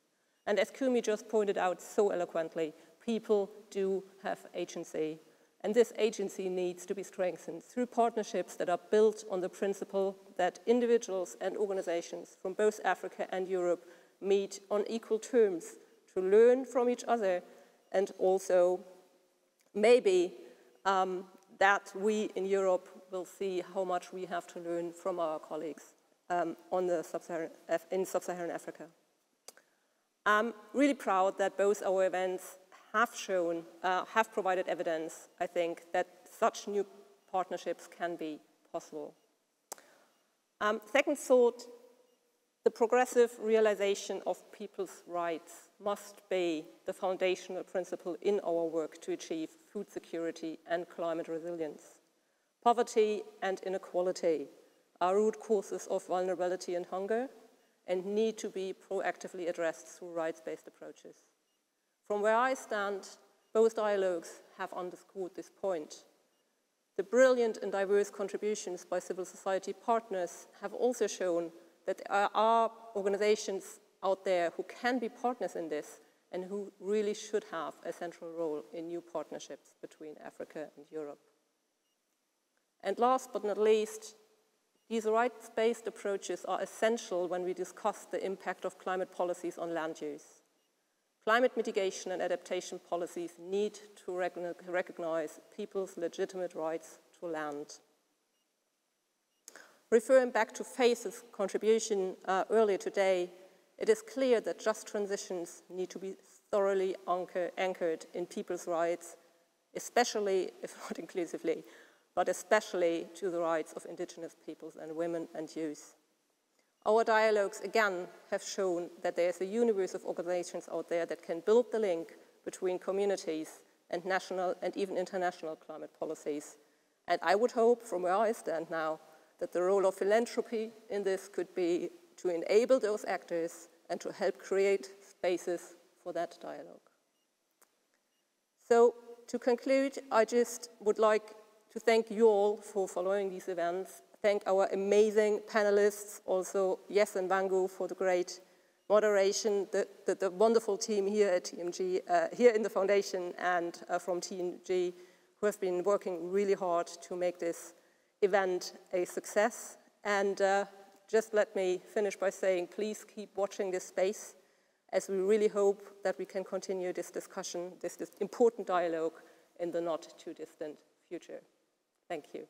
And as Kumi just pointed out so eloquently, people do have agency. And this agency needs to be strengthened through partnerships that are built on the principle that individuals and organizations from both Africa and Europe meet on equal terms to learn from each other and also maybe um, that we in Europe will see how much we have to learn from our colleagues um, on the sub in sub-Saharan Africa. I'm really proud that both our events have shown, uh, have provided evidence, I think, that such new partnerships can be possible. Um, second thought, the progressive realization of people's rights must be the foundational principle in our work to achieve food security and climate resilience. Poverty and inequality are root causes of vulnerability and hunger and need to be proactively addressed through rights-based approaches. From where I stand, both dialogues have underscored this point. The brilliant and diverse contributions by civil society partners have also shown that there are organizations out there who can be partners in this and who really should have a central role in new partnerships between Africa and Europe. And last but not least, these rights-based approaches are essential when we discuss the impact of climate policies on land use. Climate mitigation and adaptation policies need to recognize people's legitimate rights to land. Referring back to Faith's contribution uh, earlier today, it is clear that just transitions need to be thoroughly anchor anchored in people's rights, especially, if not inclusively, but especially to the rights of indigenous peoples and women and youth. Our dialogues, again, have shown that there is a universe of organizations out there that can build the link between communities and national and even international climate policies. And I would hope, from where I stand now, that the role of philanthropy in this could be to enable those actors and to help create spaces for that dialogue. So to conclude, I just would like to thank you all for following these events. Thank our amazing panelists, also Jes and Wangu for the great moderation, the, the, the wonderful team here at TMG, uh, here in the foundation and uh, from TMG, who have been working really hard to make this event a success. And uh, just let me finish by saying, please keep watching this space as we really hope that we can continue this discussion, this, this important dialogue in the not too distant future. Thank you.